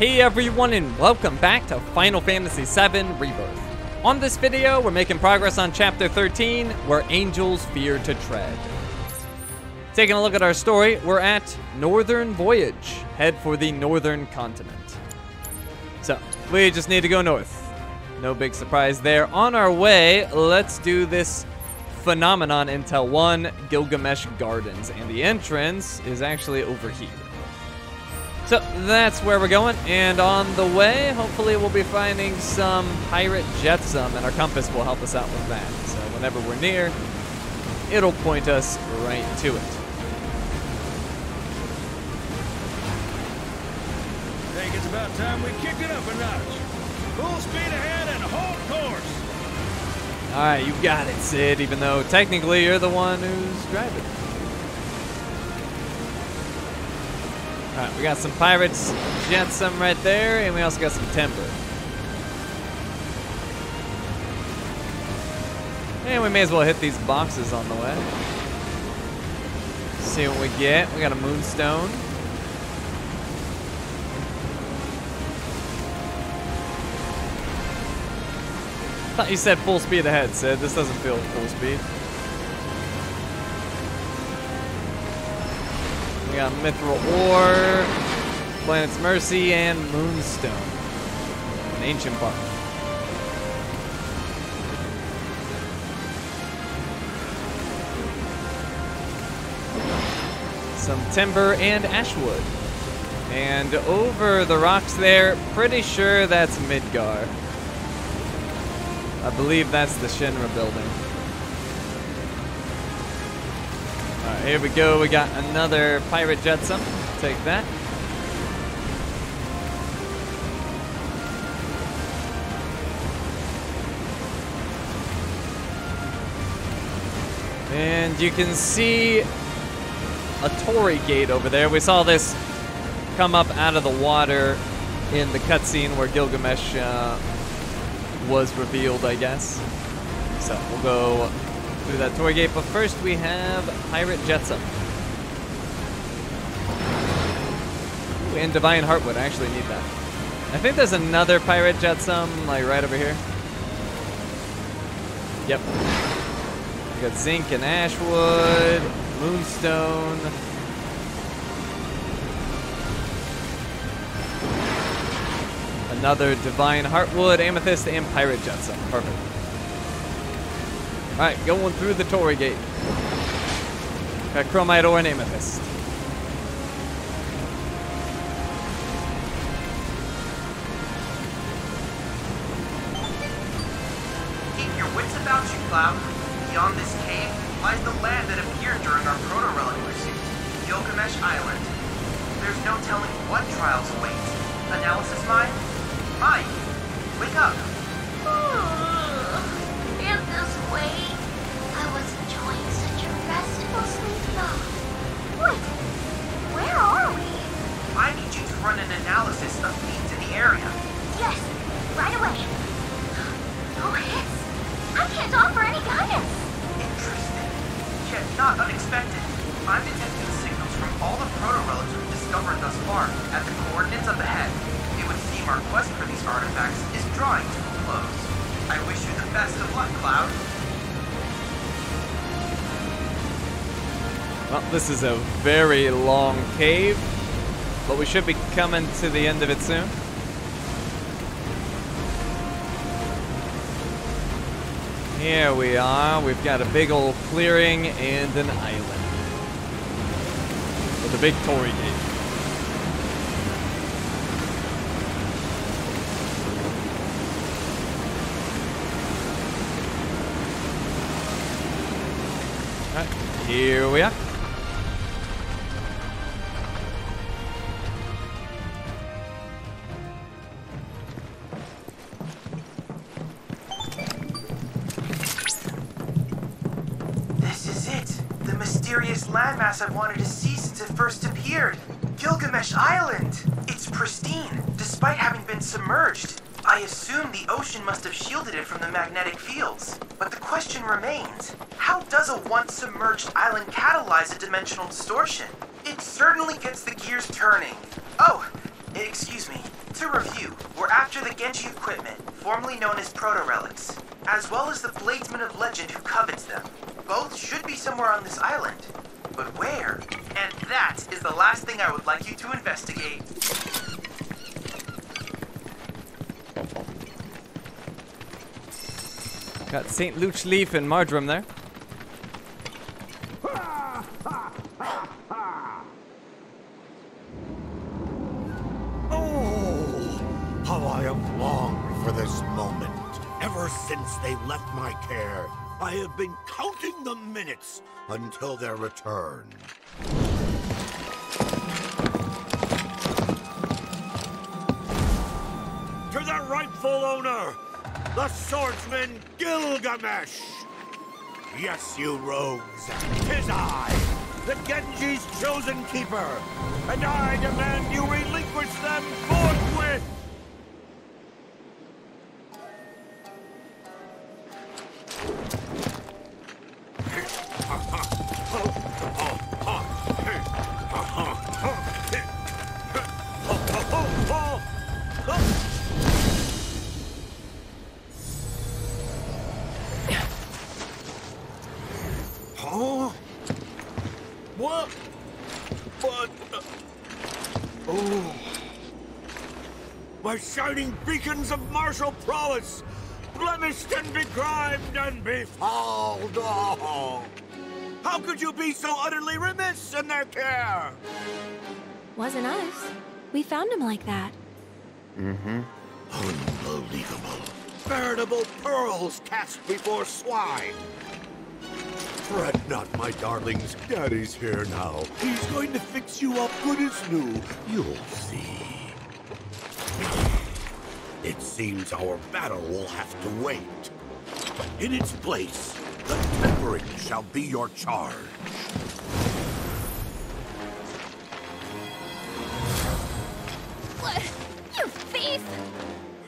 Hey everyone and welcome back to Final Fantasy VII Rebirth. On this video, we're making progress on Chapter 13, Where Angels Fear to Tread. Taking a look at our story, we're at Northern Voyage. Head for the Northern Continent. So, we just need to go north. No big surprise there. On our way, let's do this Phenomenon Intel 1 Gilgamesh Gardens. And the entrance is actually over here. So that's where we're going, and on the way, hopefully we'll be finding some pirate jetsam, and our compass will help us out with that. So whenever we're near, it'll point us right to it. I think it's about time we kicked it up a notch. Full speed ahead and hold course. All right, you got it, Sid, even though technically you're the one who's driving. We got some pirates, jetsam right there, and we also got some timber. And we may as well hit these boxes on the way. See what we get. We got a moonstone. Thought you said full speed ahead, Sid. This doesn't feel full speed. We got uh, Mithril Ore, Planet's Mercy, and Moonstone. An ancient bark. Some timber and ashwood. And over the rocks there, pretty sure that's Midgar. I believe that's the Shinra building. Alright, here we go. We got another pirate jetsam. Take that. And you can see a Torii gate over there. We saw this come up out of the water in the cutscene where Gilgamesh uh, was revealed, I guess. So we'll go through that Torii gate, but first we have Pirate Jetsam. And Divine Heartwood, I actually need that. I think there's another Pirate Jetsam, like right over here. Yep. We got Zinc and Ashwood, Moonstone. Another Divine Heartwood, Amethyst, and Pirate Jetsam. Perfect. Alright, going through the Torii Gate. Got Chromite Ore and Amethyst. Keep your wits about you, Cloud. Beyond this cave lies the land that appeared during our proto-relic pursuit, Gilgamesh Island. There's no telling what trials await. Analysis mind? Mai, wake up. This way, I was enjoying such a restful sleep though. Wait, where are we? I need you to run an analysis of feeds in the area. Yes, right away. No hits. I can't offer any guidance. Interesting. Yet not unexpected. I'm detecting signals from all the proto-relics we've discovered thus far at the coordinates of the head. It would seem our quest for these artifacts is drawing to a close. I wish you the best of luck, Cloud. Well, this is a very long cave, but we should be coming to the end of it soon. Here we are. We've got a big old clearing and an island. With a big Torii gate. Alright, here we are. This is it! The mysterious landmass I've wanted to see since it first appeared! Gilgamesh Island! It's pristine, despite having been submerged. I assume the ocean must have shielded it from the magnetic fields. But the question remains how does a once submerged island catalyze a dimensional distortion? It certainly gets the gears turning. Oh, excuse me. To review, we're after the Genji equipment, formerly known as proto-relics, as well as the bladesman of legend who covets them. Both should be somewhere on this island. But where? And that is the last thing I would like you to investigate. Got St. Luch Leaf and Marjoram there. Oh, how I have longed for this moment. Ever since they left my care, I have been counting the minutes until their return. Rightful owner, the swordsman Gilgamesh! Yes, you rogues, tis I, the Genji's chosen keeper, and I demand you relinquish them forthwith! Huh? Oh, oh, oh. My shining beacons of martial prowess, blemished and begrimed and befouled. Oh. How could you be so utterly remiss in their care? Wasn't us. We found him like that. Mm-hmm. Unbelievable. Veritable pearls cast before swine. Fret not, my darlings. Daddy's here now. He's going to fix you up good as new. You'll see. It seems our battle will have to wait. In its place, the tempering shall be your charge. What? You thief!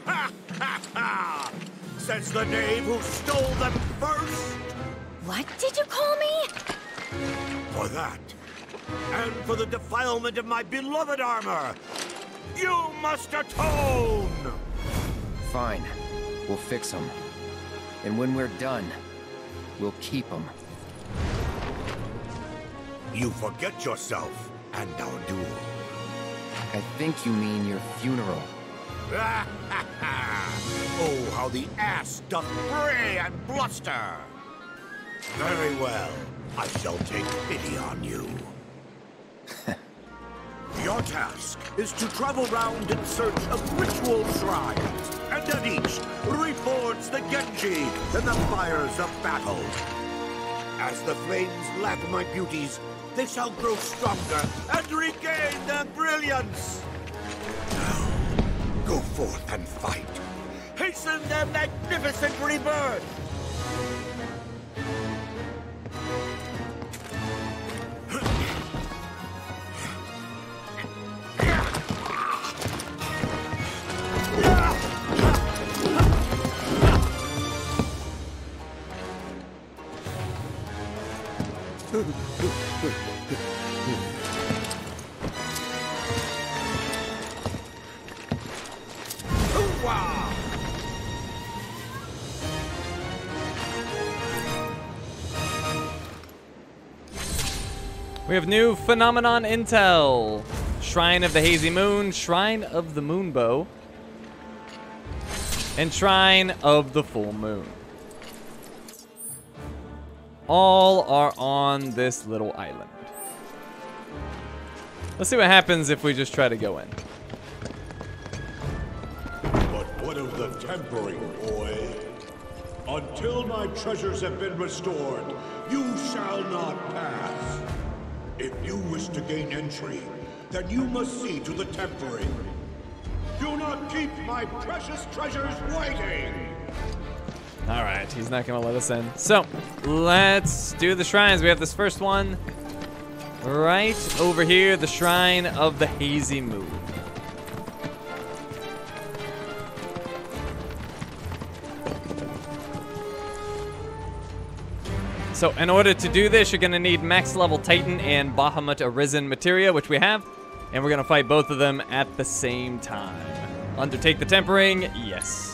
Ha ha ha! Says the knave who stole them first. What did you call me? For that, and for the defilement of my beloved armor, you must atone! Fine. We'll fix them. And when we're done, we'll keep them. You forget yourself and our duel. I think you mean your funeral. oh, how the ass doth bray and bluster! Very well, I shall take pity on you. Your task is to travel round in search of ritual shrines, and at each, reforge the Genji in the fires of battle. As the flames lap my beauties, they shall grow stronger and regain their brilliance. Now, go forth and fight. Hasten their magnificent rebirth. We have new phenomenon intel. Shrine of the Hazy Moon, Shrine of the Moonbow, and Shrine of the Full Moon. All are on this little island. Let's see what happens if we just try to go in. But what of the tempering, boy? Until my treasures have been restored, you shall not pass. If you wish to gain entry, then you must see to the tempering. Do not keep my precious treasures waiting! All right, he's not gonna let us in. So, let's do the shrines. We have this first one right over here, the Shrine of the Hazy Moon. So, in order to do this, you're gonna need max level Titan and Bahamut Arisen materia, which we have, and we're gonna fight both of them at the same time. Undertake the tempering? Yes.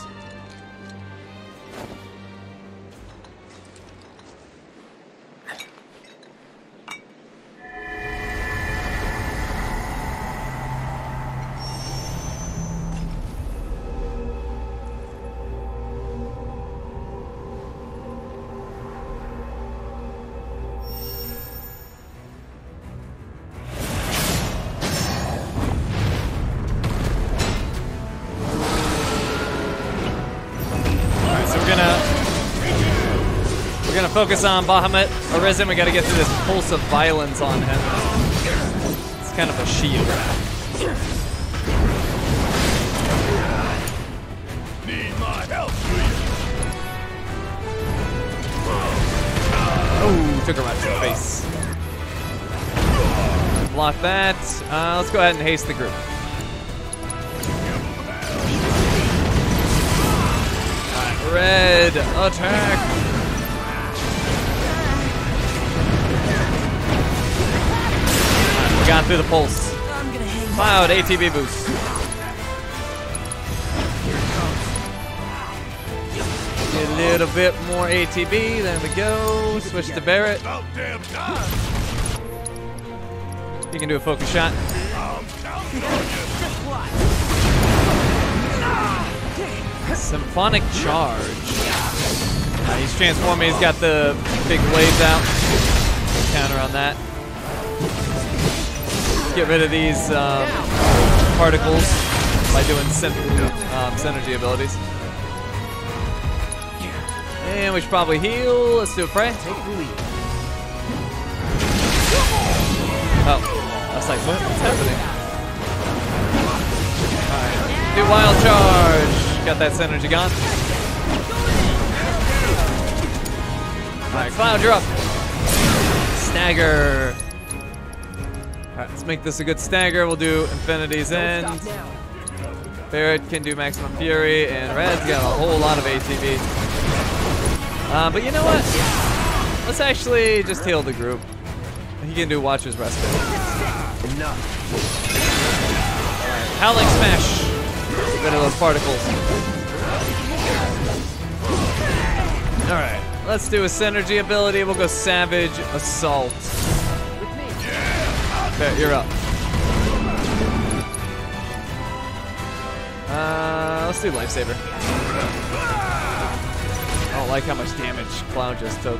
Focus on Bahamut Arisen. We gotta get through this pulse of violence on him. It's kind of a shield. Need my help. Oh, took her right to the face. Block that. Uh, let's go ahead and haste the group. Red attack. Got through the pulse. Cloud ATB boost. A little bit more ATB. There we go. Switch to Barrett. You can do a focus shot. Symphonic charge. Uh, he's transforming. He's got the big blades out. Counter on that. Get rid of these um, particles by doing um, synergy abilities. And we should probably heal. Let's do a pray. Oh, was like, what? what's happening? Alright. Do wild charge. Got that synergy gone. Alright, Cloud, you're up. Alright, let's make this a good stagger. We'll do Infinity's End. Barrett can do Maximum Fury, and Red's got a whole lot of ATB. Uh, but you know what? Let's actually just heal the group. He can do Watcher's Respite. Enough. Howling Smash. Get rid of those particles. Alright, let's do a synergy ability. We'll go Savage Assault. You're up. Uh, let's do Lifesaver. I don't like how much damage Cloud just took.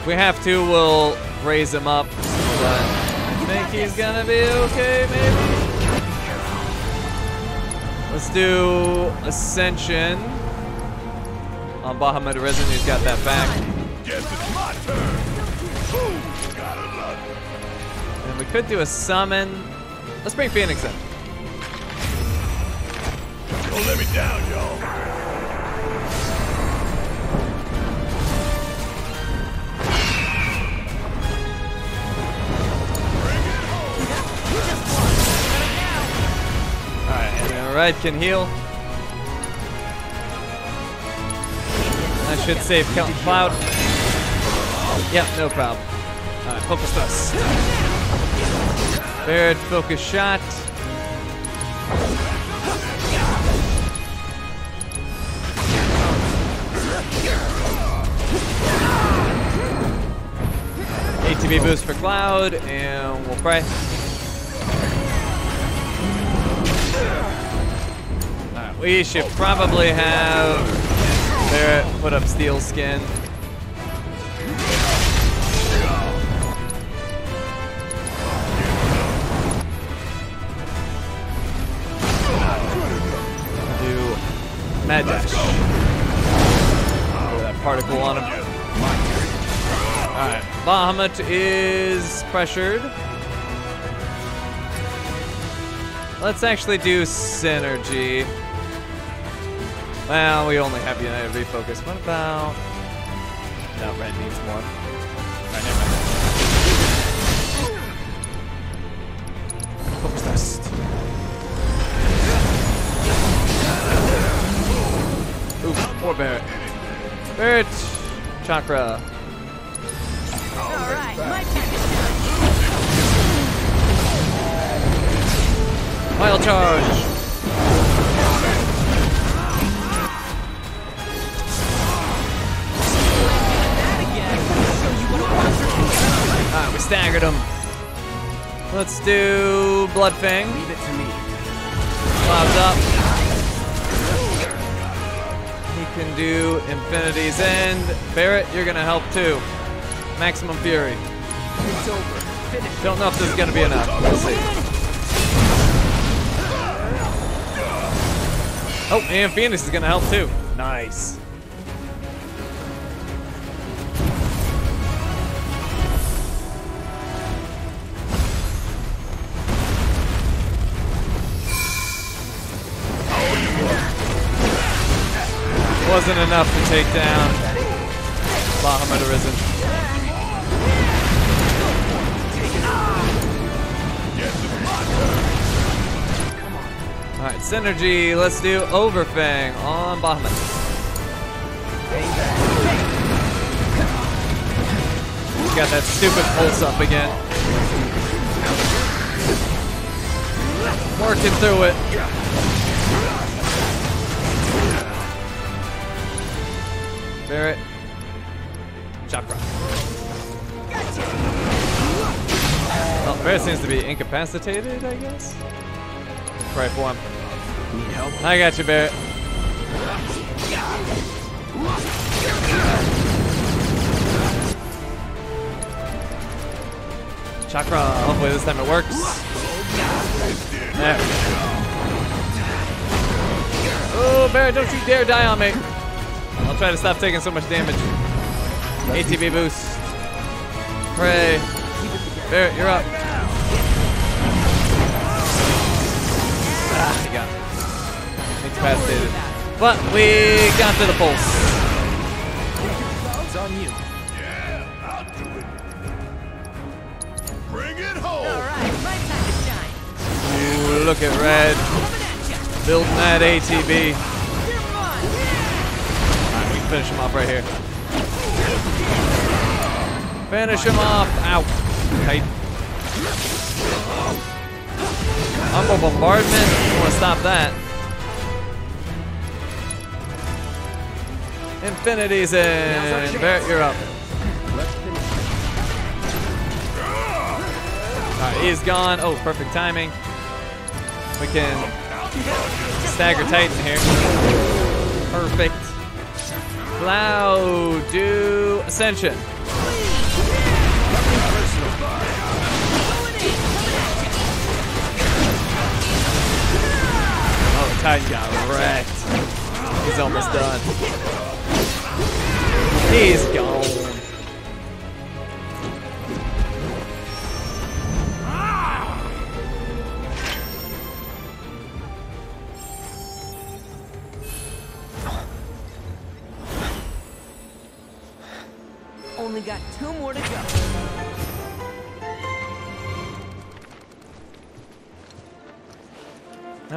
If we have to, we'll raise him up. But I think he's gonna be okay, maybe. Let's do Ascension on Bahamut Arisen. He's got that back. Guess it's my turn. Could do a summon. Let's bring Phoenix in. Don't let me down, y'all. Alright, can heal. That should save Count Cloud. Yeah, no problem. Alright, focus us. Barrett, focus shot. ATB boost for Cloud, and we'll pray. Alright, we should probably have Barrett put up Steel Skin. Mad Dash. That particle on him. Alright, Bahamut is pressured. Let's actually do synergy. Well, we only have United Refocus. What about... No, Red needs more. Alright, never mind. Ooh, poor Barrett. Barrett! Chakra. Wild charge. Alright, we staggered him. Let's do Bloodfang. Leave it to me. Clouds up. Can do Infinity's End. Barrett, you're gonna help too. Maximum Fury. It's over. Finish. Don't know if this is gonna be enough. We'll see. Oh, and Phoenix is gonna help too. Nice. Wasn't enough to take down Bahamut Arisen. Alright, Synergy, let's do Overfang on Bahamut. Got that stupid pulse up again. Working through it. Barrett. Chakra. Well, Barrett seems to be incapacitated, I guess. Pray for him. Need help? I got you, Barrett. Chakra. Hopefully this time it works. There. Oh, Barrett, don't you dare die on me. I'll try to stop taking so much damage. ATB boost. Pray. Barrett, you're up. Ah, you got me. Incapacitated. But we got to the pulse. It's on you. Bring it home! Ooh, look at Red. Building that ATB. Finish him off right here. Finish him off. Ow. Tight. Humble bombardment. I want to stop that. Infinity's End. Barrett, you're up. Alright, he's gone. Oh, perfect timing. We can stagger Titan here. Perfect. Cloud, do Ascension. Oh, Titan got wrecked. He's almost done. He's gone.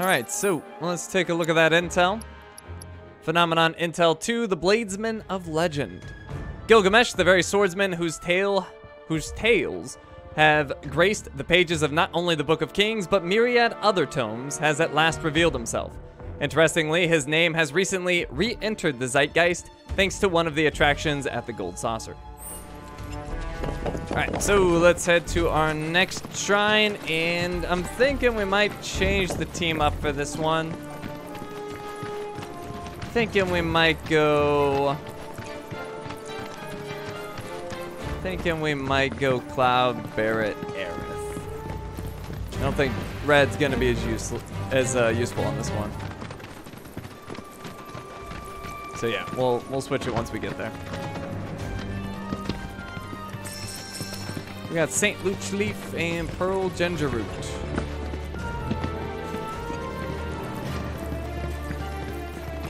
All right, so let's take a look at that intel. Phenomenon Intel 2, the Bladesman of Legend. Gilgamesh, the very swordsman whose tale, whose tales have graced the pages of not only the Book of Kings, but myriad other tomes, has at last revealed himself. Interestingly, his name has recently re-entered the zeitgeist thanks to one of the attractions at the Gold Saucer. Alright, so let's head to our next shrine, and I'm thinking we might change the team up for this one. Thinking we might go... Thinking we might go Cloud, Barrett, Aerith. I don't think Red's gonna be as useful as uh, useful on this one. So yeah, we'll we'll switch it once we get there. We got Saint Luch Leaf and Pearl Ginger Root.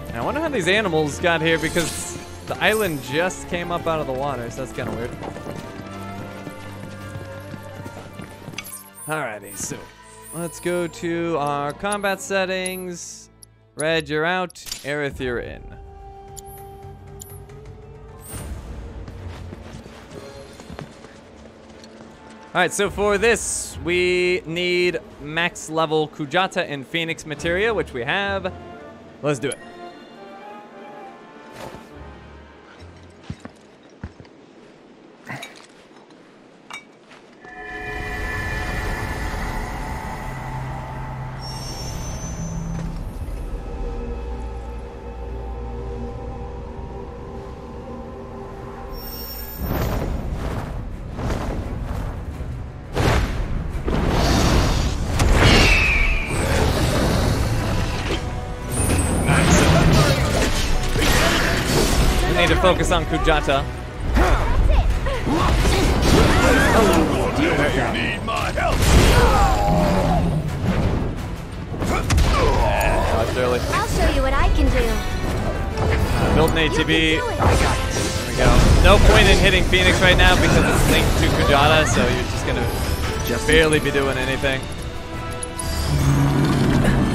Now, I wonder how these animals got here because the island just came up out of the water, so that's kind of weird. Alrighty, so let's go to our combat settings. Red, you're out. Aerith, you're in. All right, so for this, we need max level Kujata and Phoenix materia, which we have. Let's do it. We need to focus on Kujata. Need my help. Dodged early. I'll show you what I can do. Build an ATB. There we go. No point in hitting Phoenix right now because it's linked to Kujata, so you're just gonna barely be doing anything.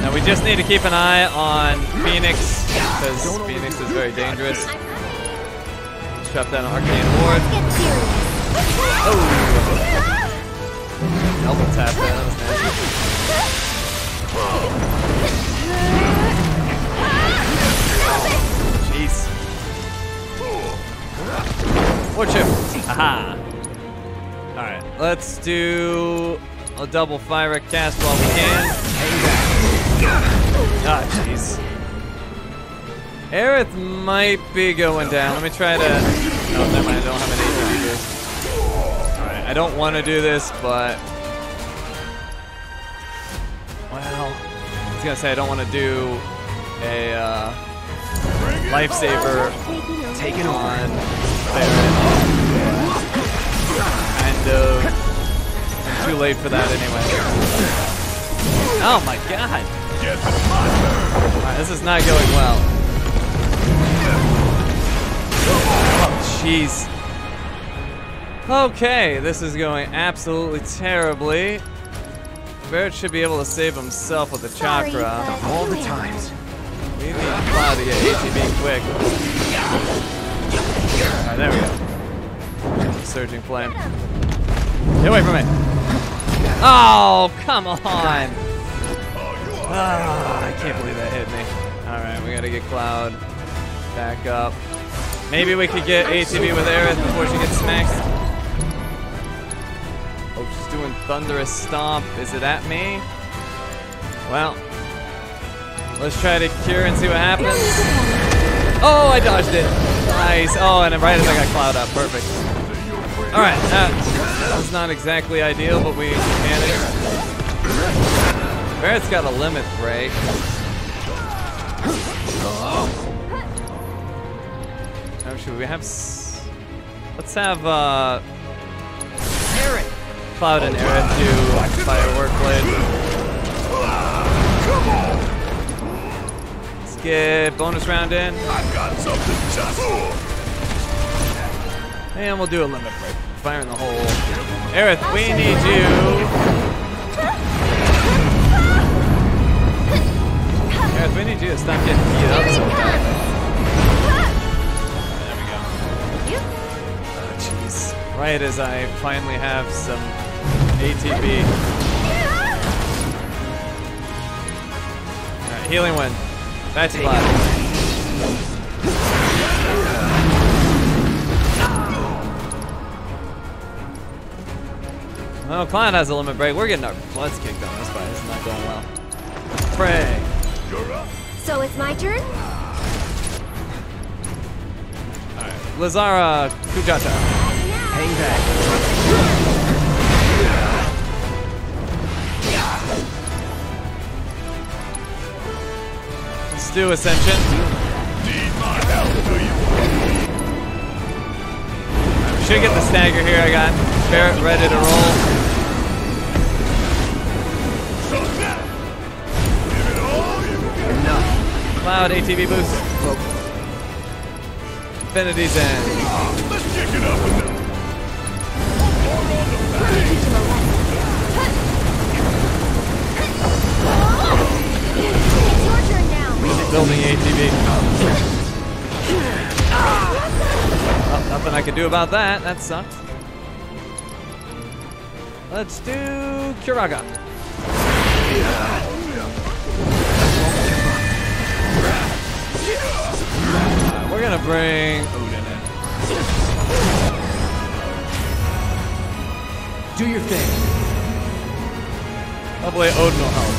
Now we just need to keep an eye on Phoenix because Phoenix is very dangerous. Down an arcane ward. Oh! Elbow tap. That was nasty. Jeez. Ward chip. Aha. Alright, let's do a double fire cast while we can. Ah, jeez. Aerith might be going down. Let me try to. No, never mind. I don't have an boost. Alright, I don't want to do this, but. Well, I was gonna say I don't want to do a uh, lifesaver taken on Barret. Kind of. Too late for that anyway. Oh my god! Alright, this is not going well. Oh, jeez. Okay, this is going absolutely terribly. Barret should be able to save himself with the Sorry, chakra. All the times. We need Cloud to get ATB quick. Alright, there we go. Surging flame. Get away from me. Oh, come on. Ah, I can't believe that hit me. Alright, we gotta get Cloud back up. Maybe we could get ATB with Aerith before she gets smacked. Oh, she's doing Thunderous Stomp. Is it at me? Well, let's try to cure and see what happens. Oh, I dodged it. Nice. Oh, and right as I got Cloud up. Perfect. All right, that was not exactly ideal, but we managed. Barret's got a limit break. Should we have? S Let's have uh, Eric! Cloud and Aerith do firework blade. Let's get bonus round in, I've got something just and we'll do a limit break. Fire in the hole. Aerith, we need you. Aerith, we need you to stop getting beat up Right as I finally have some ATB. Alright, healing wind. That's flat. Well, Cloud has a limit break. We're getting our butts kicked on this fight. It's not going well. Pray. So it's my turn? Alright, Lazara Kujata. Hang back. Let's do Ascension. need my help, do you? Should get the stagger here. I got Barrett ready to roll. So now, give it all you got. Enough. Cloud ATB boost. Infinity's End. Let's kick it up Building ATB. Oh, nothing I can do about that. That sucks. Let's do Curaga. Alright, uh, we're gonna bring Odin in. Do your thing. Hopefully Odin will help.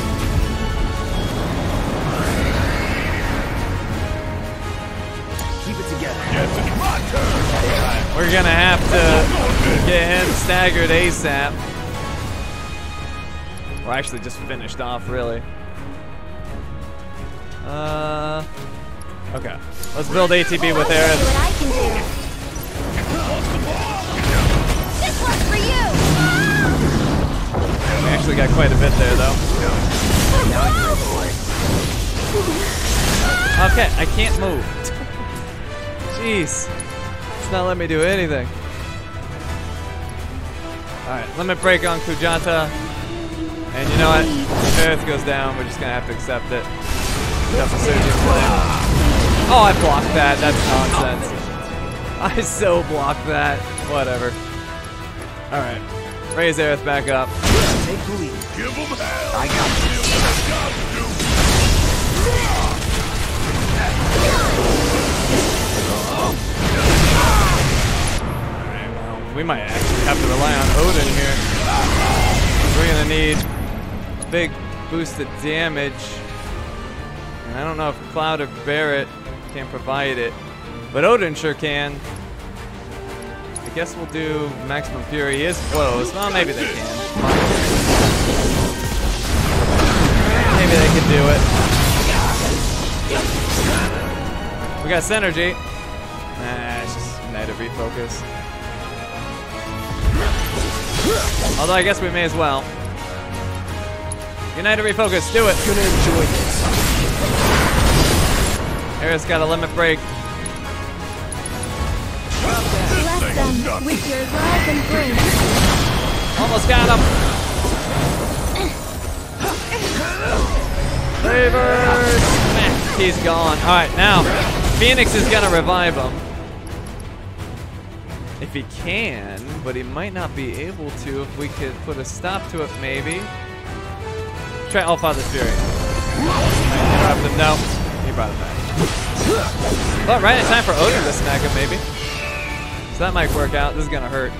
Keep it together. Yes. My turn. We're gonna have to get him staggered ASAP. We're actually just finished off, really. Uh, okay. Let's build ATB with See Aerith. Actually got quite a bit there, though. Okay, I can't move. Jeez. It's not letting me do anything. Alright, limit break on Kujata. And you know what? If Aerith goes down, we're just gonna have to accept it. Oh, I blocked that. That's nonsense. I so blocked that. Whatever. Alright. Raise Aerith back up. Take the lead. Give them hell! I got you. We might actually have to rely on Odin here. We're gonna need a big boost of damage. And I don't know if Cloud or Barret can provide it. But Odin sure can. I guess we'll do Maximum Fury. He is close. Well, maybe they can. Maybe they can do it. We got Synergy. Nah, it's just United Refocus. Although I guess we may as well. United Refocus, do it. Gonna enjoy this. Aerith's got a limit break. Bless them with your love and grace. Almost got him. Meh, He's gone. All right, now Phoenix is gonna revive him. If he can, but he might not be able to if we could put a stop to it, maybe. Try All Father's Fury. Interrupt him. No, he brought it back. But right in time for Odin to snag him, maybe. So that might work out. This is gonna hurt.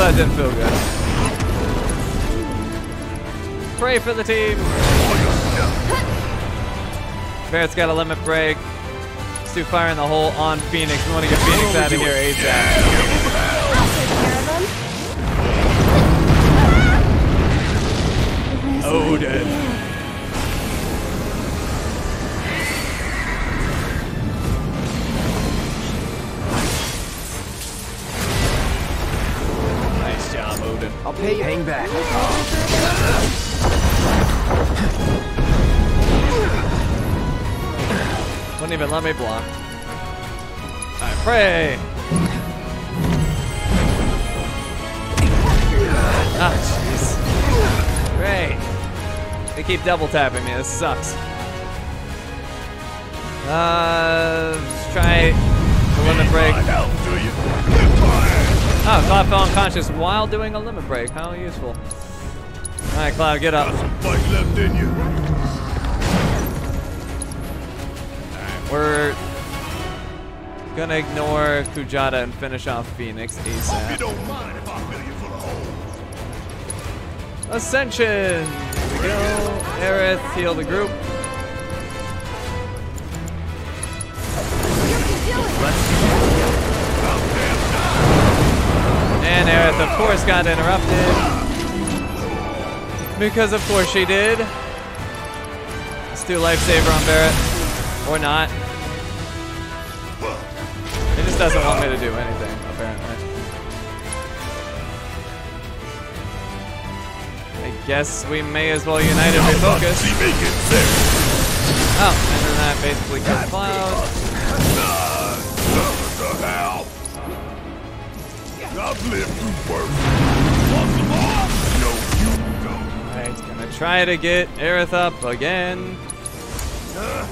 That didn't feel good. Pray for the team. Barrett's got a limit break. Let's do fire in the hole on Phoenix. We want to get Phoenix out of here ASAP. I'll take care of them. Odin. Pay you. Hang back. Wouldn't even let me block. I pray. Ah, jeez. Great. They keep double tapping me. This sucks. Uh, let's try the limit break. Oh, Cloud fell unconscious while doing a limit break. How useful. All right, Cloud, get up. Fight left in you. We're gonna ignore Kujata and finish off Phoenix You ASAP. don't mind if I fill you full of holes. Ascension! Here we go. Aerith, heal the group. And Aerith, of course, got interrupted. Because, of course, she did. Let's do Lifesaver on Barrett. Or not. It just doesn't want me to do anything, apparently. I guess we may as well unite and refocus. See me get sick. Oh, and then that basically kills Cloud. I've lived through worse. Want some more? No, you don't. Alright, gonna try to get Aerith up again.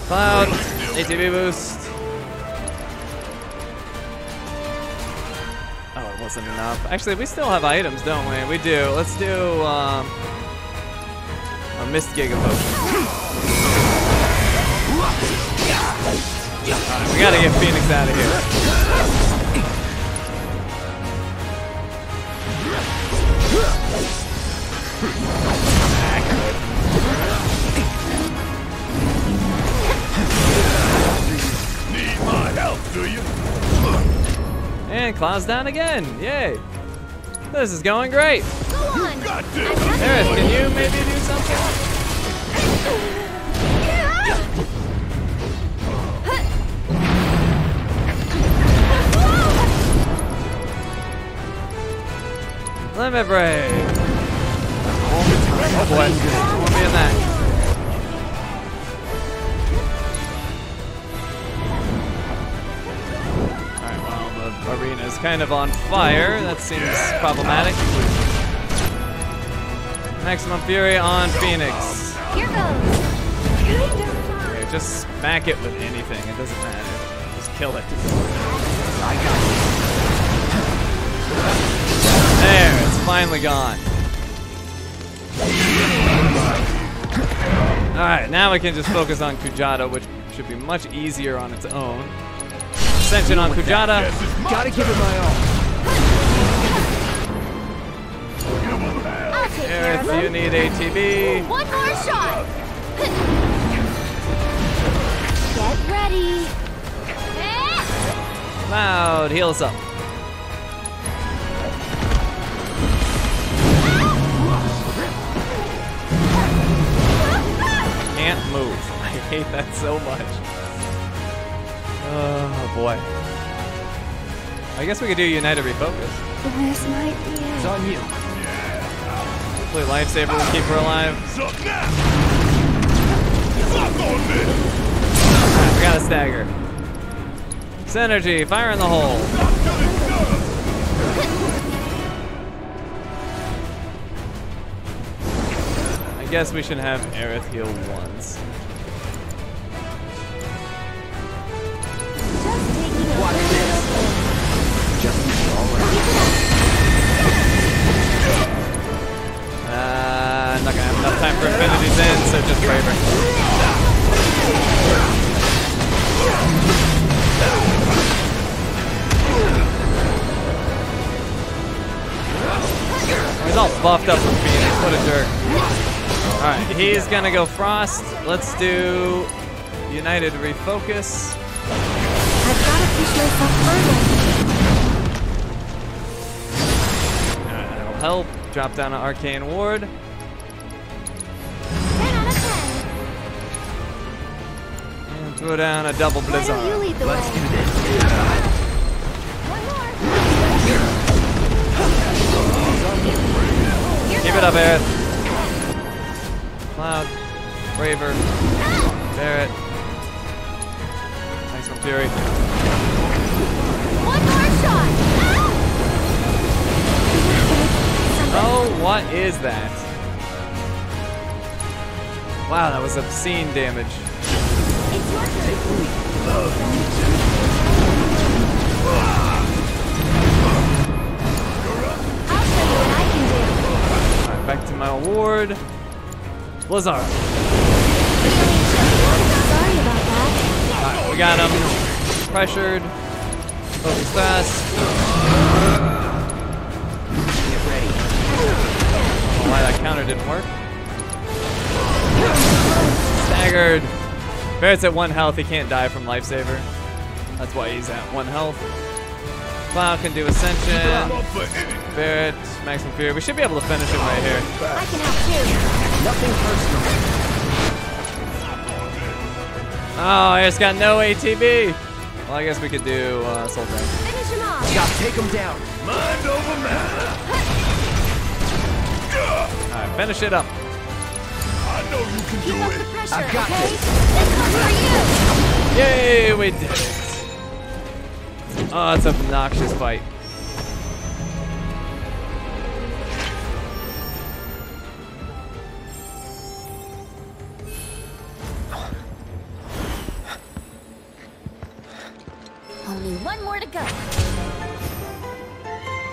Cloud, ATB boost. Oh, it wasn't enough. Actually, we still have items, don't we? We do. Let's do um, a Mist Giga Potion. We gotta get Phoenix out of here. Need my help, do you? And Cloud's down again. Yay. This is going great. Go on. Aerith, can you maybe do something? Limit break. Oh boy. Be in that. Alright, well, the arena is kind of on fire. That seems problematic. Maximum Fury on Phoenix. Here. Okay, just smack it with anything. It doesn't matter. Just kill it. I got There, it's finally gone. Alright, now we can just focus on Kujata, which should be much easier on its own. Ascension on Kujata. you. Gotta give it my all. I'll take care of Aerith, you him. need ATB. One more shot. Get ready. Cloud, heal us up. Can't move. I hate that so much. Oh boy. I guess we could do United Refocus. This might be it. It's it. on you. Hopefully Lifesaver will keep her alive. Suck on me. We got a stagger. Synergy, fire in the hole. Guess we should have Aerith heal once. Uh, not gonna have enough time for Infinity's End, so just Braver. He's all buffed up from Phoenix. What a jerk. Alright, he's gonna go Frost. Let's do United Refocus. I've got to push myself further. Alright, that'll help. Drop down an Arcane Ward. 10 out of 10. And throw down a double Why you Blizzard. lead the Let's way? do this. One more. Here Keep it up, Aerith. Cloud. Braver. Barrett. Maximum Fury. One more shot. Ah! Oh, what is that? Wow, that was obscene damage. It's your turn. I'll show you what I can do. Alright, back to my award. Blizzard. Sorry about that. Alright, we got him. Pressured. Focus fast. Get ready. don't know why that counter didn't work. Staggered. Barrett's at one health. He can't die from lifesaver. That's why he's at one health. Cloud can do Ascension. Up for anything. Barrett, Maximum Fury. We should be able to finish him right here. I can help too. Nothing personal. Oh, it's got no ATB. Well, I guess we could do uh, Soul Drain. Finish him off. Gotta take him down. Mind over matter. All right, finish it up. I know you can Keep do it. pressure, I got okay? this. This one's for you. Yay, we did it. Oh, it's an obnoxious fight. Go.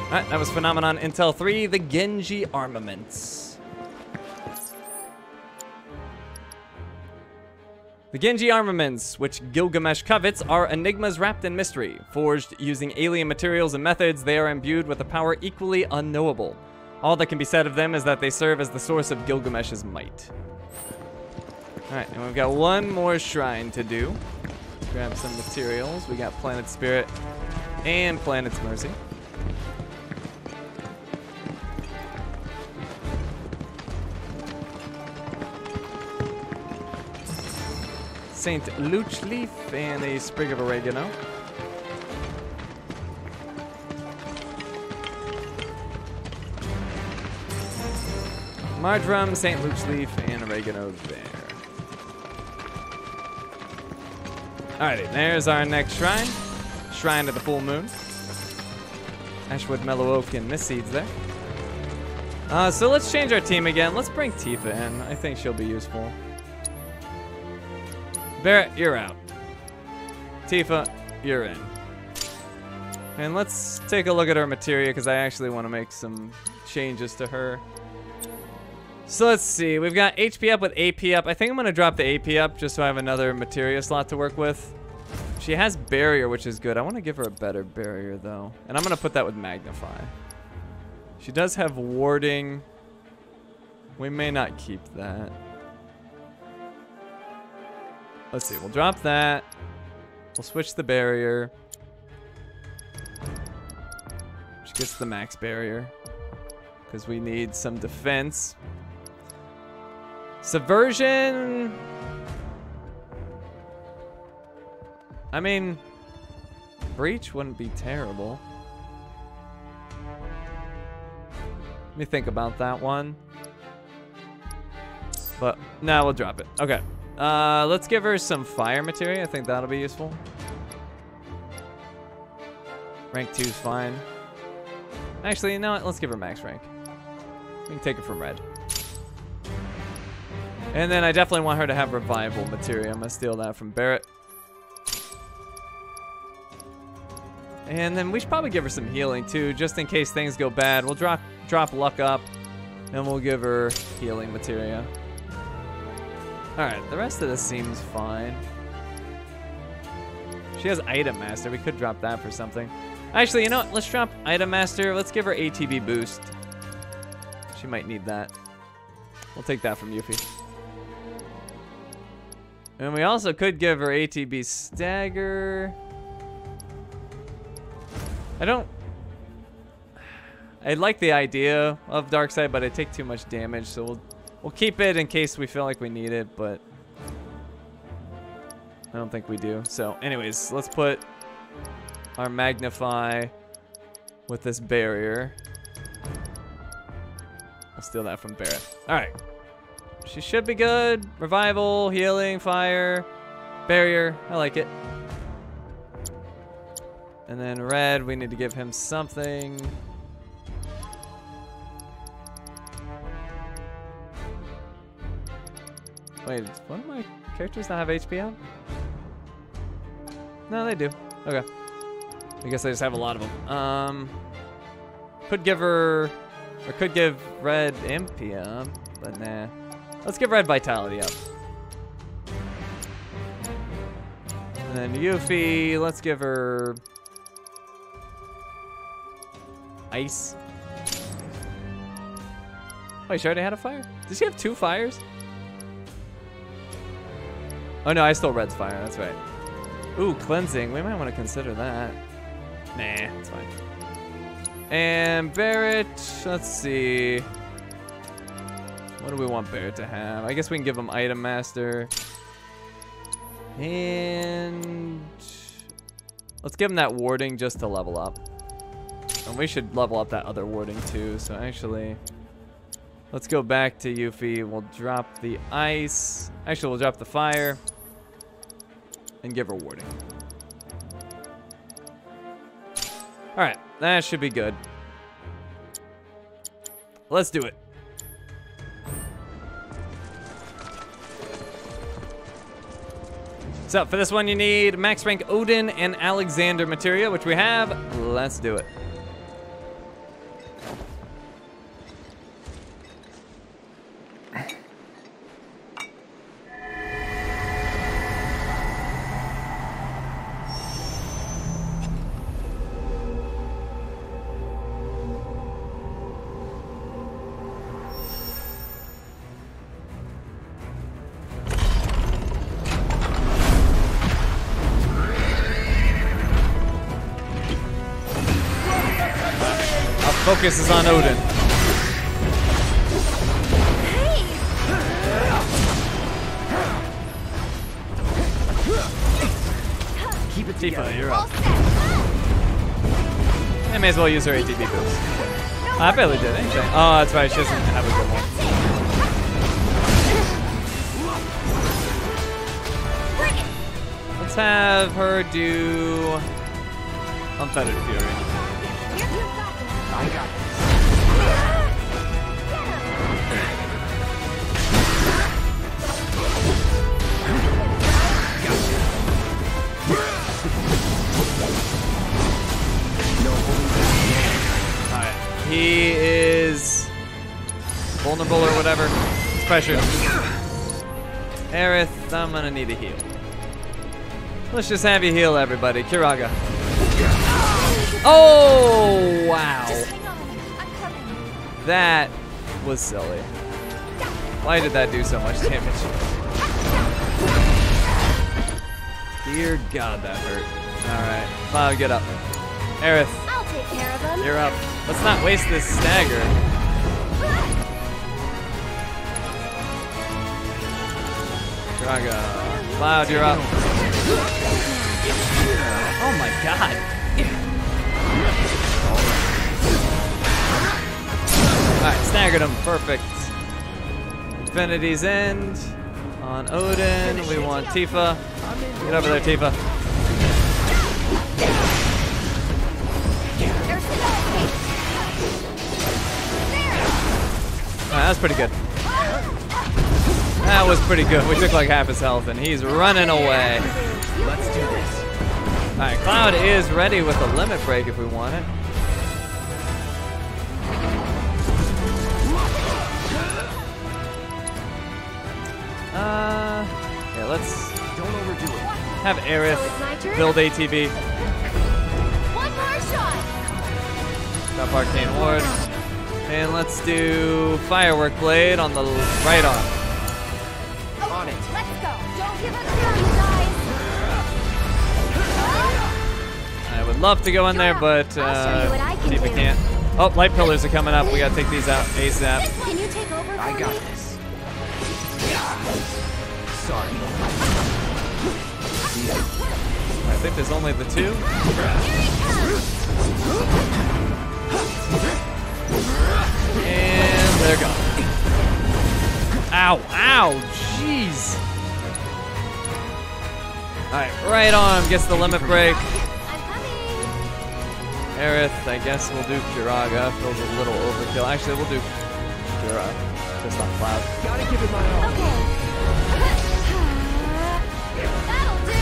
Alright, that was Phenomenon Intel 3, the Genji armaments. The Genji armaments, which Gilgamesh covets, are enigmas wrapped in mystery. Forged using alien materials and methods, they are imbued with a power equally unknowable. All that can be said of them is that they serve as the source of Gilgamesh's might. Alright, and we've got one more shrine to do. Grab some materials. We got Planet Spirit and Planet's Mercy. Saint Luch Leaf and a sprig of oregano. Marjoram, St. Luke's leaf, and oregano there. Alrighty, there's our next shrine. Shrine of the full moon. Ashwood, Mellow Oak, and Mist Seeds there. Uh, so let's change our team again. Let's bring Tifa in. I think she'll be useful. Barret, you're out. Tifa, you're in. And let's take a look at her materia because I actually want to make some changes to her. So let's see. We've got HP up with AP up. I think I'm going to drop the AP up just so I have another materia slot to work with. She has barrier, which is good. I want to give her a better barrier, though. And I'm going to put that with magnify. She does have warding. We may not keep that. Let's see. We'll drop that. We'll switch the barrier. She gets the max barrier. Because we need some defense. Subversion. I mean, breach wouldn't be terrible. Let me think about that one. But, no, we'll drop it. Okay. Uh, let's give her some fire material. I think that'll be useful. Rank 2 is fine. Actually, you know what? Let's give her max rank. We can take it from red. And then I definitely want her to have revival materia. I'm going to steal that from Barrett. And then we should probably give her some healing too, just in case things go bad. We'll drop drop luck up, and we'll give her healing materia. Alright, the rest of this seems fine. She has Item Master. We could drop that for something. Actually, you know what? Let's drop Item Master. Let's give her ATB boost. She might need that. We'll take that from Yuffie. And we also could give her ATB stagger. I don't... I like the idea of Darkside, but I take too much damage, so we'll, we'll keep it in case we feel like we need it, but... I don't think we do. So, anyways, let's put our Magnify with this barrier. I'll steal that from Barret. Alright. She should be good. Revival, healing, fire, barrier. I like it. And then red, we need to give him something. Wait, one of my characters not have HP? No, they do. Okay. I guess I just have a lot of them. Um, could give her, or could give red MP but nah. Let's give red vitality up. And then Yuffie, let's give her ice. Wait, she already had a fire? Does she have two fires? Oh no, I stole Red's fire, that's right. Ooh, cleansing. We might want to consider that. Nah, it's fine. And Barret, let's see. What do we want Barret to have? I guess we can give him Item Master. And let's give him that warding just to level up. And we should level up that other warding too. So actually, let's go back to Yuffie. We'll drop the ice. Actually, we'll drop the fire and give her warding. All right, that should be good. Let's do it. So for this one, you need max rank Odin and Alexander materia, which we have. Let's do it. Focus is on Odin. Keep it Tifa, you're up. I may as well use her ATB boost. I barely did anything. Oh, that's right. She doesn't have a good one. Let's have her do Unfettered Fury. He is vulnerable or whatever. It's pressured. Aerith, I'm gonna need a heal. Let's just have you heal everybody. Curaga. Oh, wow. That was silly. Why did that do so much damage? Dear God, that hurt. Alright, Cloud, get up. Aerith, I'll take care of them. you're up. Let's not waste this stagger. Draga. Cloud, you're up. Oh my god. Alright, staggered him. Perfect. Infinity's End. On Odin. We want Tifa. Get over there, Tifa. That was pretty good. That was pretty good. We took like half his health, and he's running away. Let's do this. All right, Cloud is ready with a limit break if we want it. Uh, yeah, let's Don't overdo it. have Aerith So it's my turn? build ATB. One more shot. Drop Arcane Ward. And let's do Firework Blade on the right arm. On it. Let's go. Don't give up now, you guys. I would love to go in there, but I'll show uh, what I we can't. Oh, light pillars are coming up. We gotta take these out ASAP. Can you take over for I got me? this. Sorry. I think there's only the two. And they're gone. Ow, ow, jeez. Alright, right arm gets the limit break. Aerith, I guess we'll do Curaga. Feels a little overkill. Actually, we'll do Cura. Just on Cloud. Gotta give it my all. Okay. That'll do.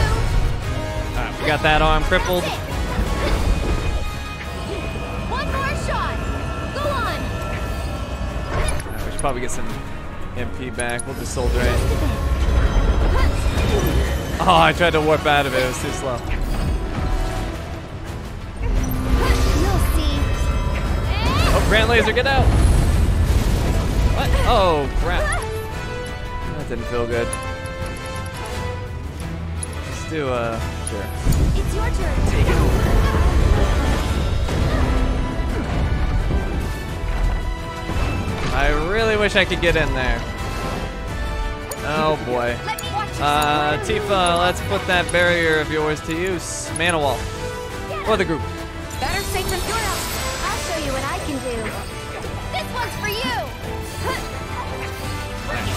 Alright, we got that arm crippled. Probably get some MP back. We'll just soldier it. Oh, I tried to warp out of it. It was too slow. Oh, Grand Laser, get out! What? Oh, crap. That didn't feel good. Let's do, uh, sure. It's your turn. Take it over. I really wish I could get in there. Oh, boy. Let me watch you. Uh, Tifa, let's put that barrier of yours to use. Mana wall. For the group. Better safe than sorry. I'll show you what I can do. This one's for you.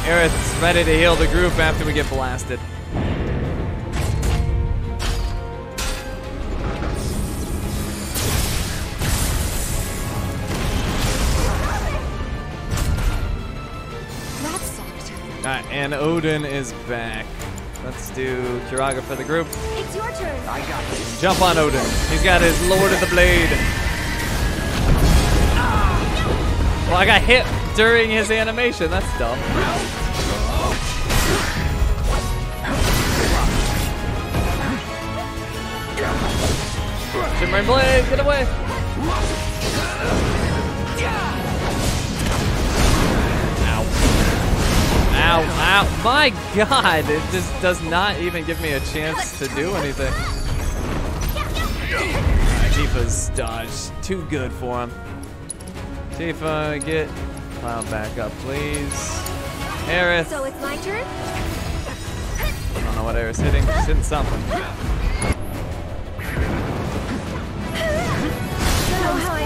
Aerith's ready to heal the group after we get blasted. And Odin is back. Let's do Curaga for the group. It's your turn. I got this. Jump on Odin. He's got his Lord of the Blade. Well, I got hit during his animation. That's dumb. Shimmering Blade, get away. Ow. Ow. My god, it just does not even give me a chance to do anything. Tifa's dodged. Too good for him. Tifa, get Cloud back up, please. Aerith. So it's my turn? I don't know what Aerith's hitting. She's hitting something. Know how I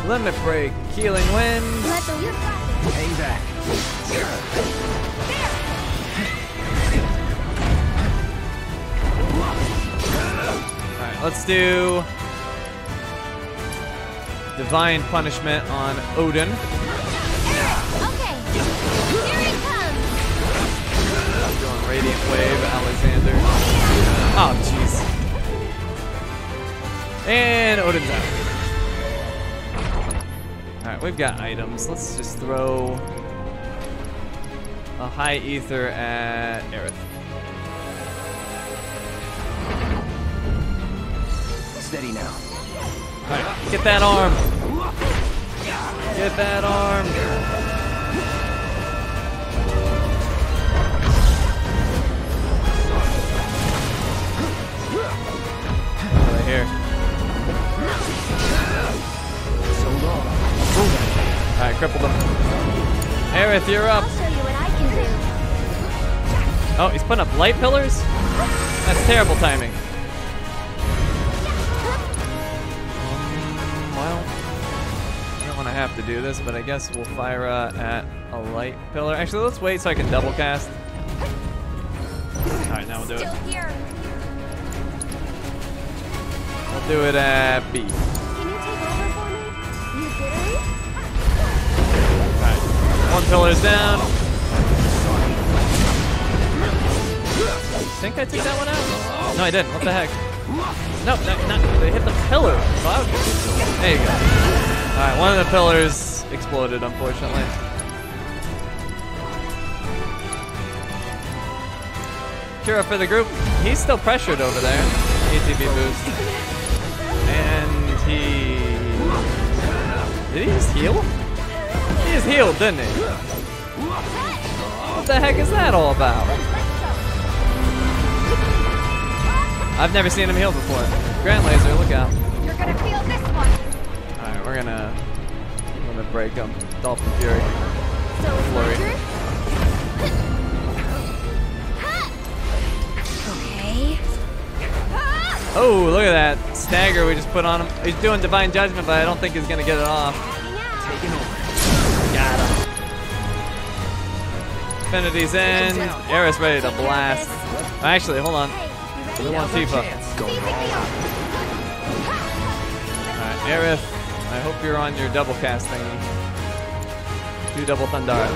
can. Limit break. Healing wind. Hang back. Alright, let's do Divine Punishment on Odin. Radiant Wave, Alexander. Oh, jeez. And Odin's out. Alright, we've got items. Let's just throw a high ether at Aerith. Steady now. Alright, get that arm. Get that arm. What do Alright, crippled him. Aerith, you're up. I'll show you what I can do. Oh, he's putting up light pillars? That's terrible timing. Um, well, I don't want to have to do this, but I guess we'll fire uh, at a light pillar. Actually, let's wait so I can double cast. Alright, now we'll do it. We'll do it at B. Alright, pillar is down. I think I took that one out? No, I didn't. What the heck? No, not, not, they hit the pillar. There you go. Alright, one of the pillars exploded, unfortunately. Cura for the group. He's still pressured over there. ATB boost. And he... Did he just heal? He just healed, didn't he? What the heck is that all about? I've never seen him heal before. Grand Laser, look out. You're gonna feel this one. Alright, we're gonna... I'm gonna break him. Dolphin Fury. So Flurry. Okay. Oh, look at that. Stagger we just put on him. He's doing Divine Judgment, but I don't think he's gonna get it off. Taking over. Got him. Infinity's End. Aerith's ready to blast. Actually, hold on. Hey, We you ready? want Tifa. Chance. See if it feels. Alright, Aerith, I hope you're on your double cast thingy. Do double Thundara.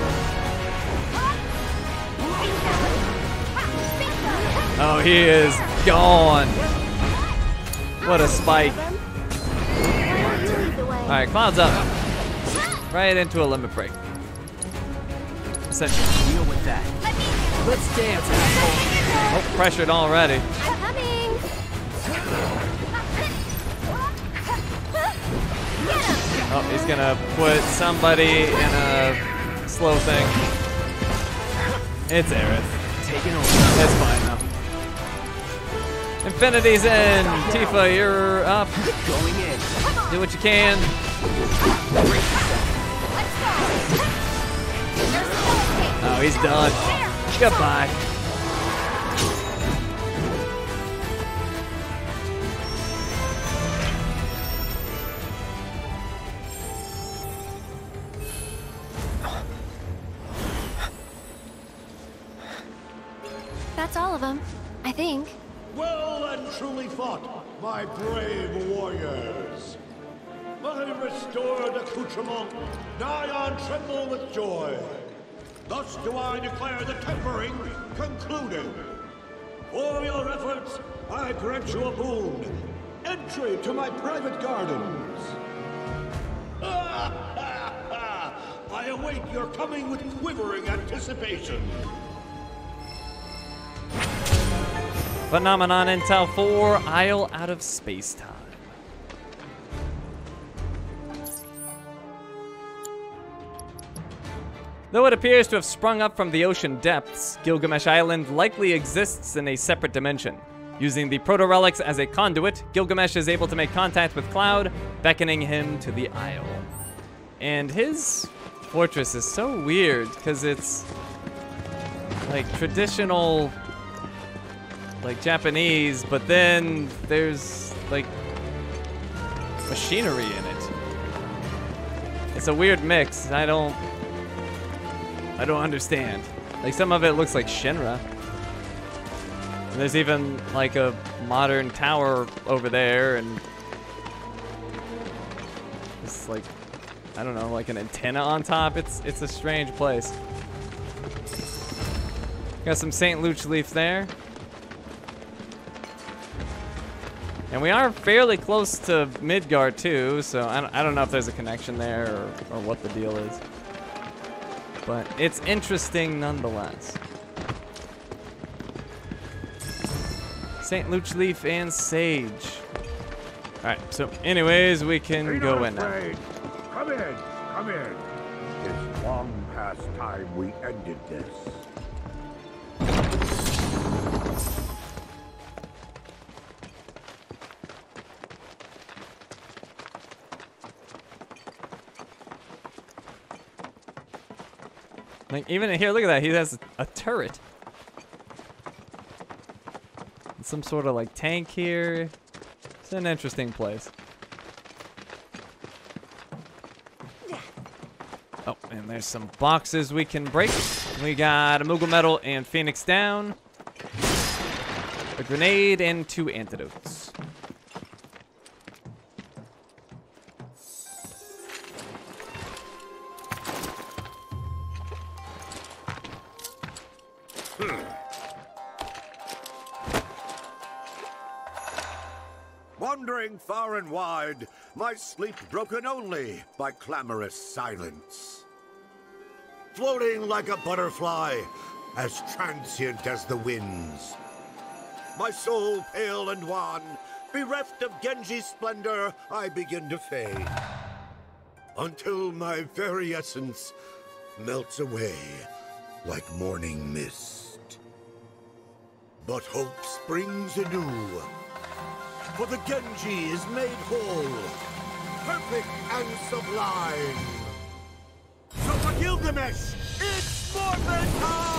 Oh, he is gone. What a spike. Lead the way. Alright, Cloud's up. Right into a limit break. Essentially. Deal with that. Let's dance, asshole. Oh, pressured already. Coming. Oh, he's gonna put somebody in a slow thing. It's Aerith. Taking over. It's fine now. Infinity's End. Tifa, you're up. Going in. Do what you can. He's done. Goodbye. That's all of them, I think. Well and truly fought, my brave warriors. My restored accoutrement, nigh on tremble with joy. Thus do I declare the tempering concluded. For your efforts, I grant you a boon. Entry to my private gardens. I await your coming with quivering anticipation. Phenomenon Intel 4, Isle out of space-time. Though it appears to have sprung up from the ocean depths, Gilgamesh Island likely exists in a separate dimension. Using the proto-relics as a conduit, Gilgamesh is able to make contact with Cloud, beckoning him to the Isle. And his fortress is so weird, because it's like traditional like Japanese, but then there's like machinery in it. It's a weird mix. I don't I don't understand. Like some of it looks like Shinra. And there's even like a modern tower over there and it's like I don't know, like an antenna on top. It's it's a strange place. Got some St. Luch leaf there. And we are fairly close to Midgard too, so I don't, I don't know if there's a connection there or, or what the deal is. But it's interesting nonetheless. St. Luch Leaf and Sage. Alright, so anyways, we can go in now. Come in, come in. It's long past time we ended this. Like even here, look at that. He has a turret. And Some sort of like tank here. It's an interesting place. Oh, and there's some boxes we can break. We got a Moogle Medal and Phoenix down. A grenade and two antidotes. Hmm. Wandering far and wide, my sleep broken only by clamorous silence. Floating like a butterfly, as transient as the winds. My soul pale and wan, bereft of Genji's splendor, I begin to fade. Until my very essence melts away like morning mist. But hope springs anew for the Genji is made whole, perfect and sublime. So for Gilgamesh, it's forfeit time!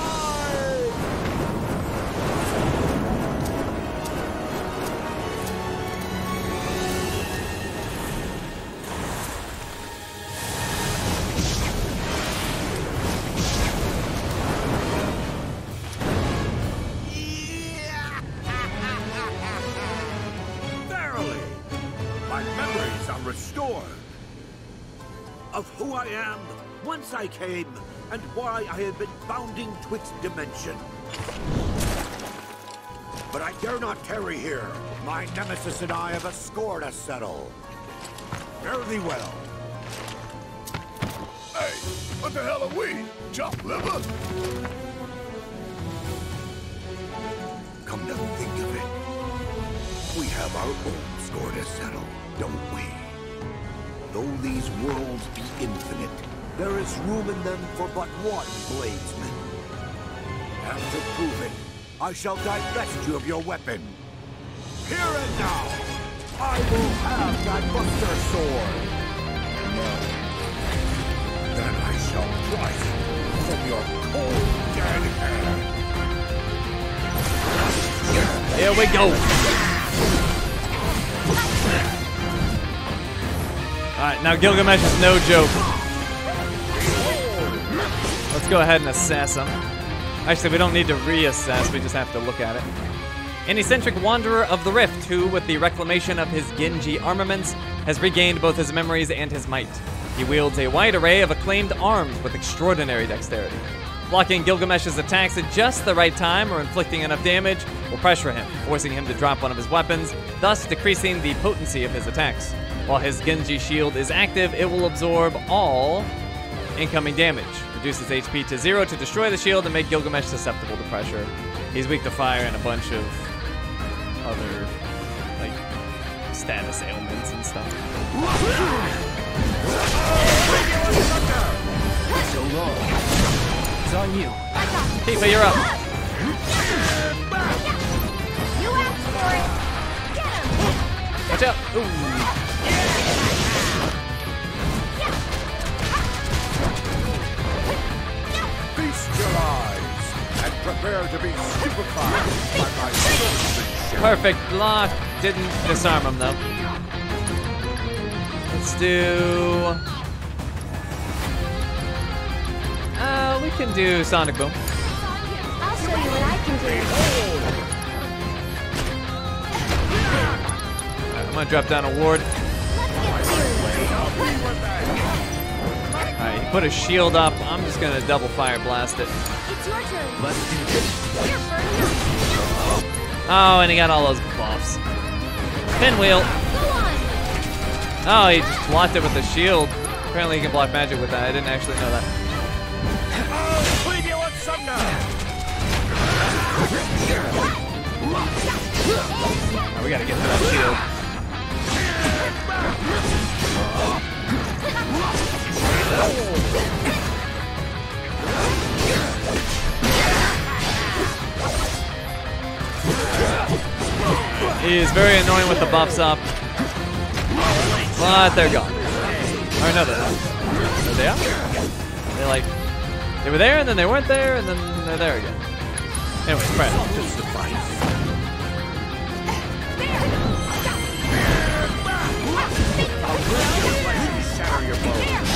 Whence I came, and why I have been bounding twixt dimension. But I dare not tarry here. My nemesis and I have a score to settle. Fare thee well. Hey, what the hell are we? Chop liver? Come to think of it, we have our own score to settle, don't we? Though these worlds be infinite, there is room in them for but one bladesman. And to prove it, I shall divest you of your weapon. Here and now, I will have that Buster Sword. No. Then I shall prize from your cold dead hand. Here we go. Alright, now Gilgamesh is no joke. Let's go ahead and assess him. Actually, we don't need to reassess, we just have to look at it. An eccentric wanderer of the Rift who, with the reclamation of his Genji armaments, has regained both his memories and his might. He wields a wide array of acclaimed arms with extraordinary dexterity. Blocking Gilgamesh's attacks at just the right time or inflicting enough damage will pressure him, forcing him to drop one of his weapons, thus decreasing the potency of his attacks. While his Genji shield is active, it will absorb all incoming damage, reduces HP to zero to destroy the shield and make Gilgamesh susceptible to pressure. He's weak to fire and a bunch of other, like, status ailments and stuff. So long. It's on you. Tifa, you're up. You asked for it. Watch out. Ooh. Your eyes and prepare to be stupefied by my swordsmanship. Perfect block. Didn't disarm him though. Let's do. Uh, we can do Sonic Boom. I'll show you what I can do. Alright, I'm gonna drop down a ward. Alright, he put a shield up. I'm just gonna double fire blast it. It's your turn. Let's do this. You're. Oh, and he got all those buffs. Pinwheel. Oh, he just blocked it with the shield. Apparently, he can block magic with that. I didn't actually know that. I'll leave you with some now. Oh, we gotta get to that shield. He is very annoying with the buffs up. But they're gone. Or no, they're not. Are they are? They like, they were there and then they weren't there and then they're there again. Anyway, Fred. Just suffice. Shatter your bones.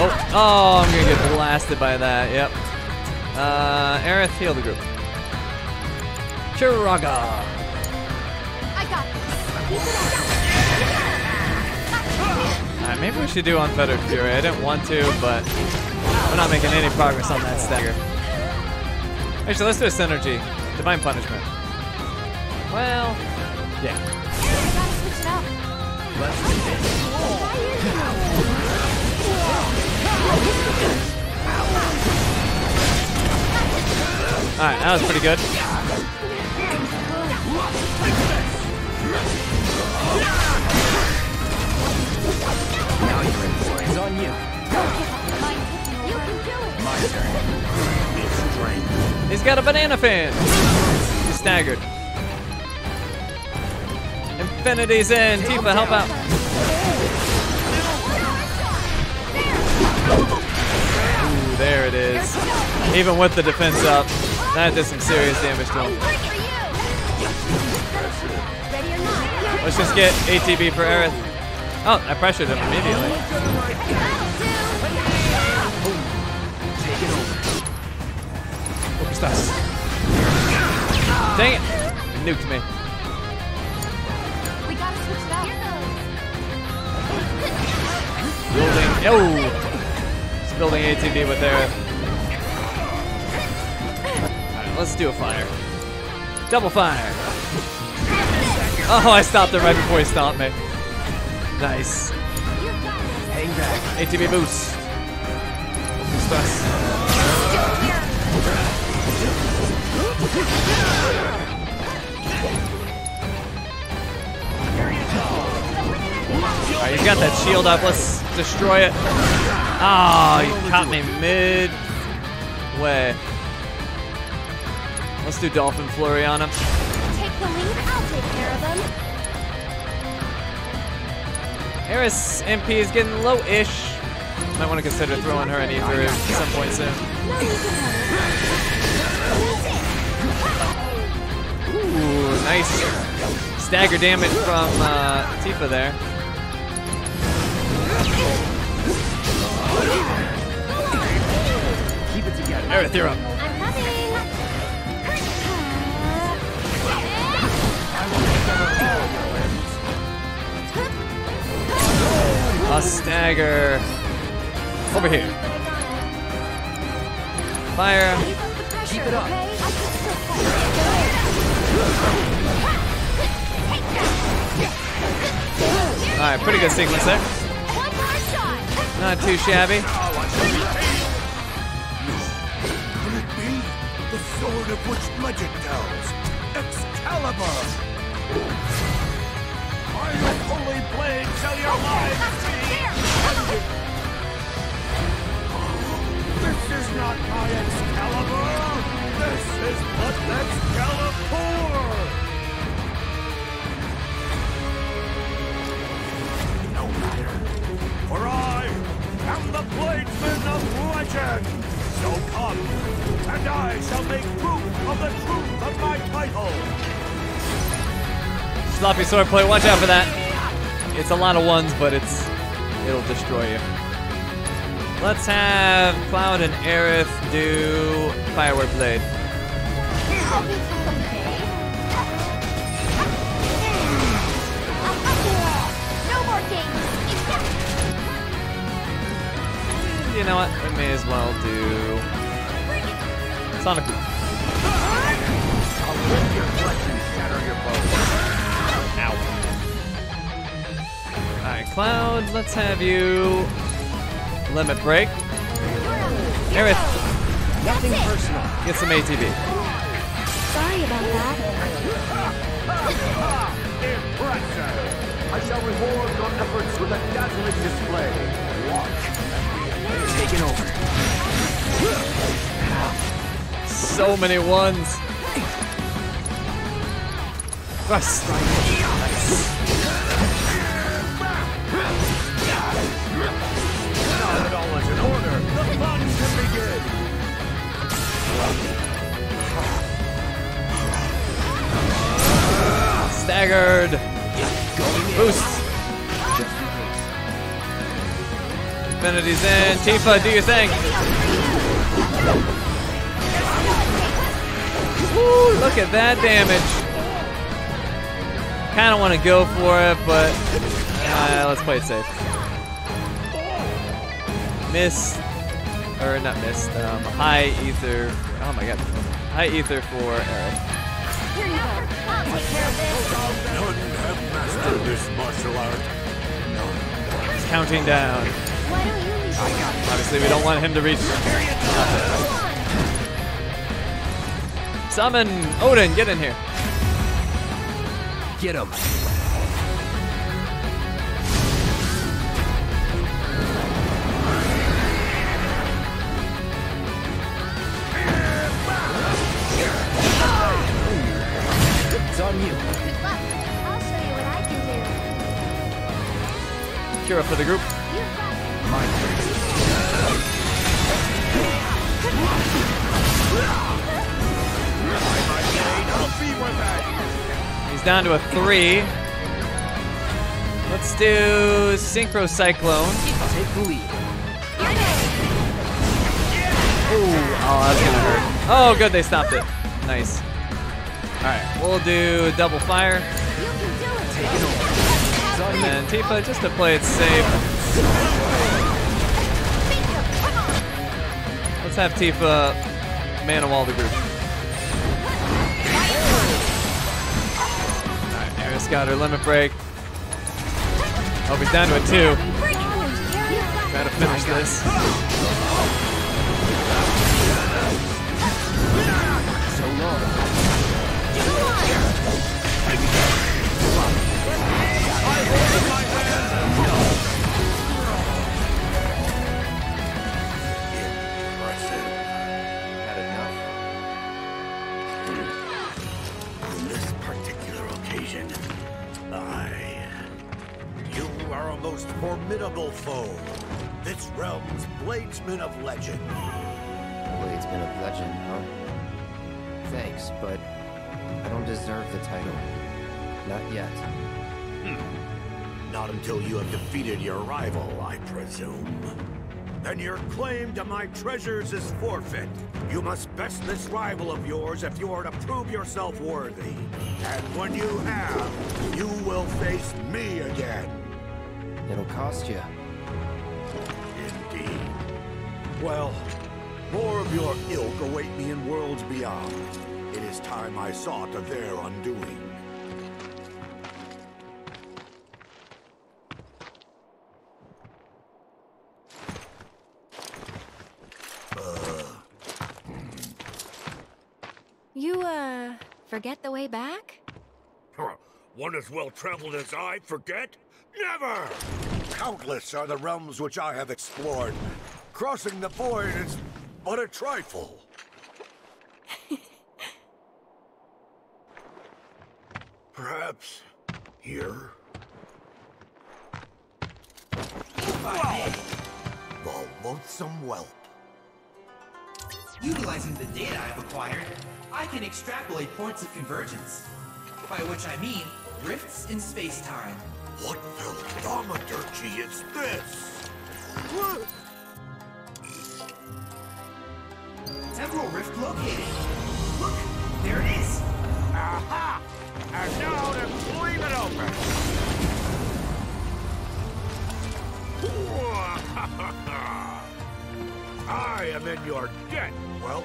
Oh, oh, I'm gonna get blasted by that. Yep. Uh, Aerith, heal the group. Curaga. I got this. Keep it up. Alright, maybe we should do Unfettered Fury. I didn't want to, but we're not making any progress on that stagger. Actually, let's do a synergy. Divine Punishment. Well, yeah. I gotta switch it up. Let's do this. Alright, that was pretty good. Now you're in for it. It's on you. My turn. He's got a banana fan. He's staggered. Infinity's End. Tifa, help out. Ooh, there it is. Even with the defense up, that did some serious damage to him. Let's just get ATB for Aerith. Oh, I pressured him immediately. Over. Dang it. Nuked me. Building. Oh! Building ATB with Aerith. Alright, let's do a fire. Double fire. Oh, I stopped him right before he stopped me. Nice. Hang back. ATB boost. Boost us. Alright, he's got that shield up. Let's destroy it. Oh, you caught me mid. Way. Let's do Dolphin Flurry on him. Take the lead, I'll take care of them. Aerith's MP is getting low-ish. Might want to consider throwing her an ether at some point soon. Ooh, nice stagger damage from uh, Tifa there. Keep it together. Aerith, you're up. I'm coming. A stagger. Over here. Fire. Keep it up. Alright, pretty good sequence there. Not too shabby. Can it be? The sword of which legend tells. Excalibur! By your holy blade shall your be! This is not my Excalibur! This is but Excalipoor! No matter. For I am the bladesman of legend! So come, and I shall make proof of the truth of my title! Sloppy swordplay, watch out for that. It's a lot of ones, but it's it'll destroy you. Let's have Cloud and Aerith do Firework Blade. You know what? We may as well do Sonic Boom. I'll rip your flesh and shatter your bones. Ow. Alright, Cloud, let's have you Limit Break. Aerith, Nothing personal. get some ATB. Sorry about that. Impressive! I shall reward your efforts with a dazzling display. Watch. Taking over. So many ones. Thrust. Now that Infinity's End. Tifa, do your thing. Woo, look at that damage. Kind of want to go for it, but uh, let's play it safe. Miss, or not missed, um, high ether. Oh my god. High ether for Aerith. Here you go. I'll take care of this. None have mastered this martial art. He's counting down. Why don't you leave? Obviously, we don't want him to reach. Summon Odin, get in here. Get him. It's on you. Good luck. I'll show you what I can do. Cura for the group. He's down to a three. Let's do Synchro Cyclone. Take the lead. Ooh, oh, that's gonna hurt. Oh, good, they stopped it. Nice. All right, we'll do double fire, and then Tifa just to play it safe. Have Tifa Mana Wall the group. All right, Aerith got her limit break. Oh, he's down to a two. To finish this. Formidable foe. This realm's bladesman of legend. Bladesman of legend, huh? Thanks, but I don't deserve the title. Not yet. Hmm. Not until you have defeated your rival, I presume. Then your claim to my treasures is forfeit. You must best this rival of yours if you are to prove yourself worthy. And when you have, you will face me again. It'll cost you. Indeed. Well, more of your ilk await me in worlds beyond. It is time I saw to their undoing. You, uh, forget the way back? Huh. One as well traveled as I forget? Never! Countless are the realms which I have explored. Crossing the void is but a trifle. Perhaps here? The loathsome whelp. Utilizing the data I've acquired, I can extrapolate points of convergence. By which I mean rifts in space-time. What philosophergy is this? Temporal rift located. Look, there it is. Aha! And now to leave it open! I am in your debt, well,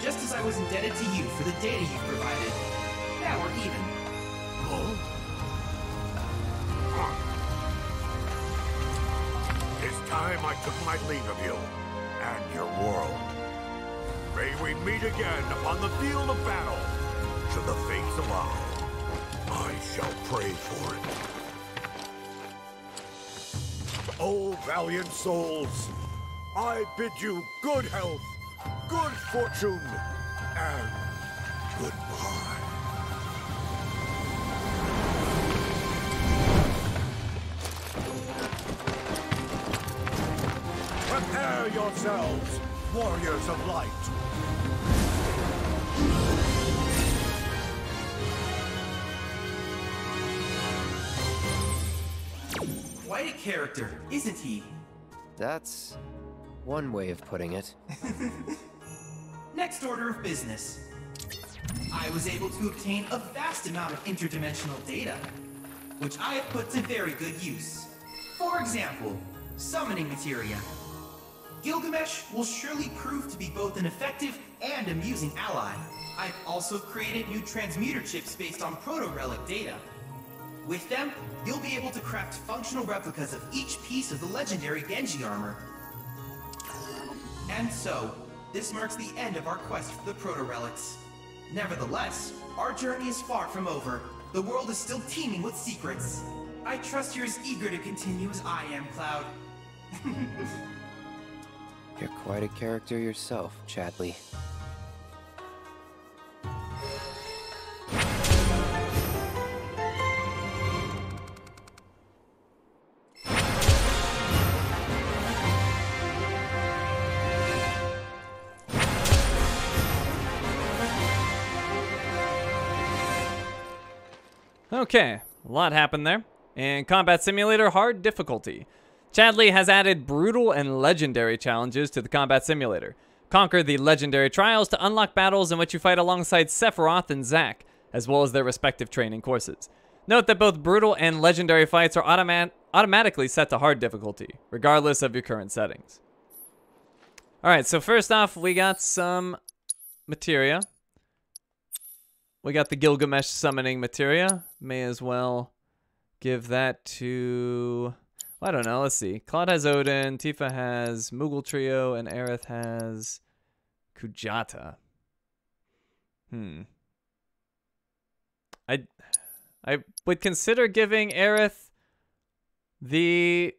Just as I was indebted to you for the data you've provided. Now we're even. It's time I took my leave of you and your world. May we meet again on the field of battle. Should the fates allow, I shall pray for it. Oh, valiant souls, I bid you good health, good fortune, and goodbye. Prepare yourselves, warriors of light. Quite a character, isn't he? That's one way of putting it. Next order of business. I was able to obtain a vast amount of interdimensional data, which I have put to very good use. For example, summoning materia. Gilgamesh will surely prove to be both an effective and amusing ally. I've also created new transmuter chips based on proto-relic data. With them, you'll be able to craft functional replicas of each piece of the legendary Genji armor. And so, this marks the end of our quest for the proto-relics. Nevertheless, our journey is far from over. The world is still teeming with secrets. I trust you're as eager to continue as I am, Cloud. You're quite a character yourself, Chadley. Okay, a lot happened there. In Combat Simulator Hard Difficulty, Chadley has added brutal and legendary challenges to the Combat Simulator. Conquer the legendary trials to unlock battles in which you fight alongside Sephiroth and Zack, as well as their respective training courses. Note that both brutal and legendary fights are automat automatically set to hard difficulty, regardless of your current settings. Alright, so first off, we got some materia. We got the Gilgamesh summoning materia. May as well give that to... I don't know. Let's see. Cloud has Odin. Tifa has Moogle Trio. And Aerith has Kujata. Hmm. I, I would consider giving Aerith the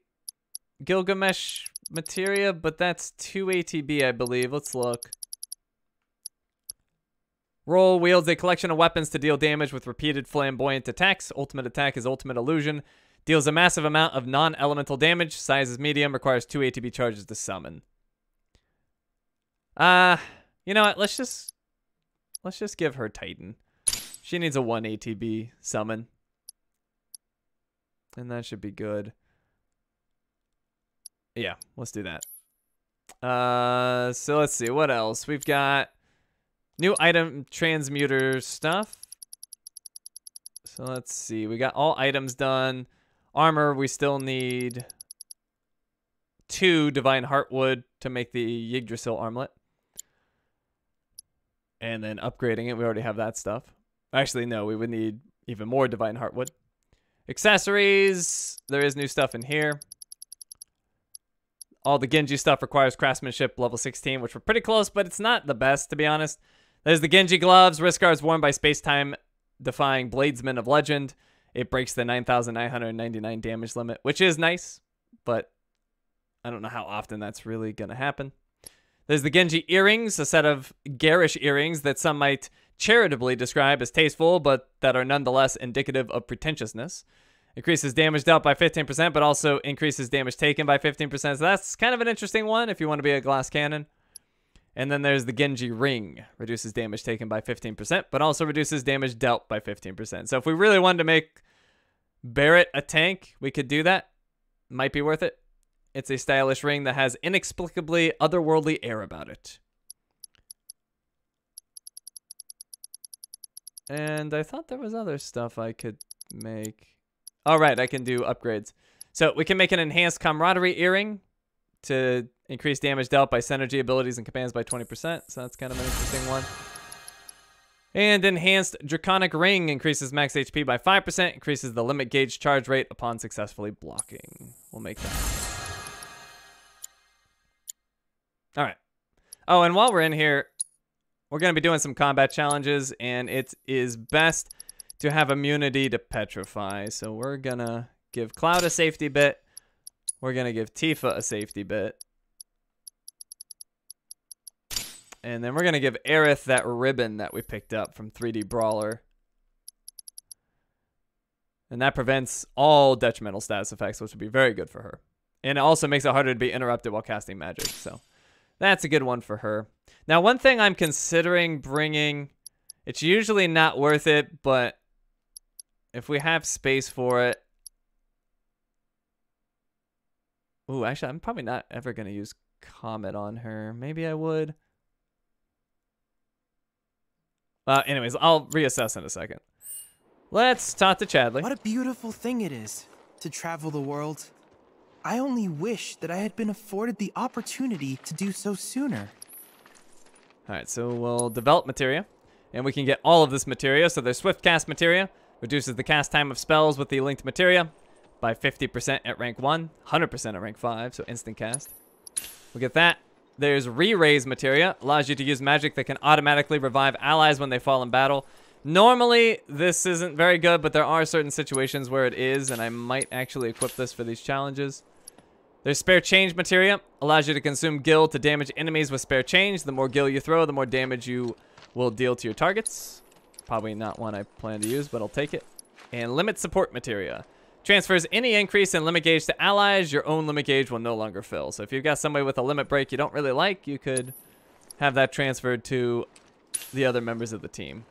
Gilgamesh materia, but that's 2 ATB, I believe. Let's look. Roll wields a collection of weapons to deal damage with repeated flamboyant attacks. Ultimate attack is ultimate illusion. Deals a massive amount of non-elemental damage. Size is medium. Requires two ATB charges to summon. Uh, you know what? Let's just let's just give her Titan. She needs a 1 ATB summon. And that should be good. Yeah, let's do that. Uh, so let's see what else we've got. New item transmuter stuff. So let's see. We got all items done. Armor, we still need two Divine Heartwood to make the Yggdrasil armlet. And then upgrading it, we already have that stuff. Actually, no, we would need even more Divine Heartwood. Accessories, there is new stuff in here. All the Genji stuff requires craftsmanship level 16, which we're pretty close, but it's not the best, to be honest. There's the Genji gloves, wrist guards worn by space-time defying bladesmen of legend. It breaks the 9,999 damage limit, which is nice, but I don't know how often that's really going to happen. There's the Genji earrings, a set of garish earrings that some might charitably describe as tasteful, but that are nonetheless indicative of pretentiousness. Increases damage dealt by 15%, but also increases damage taken by 15%. So that's kind of an interesting one if you want to be a glass cannon. And then there's the Genji ring. Reduces damage taken by 15%, but also reduces damage dealt by 15%. So if we really wanted to make Barret a tank, we could do that. Might be worth it. It's a stylish ring that has inexplicably otherworldly air about it. And I thought there was other stuff I could make. All right, I can do upgrades. So we can make an enhanced camaraderie earring to increase damage dealt by synergy abilities and commands by 20%. So that's kind of an interesting one. And enhanced draconic ring increases max HP by 5%, increases the limit gauge charge rate upon successfully blocking. We'll make that. All right. Oh, and while we're in here, we're going to be doing some combat challenges, and it is best to have immunity to petrify. So we're going to give Cloud a safety bit. We're going to give Tifa a safety bit. And then we're going to give Aerith that ribbon that we picked up from 3D Brawler. And that prevents all detrimental status effects, which would be very good for her. And it also makes it harder to be interrupted while casting magic. So that's a good one for her. Now, one thing I'm considering bringing, it's usually not worth it, but if we have space for it. Ooh, actually, I'm probably not ever going to use Comet on her. Maybe I would. Uh, anyways, I'll reassess in a second. Let's talk to Chadley. What a beautiful thing it is to travel the world. I only wish that I had been afforded the opportunity to do so sooner. All right, so we'll develop materia, and we can get all of this materia. So there's swift cast materia, reduces the cast time of spells with the linked materia by 50% at rank 1, 100% at rank 5, so instant cast. We'll get that. There's re-raise materia, allows you to use magic that can automatically revive allies when they fall in battle. Normally, this isn't very good, but there are certain situations where it is, and I might actually equip this for these challenges. There's spare change materia, allows you to consume gil to damage enemies with spare change. The more gil you throw, the more damage you will deal to your targets. Probably not one I plan to use, but I'll take it. And limit support materia. Transfers any increase in limit gauge to allies, your own limit gauge will no longer fill. So if you've got somebody with a limit break you don't really like, you could have that transferred to the other members of the team.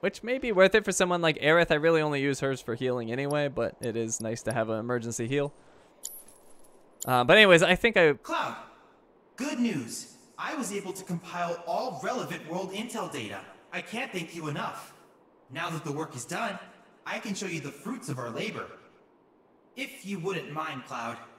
Which may be worth it for someone like Aerith. I really only use hers for healing anyway, but it is nice to have an emergency heal. Uh, but anyways, I think I... Cloud, good news. I was able to compile all relevant world intel data. I can't thank you enough. Now that the work is done, I can show you the fruits of our labor. If you wouldn't mind, Cloud.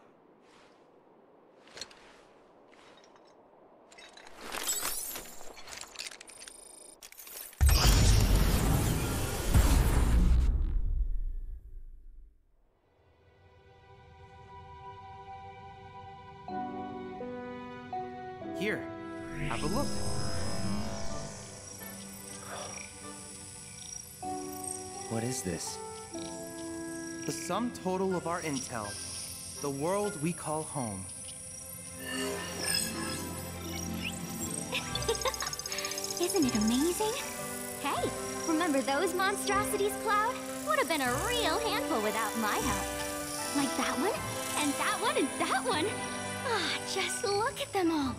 Sum total of our intel. The world we call home. Isn't it amazing? Hey, remember those monstrosities, Cloud? Would have been a real handful without my help. Like that one, and that one, and that one. Ah, just look at them all.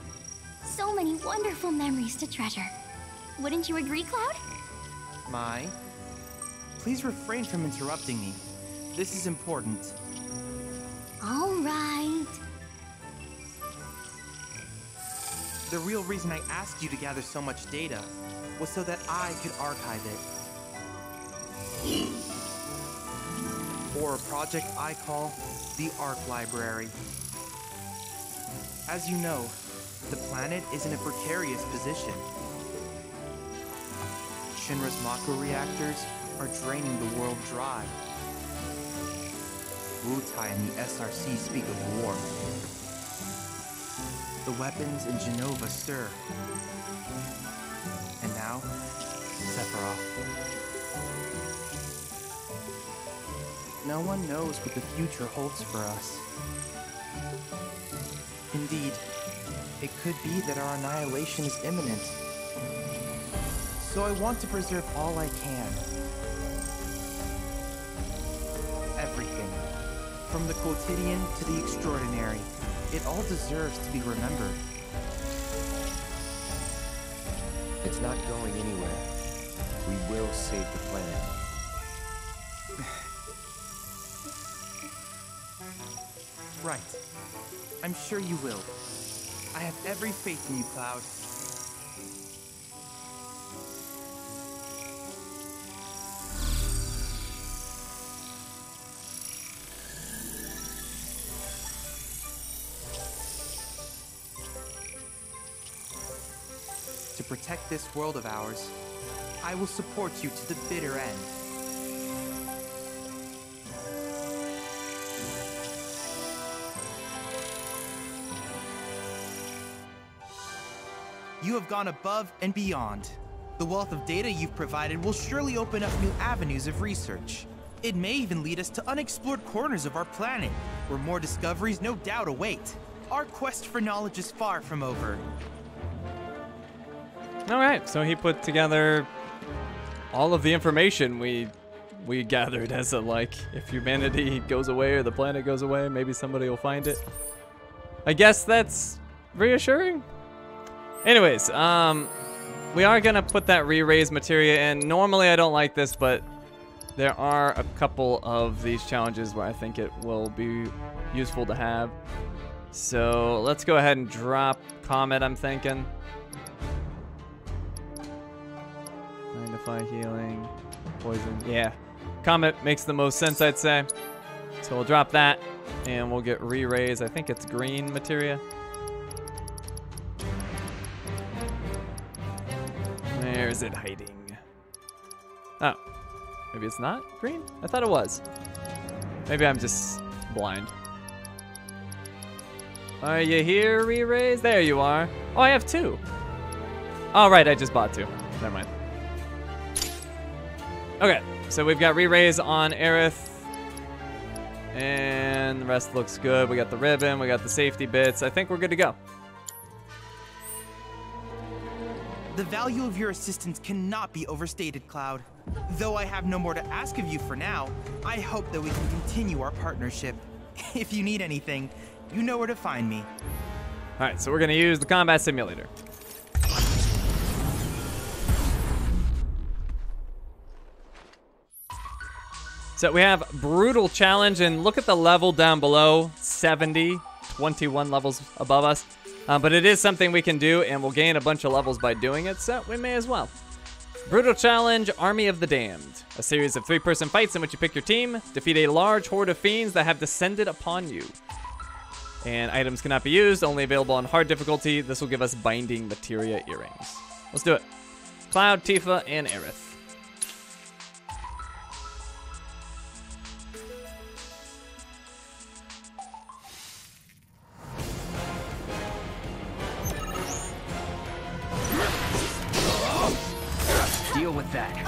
So many wonderful memories to treasure. Wouldn't you agree, Cloud? Mai, please refrain from interrupting me. This is important. All right. The real reason I asked you to gather so much data was so that I could archive it. For a project I call the Ark Library. As you know, the planet is in a precarious position. Shinra's Mako reactors are draining the world dry. Wutai and the SRC speak of war. The weapons in Jenova stir. And now, Sephiroth. No one knows what the future holds for us. Indeed, it could be that our annihilation is imminent. So I want to preserve all I can. From the quotidian to the extraordinary. It all deserves to be remembered. It's not going anywhere. We will save the planet. Right. I'm sure you will. I have every faith in you, Cloud. Protect this world of ours, I will support you to the bitter end. You have gone above and beyond. The wealth of data you've provided will surely open up new avenues of research. It may even lead us to unexplored corners of our planet, where more discoveries no doubt await. Our quest for knowledge is far from over. All right, so he put together all of the information we we gathered as a like if humanity goes away or the planet goes away, maybe somebody will find it. I guess that's reassuring. Anyways, um we are to put that re-raise materia in. Normally I don't like this, but there are a couple of these challenges where I think it will be useful to have. So, let's go ahead and drop Comet, I'm thinking. Magnify healing, poison. Yeah, Comet makes the most sense, I'd say. So we'll drop that, and we'll get re-raise. I think it's green materia. Where is it hiding? Oh, maybe it's not green? I thought it was. Maybe I'm just blind. Are you here, re-raise? There you are. Oh, I have two. Oh, right, I just bought two. Never mind. Okay, so we've got re-raise on Aerith. And the rest looks good. We got the ribbon, we got the safety bits. I think we're good to go. The value of your assistance cannot be overstated, Cloud. Though I have no more to ask of you for now, I hope that we can continue our partnership. If you need anything, you know where to find me. All right, so we're gonna use the combat simulator. So we have brutal challenge and look at the level down below, 70, 21 levels above us. Uh, but it is something we can do and we'll gain a bunch of levels by doing it, so we may as well. Brutal Challenge, Army of the Damned. A series of three-person fights in which you pick your team, defeat a large horde of fiends that have descended upon you. And items cannot be used, only available on hard difficulty. This will give us binding materia earrings. Let's do it. Cloud, Tifa, and Aerith. That.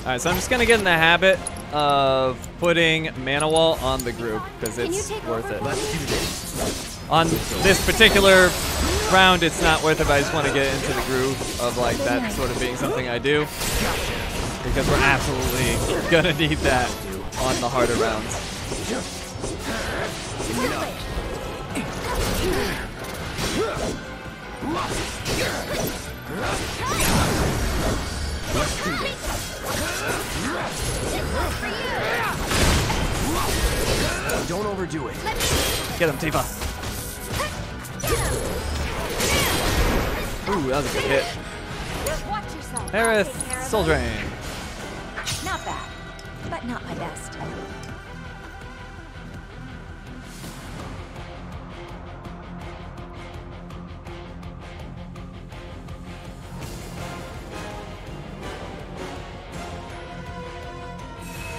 All right, so I'm just gonna get in the habit of putting Mana Wall on the group because it's worth it. Let's do this. On this particular round, it's not worth it, but I just want to get into the groove of like that sort of being something I do because we're absolutely gonna need that on the harder rounds. Don't overdo it. Get him, Tifa. Ooh, that was a good hit. Watch yourself. Aerith, Take Soul. Drain. Not bad, but not my best.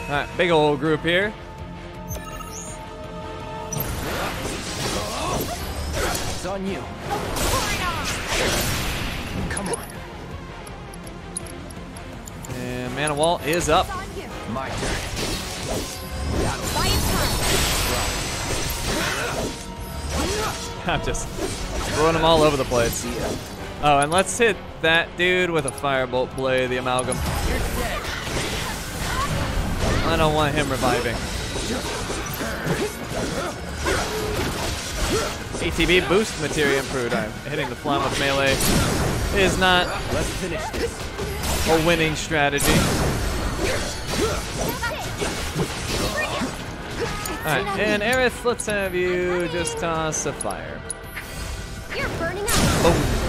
Alright, big old group here. It's on you. Come on. And Mana Wall is up. My turn. I'm just throwing them all over the place. Oh, and let's hit that dude with a Firebolt Blade, the Amalgam. I don't want him reviving. ATB boost materia improved. I'm hitting the flan with melee is not Let's finish this. a winning strategy. Alright, and Aerith, let's have you just toss a fire. You're burning up. Boom.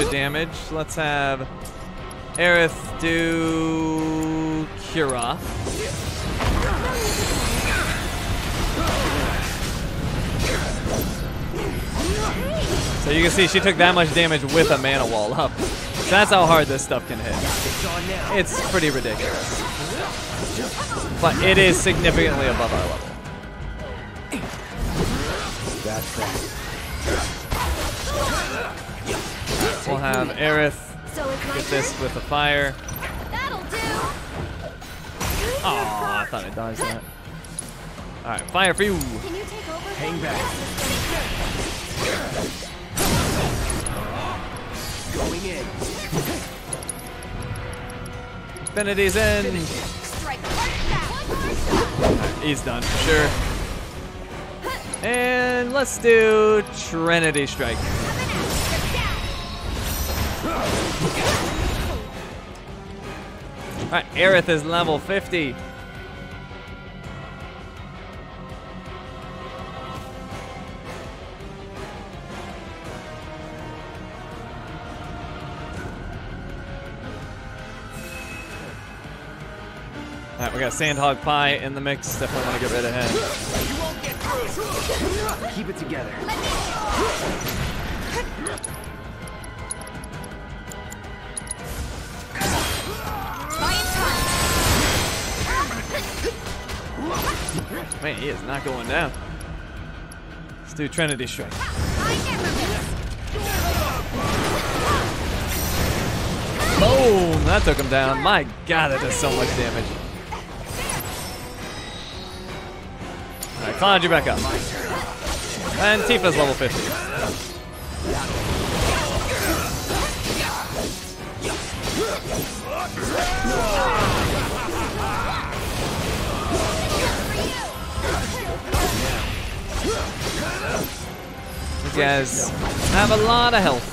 Of damage. Let's have Aerith do Cura. So you can see she took that much damage with a mana wall up. So that's how hard this stuff can hit. It's pretty ridiculous. But it is significantly above our level. That's that. We'll have Aerith So it's my get turn. this with a fire. That'll do. Oh, I thought I dodged that. Alright, fire for you. Can you take over? Hang back. Going in. Infinity's End. Right. He's done, for sure. And let's do Trinity Strike. Alright, Aerith is level 50. Alright, we got Sandhog Pie in the mix. Definitely want to get rid of him. Keep it together. Man, he is not going down. Let's do Trinity Strike. Boom! That took him down. My god, that does so much damage. Alright, Cloud you back up. And Tifa's level 50. You guys have a lot of health.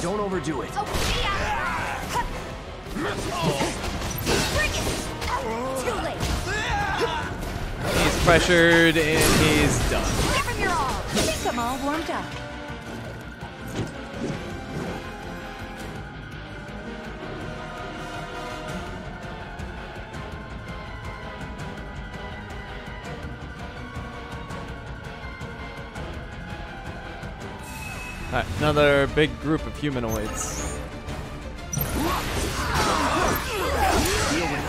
Don't overdo it. He's pressured and he's done. Give him your all. I think I'm all warmed up. Alright, another big group of humanoids. Deal with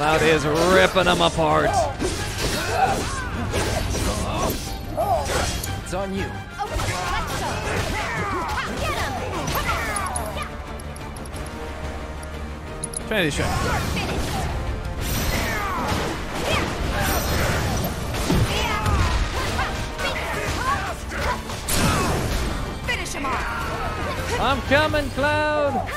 Cloud is ripping them apart. It's on you. Okay, let's go. Get him. Trinity Strike. You're. Finish him off. I'm coming, Cloud.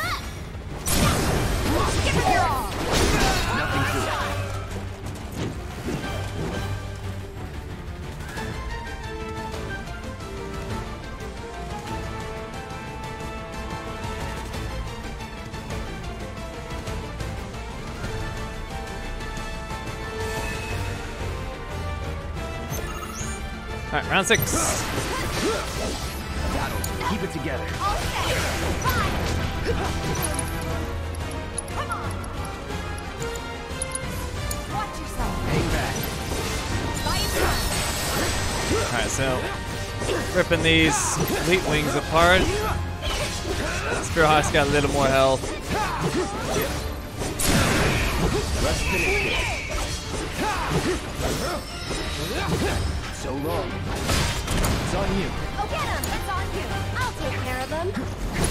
All right, round six. Keep it together. All set. Fine. Come on. Watch yourself. Hang back. By your side. All right, so ripping these elite wings apart. Spearhawk's got a little more health. Let's finish this. So long. It's on you. Oh, get him. It's on you. I'll take care of him.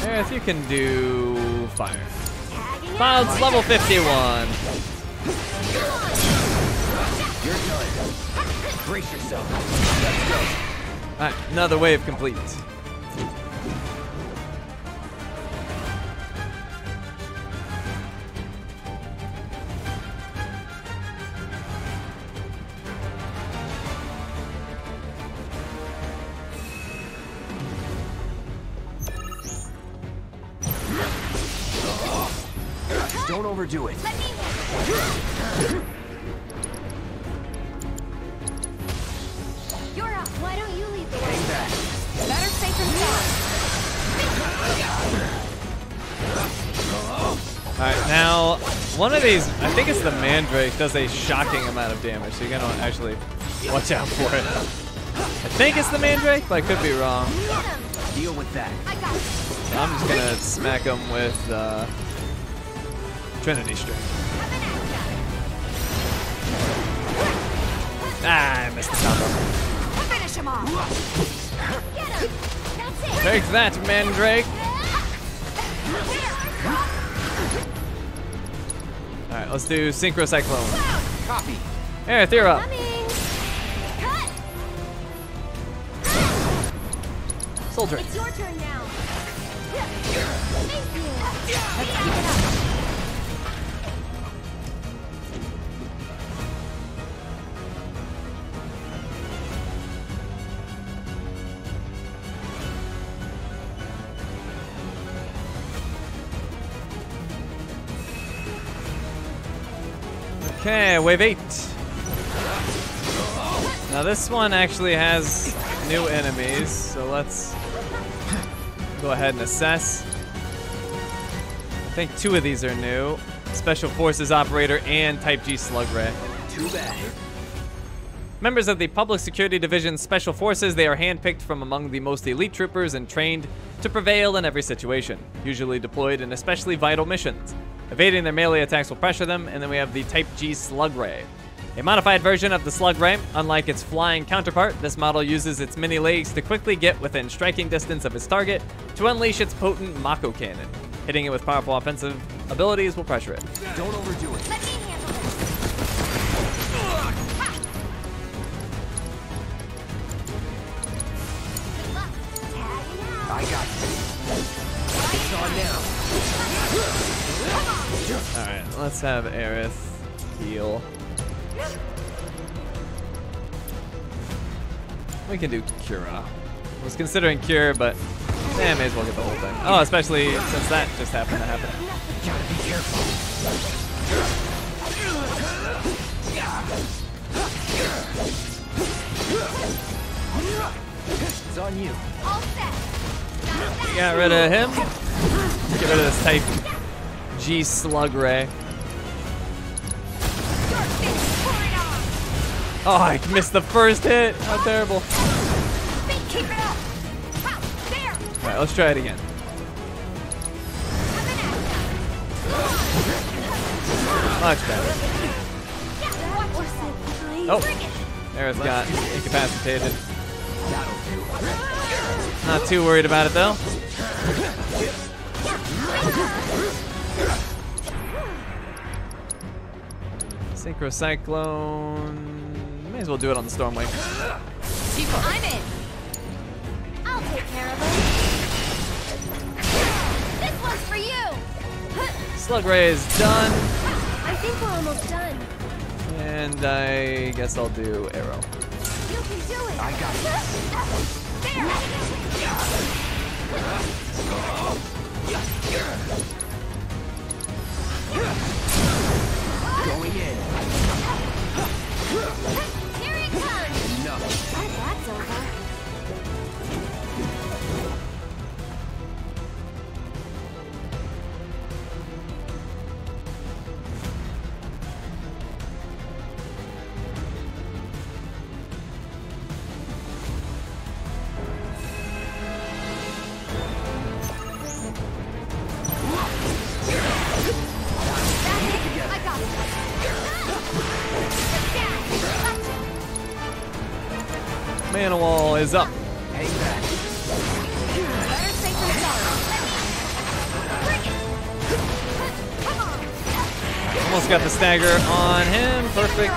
Aerith, you can do fire. Tagging Cloud's level 51. You're done. Brace yourself. Let's go. All right, another wave complete. Don't it. Let me handle it. You're up. Why don't you lead the way? Hang back. Better safe than sorry. All right, now one of these, I think it's the Mandrake, does a shocking amount of damage, so you're gonna actually watch out for it. I think it's the Mandrake, but I could be wrong. Deal with that. I got it. So I'm just gonna smack him with uh, Trinity Strike. Have an act Ah, I missed the combo. Finish him off. Get him. That's it. Take that, Mandrake. All right, let's do Synchro Cyclone. Copy. Aerith, you're up. Coming. Cut. Soldier. It's your turn now. Okay, wave eight. Now this one actually has new enemies, so let's go ahead and assess. I think two of these are new. Special Forces Operator and Type G Slug Ray. Too bad. Members of the Public Security Division's Special Forces, they are handpicked from among the most elite troopers and trained to prevail in every situation, usually deployed in especially vital missions. Evading their melee attacks will pressure them, and then we have the Type G Slug Ray. A modified version of the Slug Ray, unlike its flying counterpart, this model uses its mini legs to quickly get within striking distance of its target to unleash its potent Mako Cannon. Hitting it with powerful offensive abilities will pressure it. Don't overdo it. I got you. It's on now. Alright, let's have Aerith heal. We can do Cura. I was considering Cure, but eh, may as well get the whole thing. Oh, especially since that just happened to happen. Gotta be careful. It's on you. All set. Got rid of him. Get rid of this type G Slug Ray. Oh, I missed the first hit. How terrible. Keep it up. There. All right, let's try it again. Much better. Oh, Aerith got incapacitated. Not too worried about it though. Synchro Cyclone. May as well do it on the Stormwing. I'm in. I'll take care of it. This one's for you. Slug Ray is done, I think we're almost done. and I guess I'll do Arrow. You can do it. I got it. Going in. Here it comes. Enough. Is up. Almost got the stagger on him. Perfect.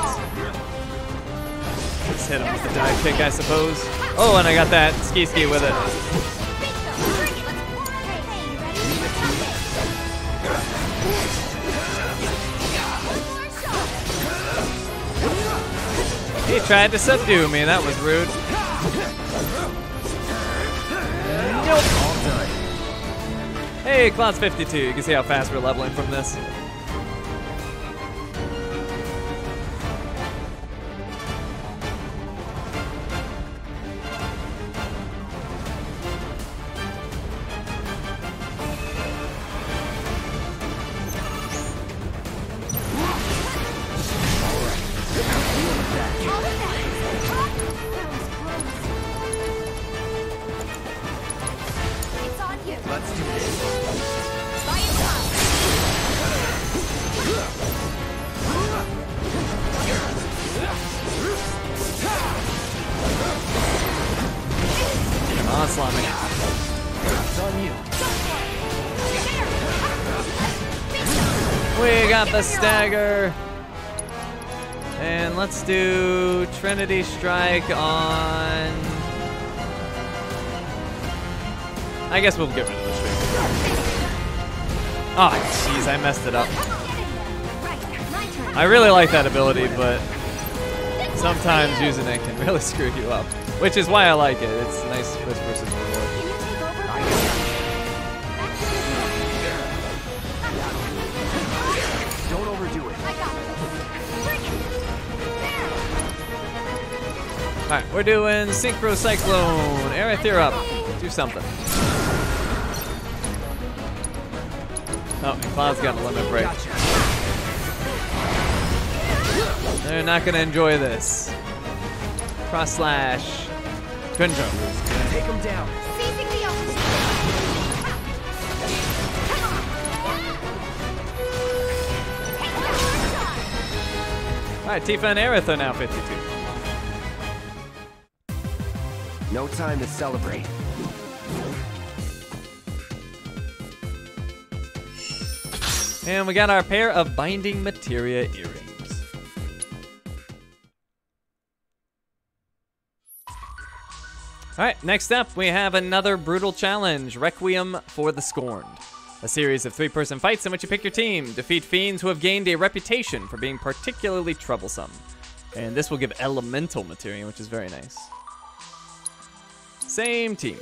Just hit him with the dive kick, I suppose. Oh, and I got that ski ski with it. He tried to subdue me. That was rude. Hey, Cloud's 52. You can see how fast we're leveling from this. The stagger. And let's do Trinity Strike on. I guess we'll get rid of the streak. Oh, jeez, I messed it up. I really like that ability, but sometimes using it can really screw you up. Which is why I like it. It's nice risk versus Alright, we're doing Synchro Cyclone. Aerith, you're up. Do something. Oh, Cloud's got a limit break. They're not gonna enjoy this. Cross slash. Twin. Take him down. Seizing the opportunity. Come on. Take that shot. Alright, Tifa and Aerith are now 52. Time to celebrate. And we got our pair of binding materia earrings. Alright, next up we have another brutal challenge Requiem for the Scorned. A series of three person fights in which you pick your team, defeat fiends who have gained a reputation for being particularly troublesome. And this will give elemental materia, which is very nice. Same team.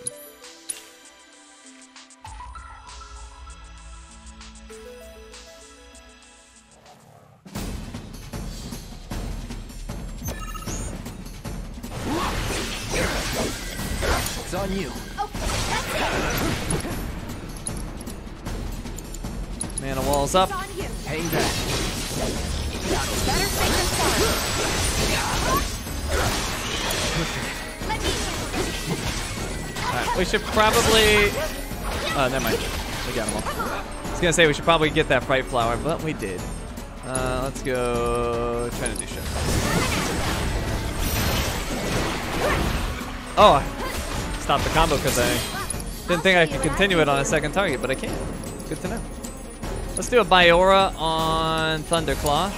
It's on you. Okay, that's Mana walls up. Hang back. Better safe than sorry. We should probably... Oh, never mind. We got them all. I was gonna say we should probably get that Fright Flower, but we did. Uh, let's go Try to do shit. Oh, Stop the combo because I didn't think I could continue it on a second target, but I can. Good to know. Let's do a Biora on Thunderclaw.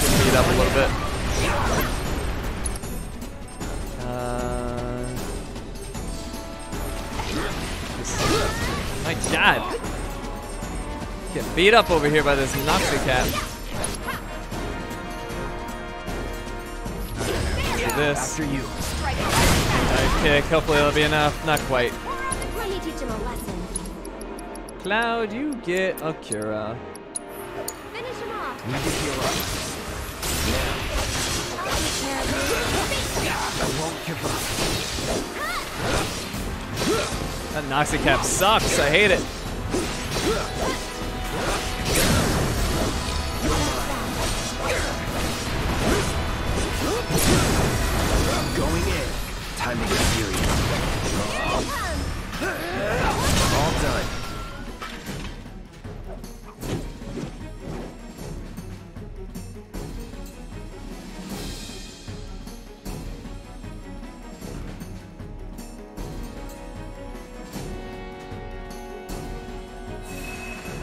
Speed up a little bit. My God. Get beat up over here by this Noxie Do this. After you. Nice kick. Hopefully that'll be enough. Not quite. Let me teach him a lesson. Cloud, you get a Cura. Finish him off. To heal up. I won't give up. That Noxie cap sucks. I hate it. Going in. To get serious. All done.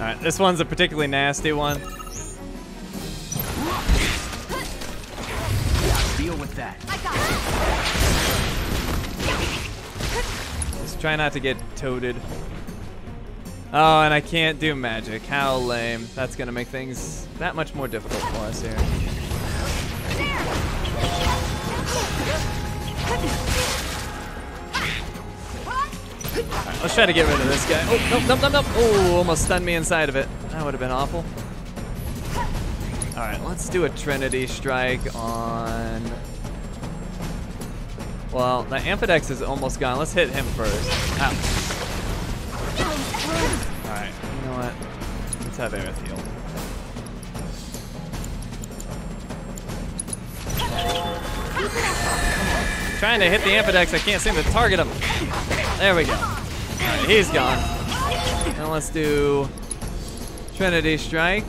All right, this one's a particularly nasty one. Deal with that. Just try not to get toted. Oh, and I can't do magic. How lame. That's gonna make things that much more difficult for us here. Alright, let's try to get rid of this guy. Oh, nope, nope, nope, nope. Oh, almost stunned me inside of it. That would have been awful. Alright, let's do a Trinity Strike on... Well, the Amphidex is almost gone. Let's hit him first. Ow. Alright, you know what? Let's have Aerith heal. Trying to hit the Amphidex, I can't seem to target him. There we go. He's gone. Now let's do Trinity Strike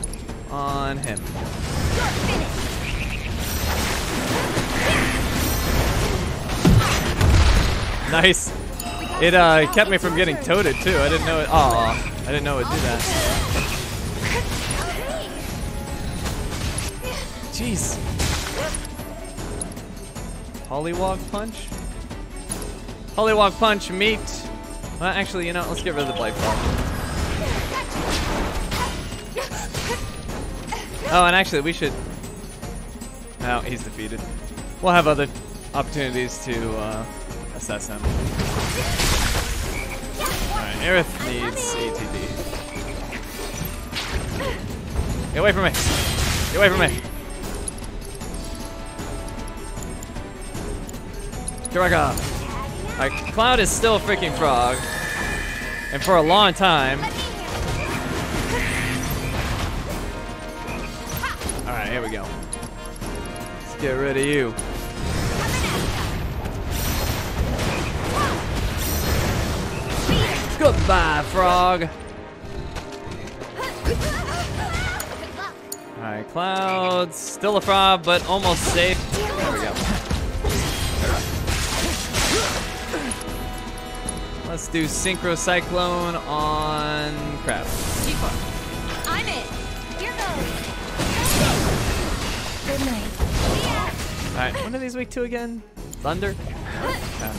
on him. Nice. It uh, kept me from getting toted too. I didn't know it. Oh, I didn't know it do that. Jeez. Hollywog punch. Hollywog punch meet. Well, actually, you know, let's get rid of the blight ball. Oh, and actually, we should. No, he's defeated. We'll have other opportunities to uh, assess him. Alright, Aerith needs ATB. Get away from me! Get away from me! Curaga! Alright, Cloud is still a freaking frog. And for a long time. Alright, here we go. Let's get rid of you. Goodbye, frog. Alright, Clouds. Still a frog, but almost safe. There we go. Let's do Synchro Cyclone on Crab. I'm in. Here goes. Good night. Alright, when are these week two again? Thunder? Yeah.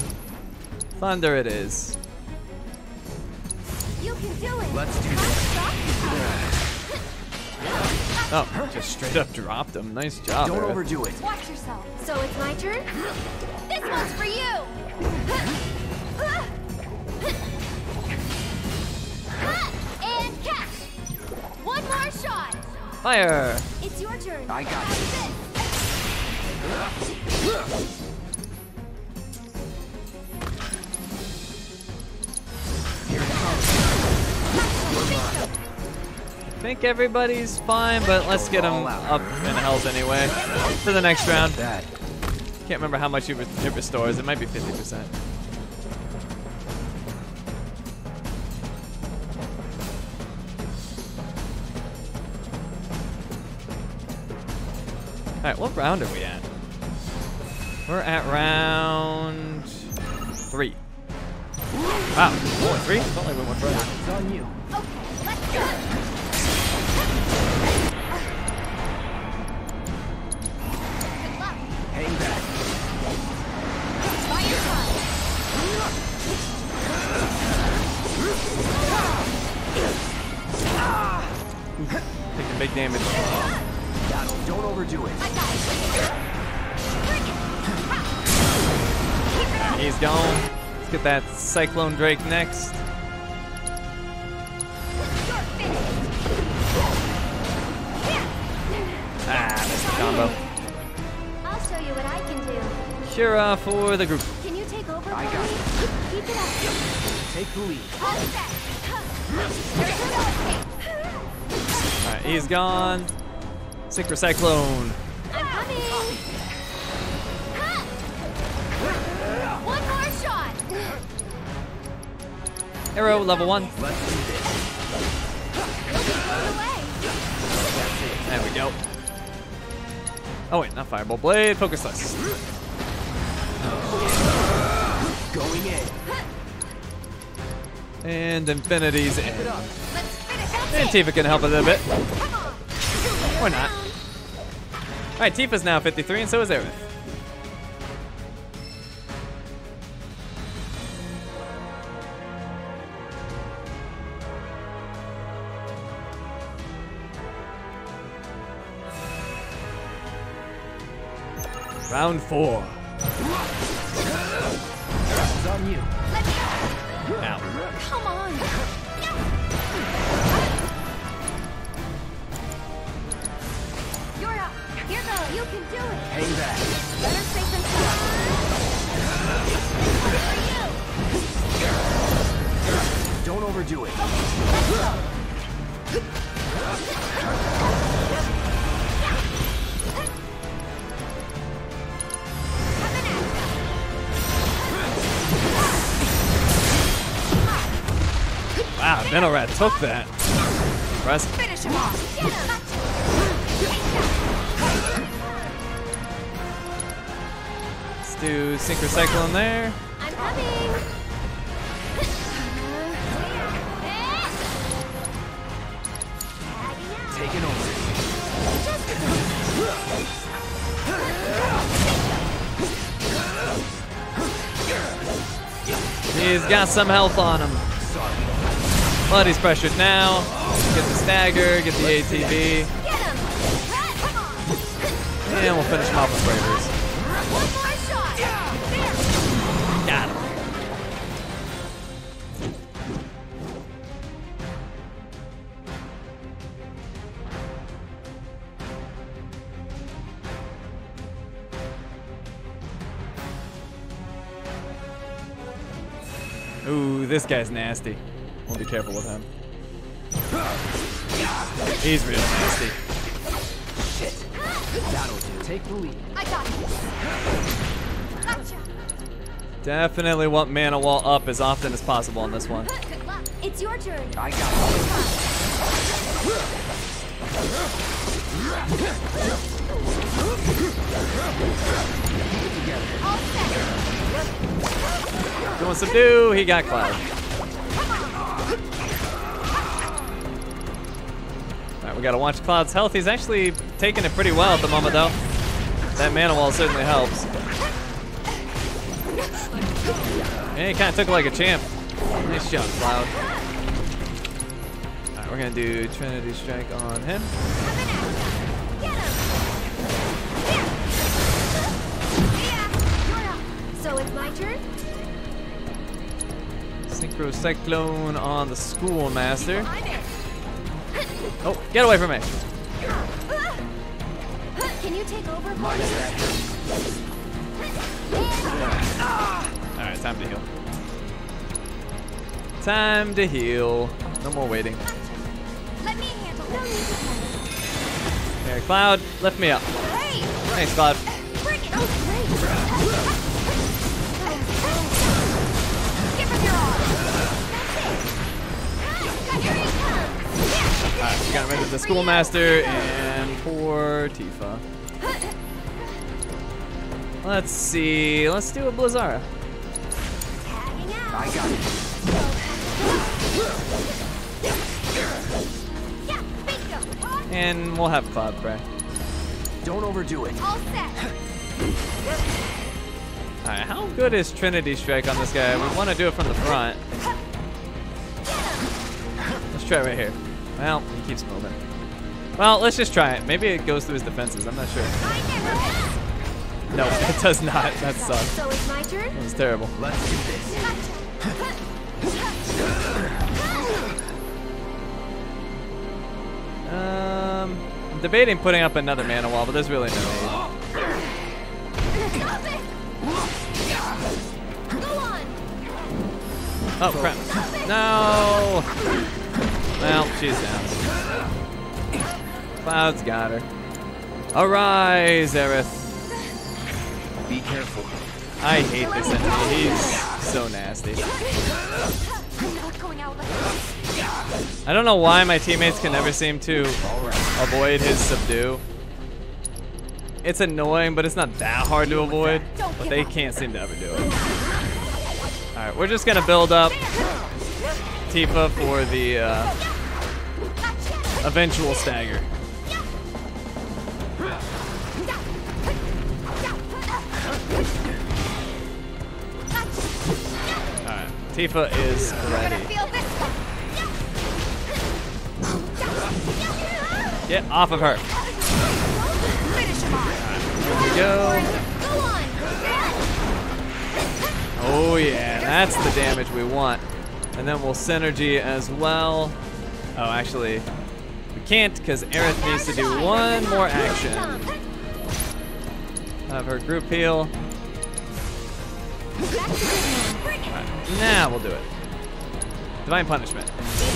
Thunder it is. You can do it. Let's do this. Oh, just straight up dropped him. Nice job. Don't Aerith. overdo it. Watch yourself. So it's my turn? This one's for you. And catch. One more shot. Fire! It's your turn. I got Have this. this. I think everybody's fine, but let's get them up in health anyway for the next round. Can't remember how much it it restores. It might be 50%. Alright, what round are we at? We're at round three. Wow, only three? Felt like we went further. It's on you. Hang back. Taking big damage. Got. Don't overdo it. He's gone. Let's get that Cyclone Drake next. Ah, missed the combo. I'll show you what I can do. Cura for the group. Can you take over? I got it. Keep it up. Take the lead. All set. Alright, he's gone. Synchro Cyclone. I'm coming. One more shot. Arrow, level one. Let's do this. Blown away. There we go. Oh wait, not Fireball Blade, Focus Slice. Going in. And Infinity's End. It up. Let's finish. That's And it. Tifa can help a little bit. Why on. Or. Alright, Tifa's now 53 and so is Aerith. Round four. It's on you. Now. Come on. Can do it. Hang back. Better safe than sorry. For you. Don't overdo it. Wow, Menorat took that. Impressive. Do Synchro Cyclone there. I'm coming. Taking over. He's got some health on him. But he's pressured now. Get the stagger, get the ATB, Get him. Come on. and we'll finish him off with Bravers. This guy's nasty. We'll be careful with him. He's real nasty. That'll do. Take the lead. I got it. Gotcha. Definitely want mana wall up as often as possible on this one. Good luck. It's your turn. I got it. All set. Doing subdue, he got Cloud. We gotta watch Cloud's health. He's actually taking it pretty well at the moment, though. That mana wall certainly helps. Yeah, he kind of took it like a champ. Nice shot, Cloud. Alright, we're gonna do Trinity Strike on him. Get him. Yeah. You're up. So it's my turn? Synchro Cyclone on the Schoolmaster. Oh, get away from me. Can you take over? Alright, time to heal. Time to heal. No more waiting. Let me handle it. Cloud, lift me up. Thanks, Cloud. Got rid of the schoolmaster and poor Tifa. Let's see. Let's do a Blizzara. I got it. And we'll have Cloud Pray. Don't overdo it. All set! Alright, how good is Trinity Strike on this guy? We want to do it from the front. Let's try it right here. Well, he keeps moving. Well, let's just try it. Maybe it goes through his defenses. I'm not sure. I never miss! No, it does not. That sucks. So it's my turn? That was terrible. Let's do this. Um, I'm debating putting up another mana wall, but there's really no need. Stop it! Go on! Oh, crap. No! Well, she's down. Cloud's got her. Arise, Aerith. Be careful. I hate this enemy. He's so nasty. I'm not going out like I don't know why my teammates can never seem to avoid his subdue. It's annoying, but it's not that hard to avoid. But they can't seem to ever do it. Alright, we're just gonna build up Tifa for the uh, eventual stagger. Alright, Tifa is ready. Get off of her. We. Go! Oh yeah, that's the damage we want. And then we'll synergy as well. Oh, actually, we can't because Aerith needs to do one more action. Have her group heal. Alright, now we'll do it. Divine Punishment.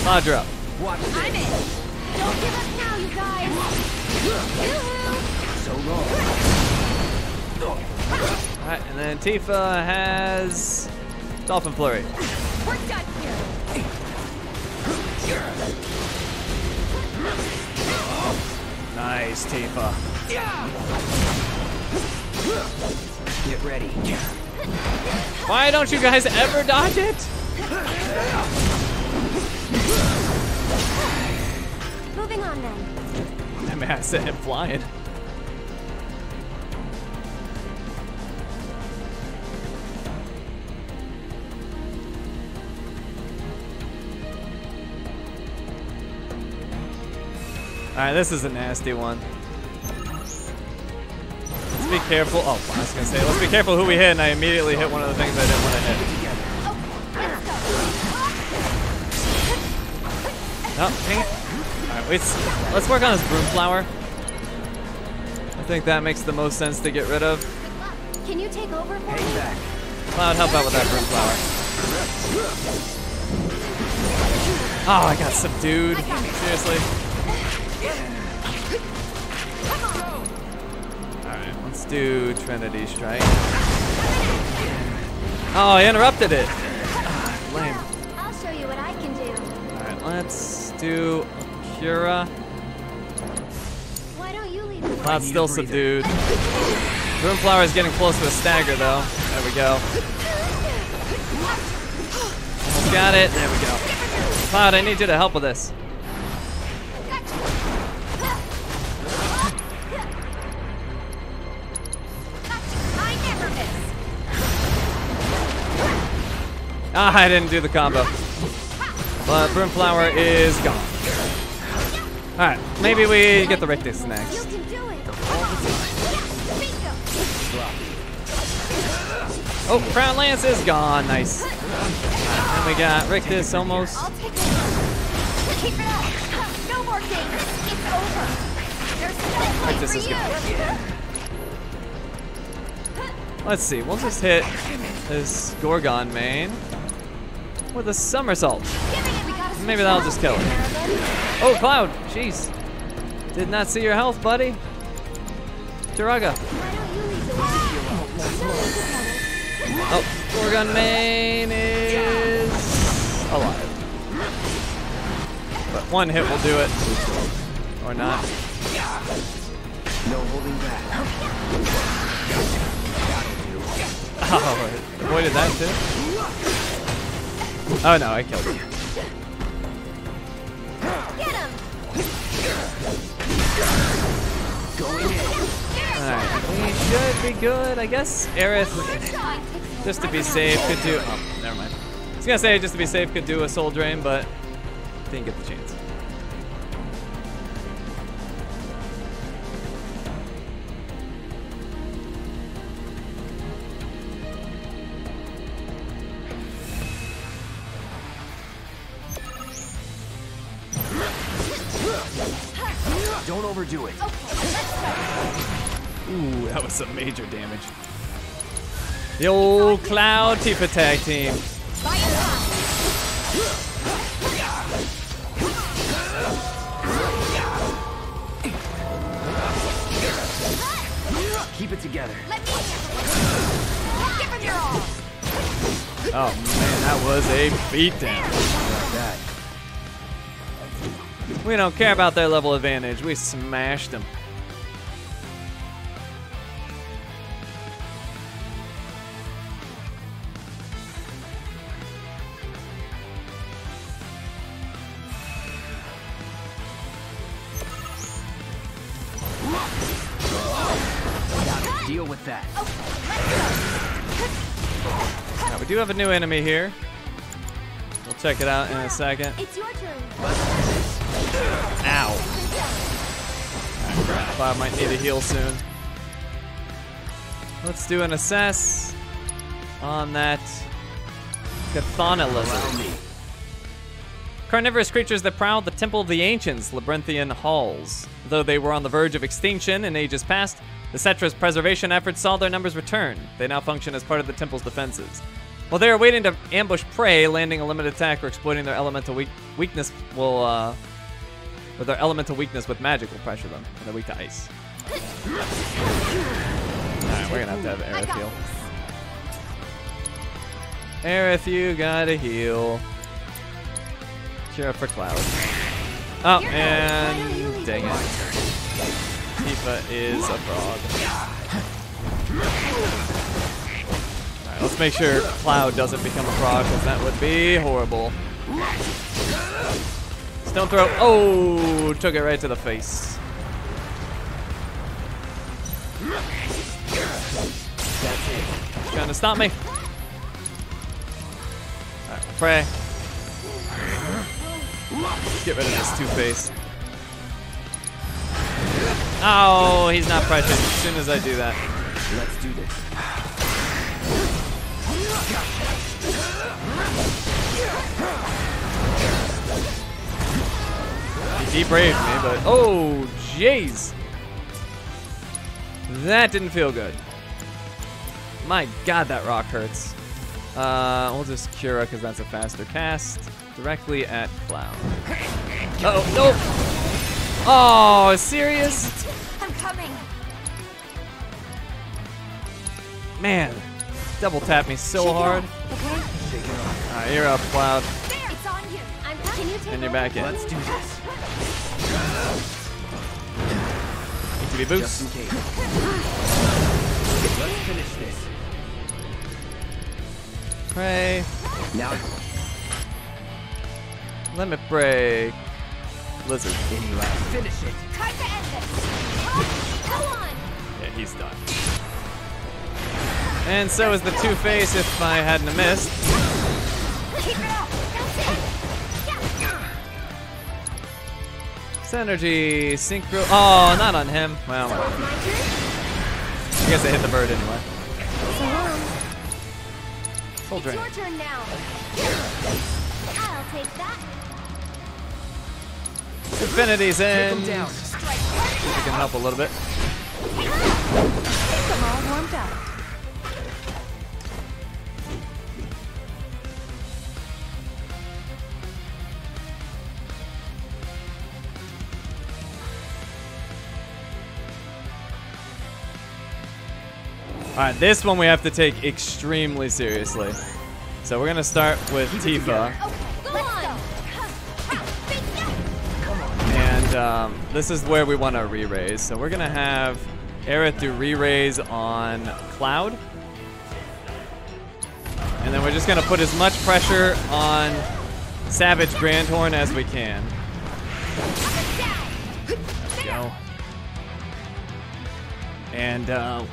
Lodge her up. Watch. I'm in! Don't give up now, you guys! So long. Alright, and then Tifa has Dolphin Flurry. We're done here! Nice, Tifa. Get ready. Why don't you guys ever dodge it? Moving on then. I mean, I sent him flying. Alright, this is a nasty one. Let's be careful. Oh, I was gonna say, let's be careful who we hit, and I immediately hit one of the things I didn't want to hit. Oh, dang it. Alright, let's, let's work on this broom flower. I think that makes the most sense to get rid of. Can you take over for me? back. Cloud, help out with that broom flower. Oh, I got subdued. Seriously. Alright, let's do Trinity Strike. Oh, I interrupted it. Ah, lame. I'll show you what I can do. Alright, let's do Cura. Why don't you lead the? Cloud's still subdued. Broom flower is getting close to a stagger though. There we go. Almost got it. There we go. Cloud, I need you to help with this. Ah, I didn't do the combo. But broom flower is gone. Alright, maybe we get the Rictus next. can do it. Bingo. Oh, Crown Lance is gone. Nice. And we got Rictus almost. I'll take it. Keep it up. No more games. It's over. There's no place Rictus for is you. gone. Let's see. We'll just hit this Gorgonmane with a somersault. Maybe that'll just kill it. Oh, Cloud. Jeez. Did not see your health, buddy. Curaga. Oh, Gorgonmane is alive. But one hit will do it. Or not. No holding back. Oh, avoided that too? Oh no, I killed him. Get him! Alright, we should be good. I guess Aerith, just to be safe, could do. Oh, never mind. I was gonna say, just to be safe, could do a soul drain, but didn't get the chance. Some major damage. The old Cloud Tifa tag team. Keep it together. Oh man, that was a beatdown. We don't care about their level advantage. We smashed them. Do have a new enemy here. We'll check it out in a second. It's your turn. Ow. Crap, I might need a heal soon. Let's do an assess on that Gathana lizard. Carnivorous creatures that prowled the Temple of the Ancients, Labyrinthian halls. Though they were on the verge of extinction in ages past, the Cetra's preservation efforts saw their numbers return. They now function as part of the temple's defenses. While they are waiting to ambush prey, landing a limited attack or exploiting their elemental weak- weakness will, uh, or their elemental weakness with magic will pressure them, and they're weak to ice. Alright, we're gonna have to have Aerith heal. Aerith, you gotta heal. Cure for Cloud. Oh, and dang it. Tifa is a frog. Let's make sure Cloud doesn't become a frog, because that would be horrible. Stone throw. Oh, took it right to the face. That's it. Trying to stop me. Pray. Get rid of this Two-Face. Oh, he's not pressured as soon as I do that. Let's do this. He braved me, but oh, jeez. That didn't feel good. My god, that rock hurts. Uh, we'll just Cura because that's a faster cast. Directly at Cloud. Uh oh, nope. Oh, serious? I'm coming. Man, double tap me so hard. Okay? Alright, you're up, Cloud. There, it's on you. I'm Can you take And you're back in. Let's do this. ATB Just in case. Let's finish this. Pray. Now, Limit break. Lizard. any last. Finish it. Try to end this. Oh, go on. Yeah, he's done. And so is the Two-Face if I hadn't missed. Keep it up. That's it. Yeah. Synergy, synchro. Oh, not on him. Well, So I it's my turn. guess I hit the bird anyway. So long. Full It's your turn now. I'll take that. Infinity's End. Take 'em down. Strike We can help a little bit. I'm all warmed up. Right, this one we have to take extremely seriously. So we're gonna start with Tifa. And um, this is where we want to re-raise. So we're gonna have Aerith do re-raise on Cloud. And then we're just gonna put as much pressure on Savage Grandhorn as we can. Go. And uh,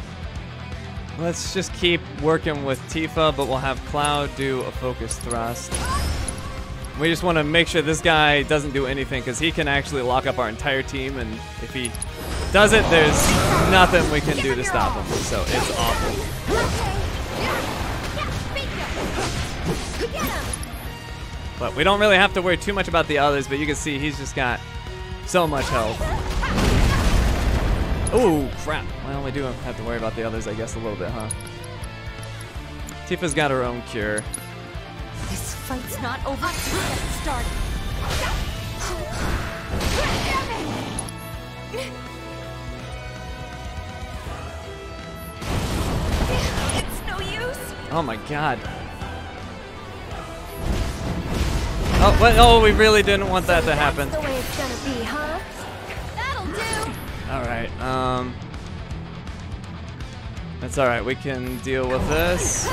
let's just keep working with Tifa, but we'll have Cloud do a focus thrust. We just want to make sure this guy doesn't do anything because he can actually lock up our entire team, and if he does it, there's nothing we can do to stop him. So it's awful. But we don't really have to worry too much about the others, but you can see he's just got so much health. Oh, crap. Well, we do have to worry about the others, I guess, a little bit, huh? Tifa's got her own cure. This fight's not over till get started. It's no use. Oh my god. Oh, what? Oh, we really didn't want that to happen. That's the way it's gonna be, huh? That'll do. All right. Um. That's all right. We can deal with this.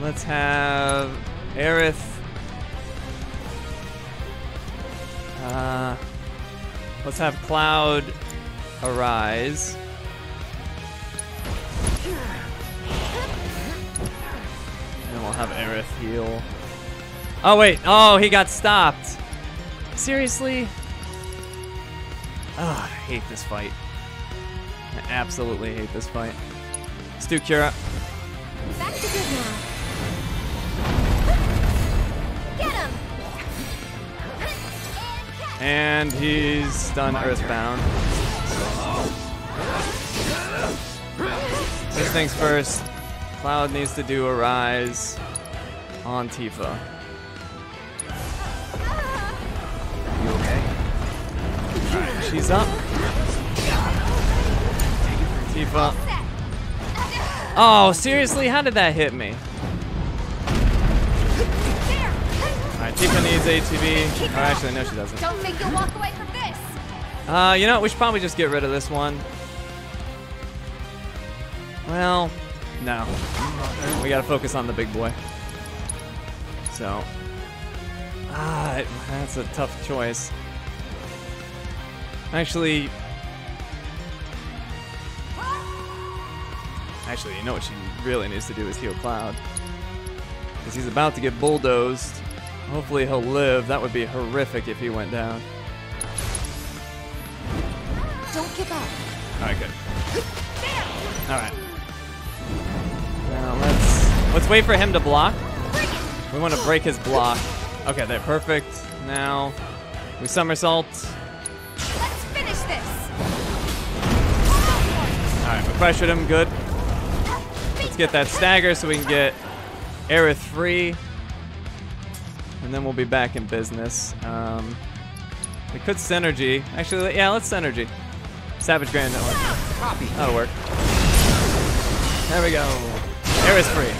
Let's have Aerith. Uh. Let's have Cloud arise. And we'll have Aerith heal. Oh wait. Oh, he got stopped. Seriously? Oh, I hate this fight. I absolutely hate this fight. Let's do Cura. Back to good now. Get him! And he's done Earthbound. First things first, Cloud needs to do a rise on Tifa. She's up. Tifa. Oh, seriously? How did that hit me? Alright, Tifa needs ATB. Oh, actually, no, she doesn't. Don't think you'll walk away from this. Uh, you know what? We should probably just get rid of this one. Well, no. We gotta focus on the big boy. So. Ah, that's a tough choice. Actually. Actually, you know what she really needs to do is heal Cloud. Because he's about to get bulldozed. Hopefully he'll live. That would be horrific if he went down. Don't give up. Alright, good. Alright. Now let's let's wait for him to block. We want to break his block. Okay, there, perfect. Now we somersault. Pressured him, good. Let's get that stagger so we can get Aerith free. And then we'll be back in business. Um, we could synergy. Actually, yeah, let's synergy. Savage Grand Network. Copy. That'll work. There we go. Aerith free.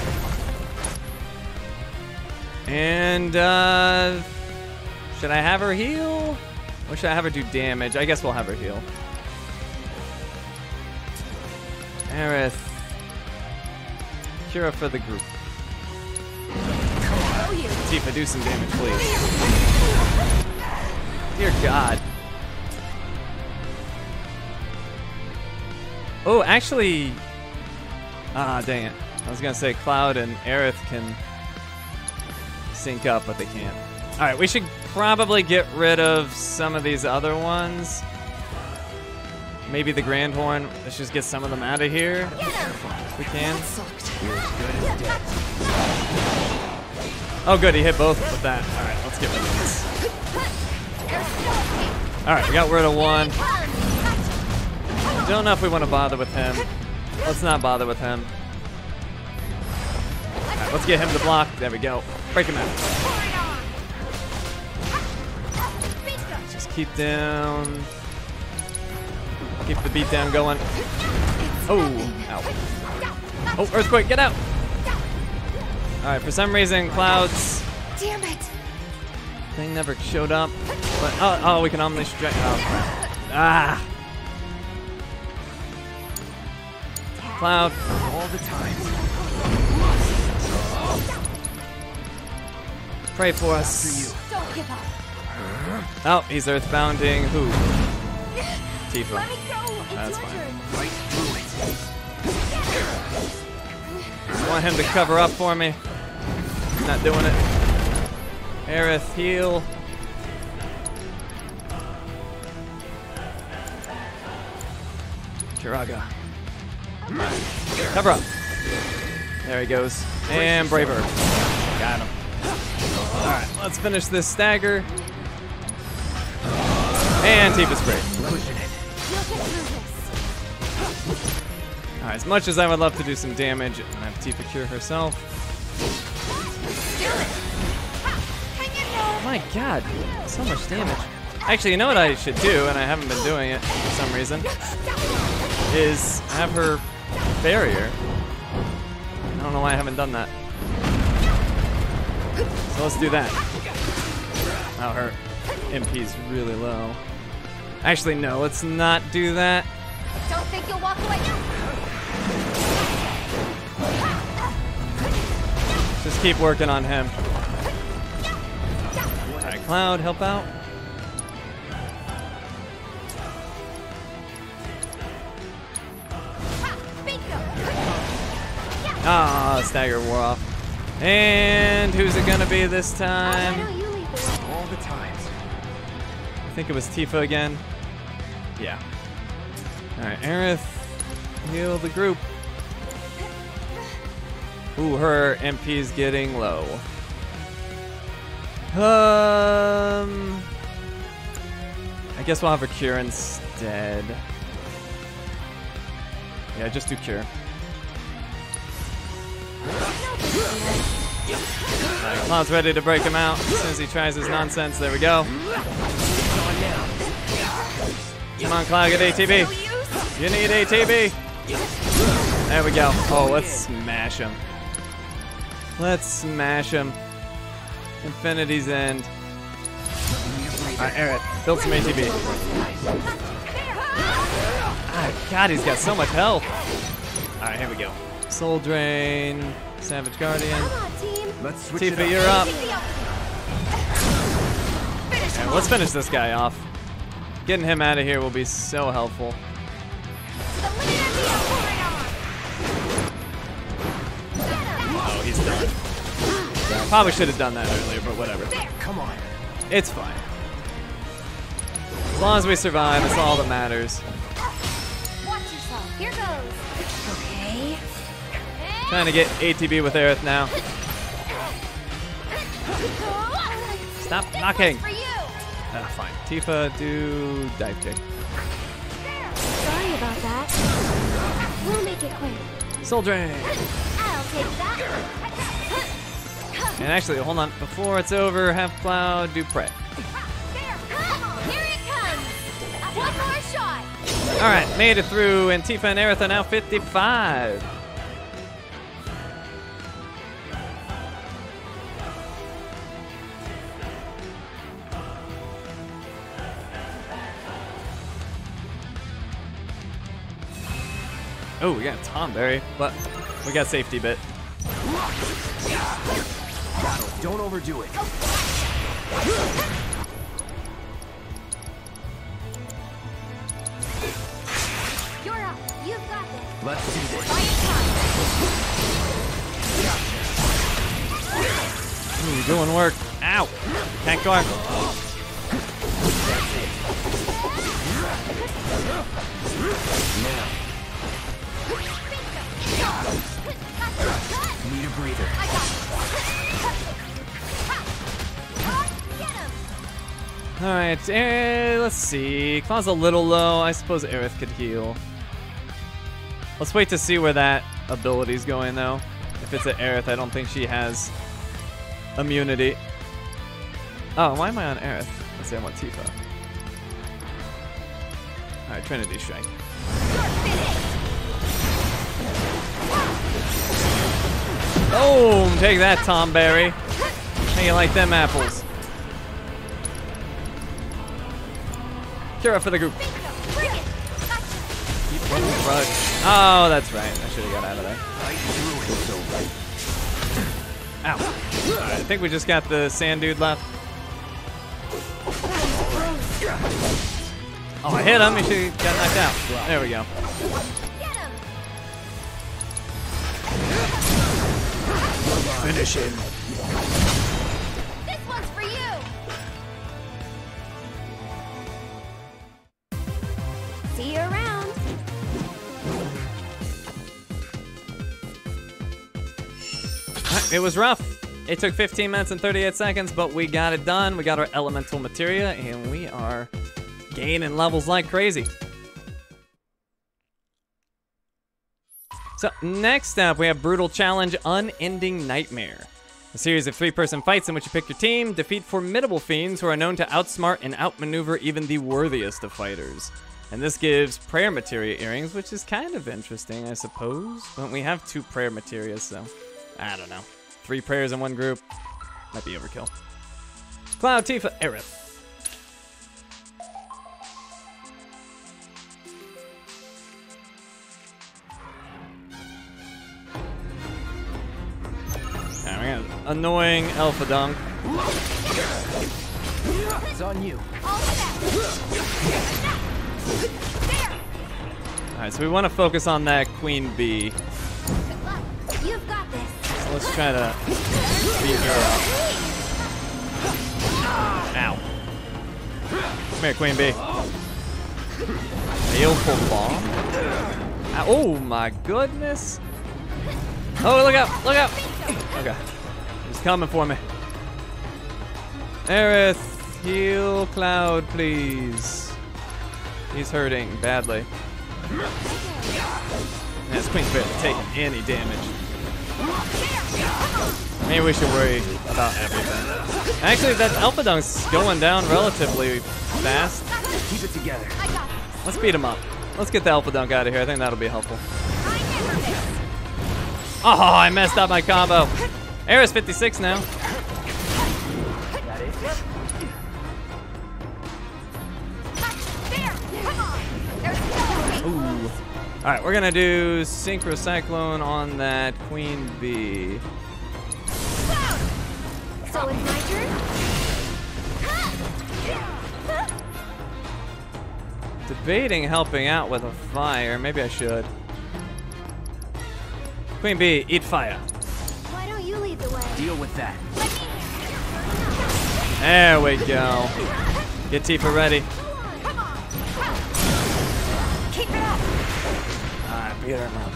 And, uh, should I have her heal? Or should I have her do damage? I guess we'll have her heal. Aerith. Cura for the group. Tifa, do some damage, please. Dear God. Oh, actually. Ah, dang it. I was gonna say Cloud and Aerith can sync up, but they can't. Alright, we should probably get rid of some of these other ones. Maybe the Grand Horn. Let's just get some of them out of here. We can. Oh, good. He hit both with that. Alright, let's get rid of this. Alright, we got rid of one. Don't know if we want to bother with him. Let's not bother with him. Let's get him to block. There we go. Break him out. Just keep down. Keep the beat down going. Oh, ow. Oh, earthquake, get out! Alright, for some reason, Cloud's Damn it! thing never showed up. But, oh, oh, we can unleash Dragon. Oh. Ah! Cloud. All the time. Pray for us. Don't give up. Oh, he's earthbounding who? Tifa. That's fine. turn. Right through it. Just want him to cover up for me. Not doing it. Aerith, heal. Curaga. Cover up. There he goes. And Braver. Got him. Alright, let's finish this stagger. And Tifa's great. As much as I would love to do some damage and have Tifa cure herself. My god, so much damage. Actually, you know what I should do, and I haven't been doing it for some reason, is have her barrier. I don't know why I haven't done that. So let's do that. Oh, her MP's really low. Actually, no, let's not do that. Don't think you'll walk away. Just keep working on him. Cloud, help out. Ah, stagger wore off. And who's it gonna be this time? All the times. I think it was Tifa again. Yeah. Alright, Aerith, heal the group. Ooh, her MP's getting low. Um, I guess we'll have a cure instead. Yeah, just do cure. Cloud's ready to break him out as soon as he tries his nonsense. There we go. Come on, Cloud, get ATB. You need ATB. There we go. Oh, let's smash him. Let's smash him. Infinity's End. Alright, Aerith, build some ATB. Ah, God, he's got so much health. Alright, here we go. Soul Drain, Savage Guardian. Come on, team. Let's switch it Tifa, up. you're up. Keep the up. Finish him Alright, let's finish this guy off. Getting him out of here will be so helpful. Oh, he's done. Probably should have done that earlier, but whatever. Come on. It's fine. As long as we survive, that's all that matters. Watch yourself. Here goes. Okay. Trying to get ATB with Aerith now. Stop knocking. one's you. Ah, fine. Tifa, do dive kick. Sorry about that. We'll make it quick. Soul Drain. I'll take that. And actually, hold on. Before it's over, have Cloud do Pray. There. Come on. Here it comes. One more shot. All right, made it through, and Tifa and Aerith are now 55. Oh, we got Tonberry, but we got safety bit. Don't overdo it. You're up. You've got this. Let's do this. Buy it time. Ooh, doing work. Ow! Can't go. Now. Need a breather. I got it. Get him. All right, eh, let's see. Claw's a little low. I suppose Aerith could heal. Let's wait to see where that ability's going, though. If it's at Aerith, I don't think she has immunity. Oh, why am I on Aerith? Let's see, I want Tifa. All right, Trinity Strike. Boom! Take that, Tonberry. How you like them apples? Cura for the group. Oh, that's right. I should have got out of there. Ow. I think we just got the sand dude left. Oh, I hit him. He should got knocked out. There we go. Finish him. This one's for you. See you around. It was rough. It took 15 minutes and 38 seconds, but we got it done. We got our elemental materia, and we are gaining levels like crazy. So next up, we have Brutal Challenge Unending Nightmare. A series of three-person fights in which you pick your team, defeat formidable fiends who are known to outsmart and outmaneuver even the worthiest of fighters. And this gives prayer materia earrings, which is kind of interesting, I suppose. But we have two prayer materias, so I don't know. Three prayers in one group might be overkill. Cloud Tifa Aerith. Alright, we got annoying Alpha Dunk. It's on you. Alright, so we want to focus on that Queen Bee. You've got this. So let's try to beat her up. Ow. Come here, Queen Bee. Baleful Bomb. Oh my goodness. Oh, look out, look out. Okay. He's coming for me. Aerith, heal Cloud, please. He's hurting badly. This Queen's barely taking any damage. Maybe we should worry about everything. Actually, that Alpha Dunk's going down relatively fast. Keep it together. Let's beat him up. Let's get the Alpha Dunk out of here. I think that'll be helpful. Oh, I messed up my combo. Aerith's 56 now. Ooh. All right, we're gonna do Synchro Cyclone on that Queen Bee. So it's my turn? Debating helping out with a fire. Maybe I should. Queen Bee, eat fire. Why don't you lead the way? Deal with that. There we go. Get Tifa ready. Keep it up. Alright, beat her up.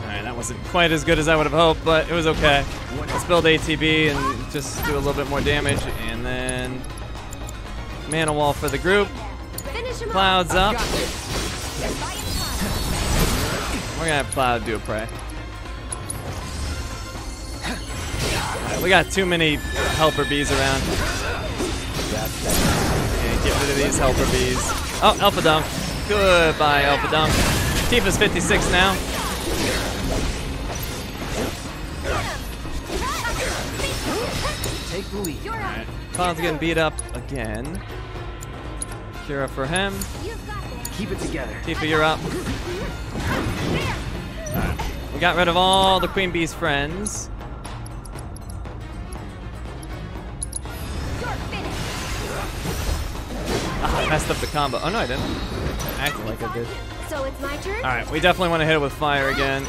Alright, that wasn't quite as good as I would have hoped, but it was okay. Let's build ATB and just do a little bit more damage, and then mana wall for the group. Clouds up. Off. We're gonna have Cloud do a pray. Alright, we got too many helper bees around. Yeah, get rid of these helper bees. Oh, Alpha Dunk. Goodbye, Alpha Dunk. Tifa's 56 now. Take the lead. Alright, Cloud's getting beat up again. Cura for him. Keep it together. Tifa, you're up. We got rid of all the Queen Bee's friends. Ah, I messed up the combo. Oh no, I didn't. I acted like I did. So it's my turn? Alright, we definitely want to hit it with fire again.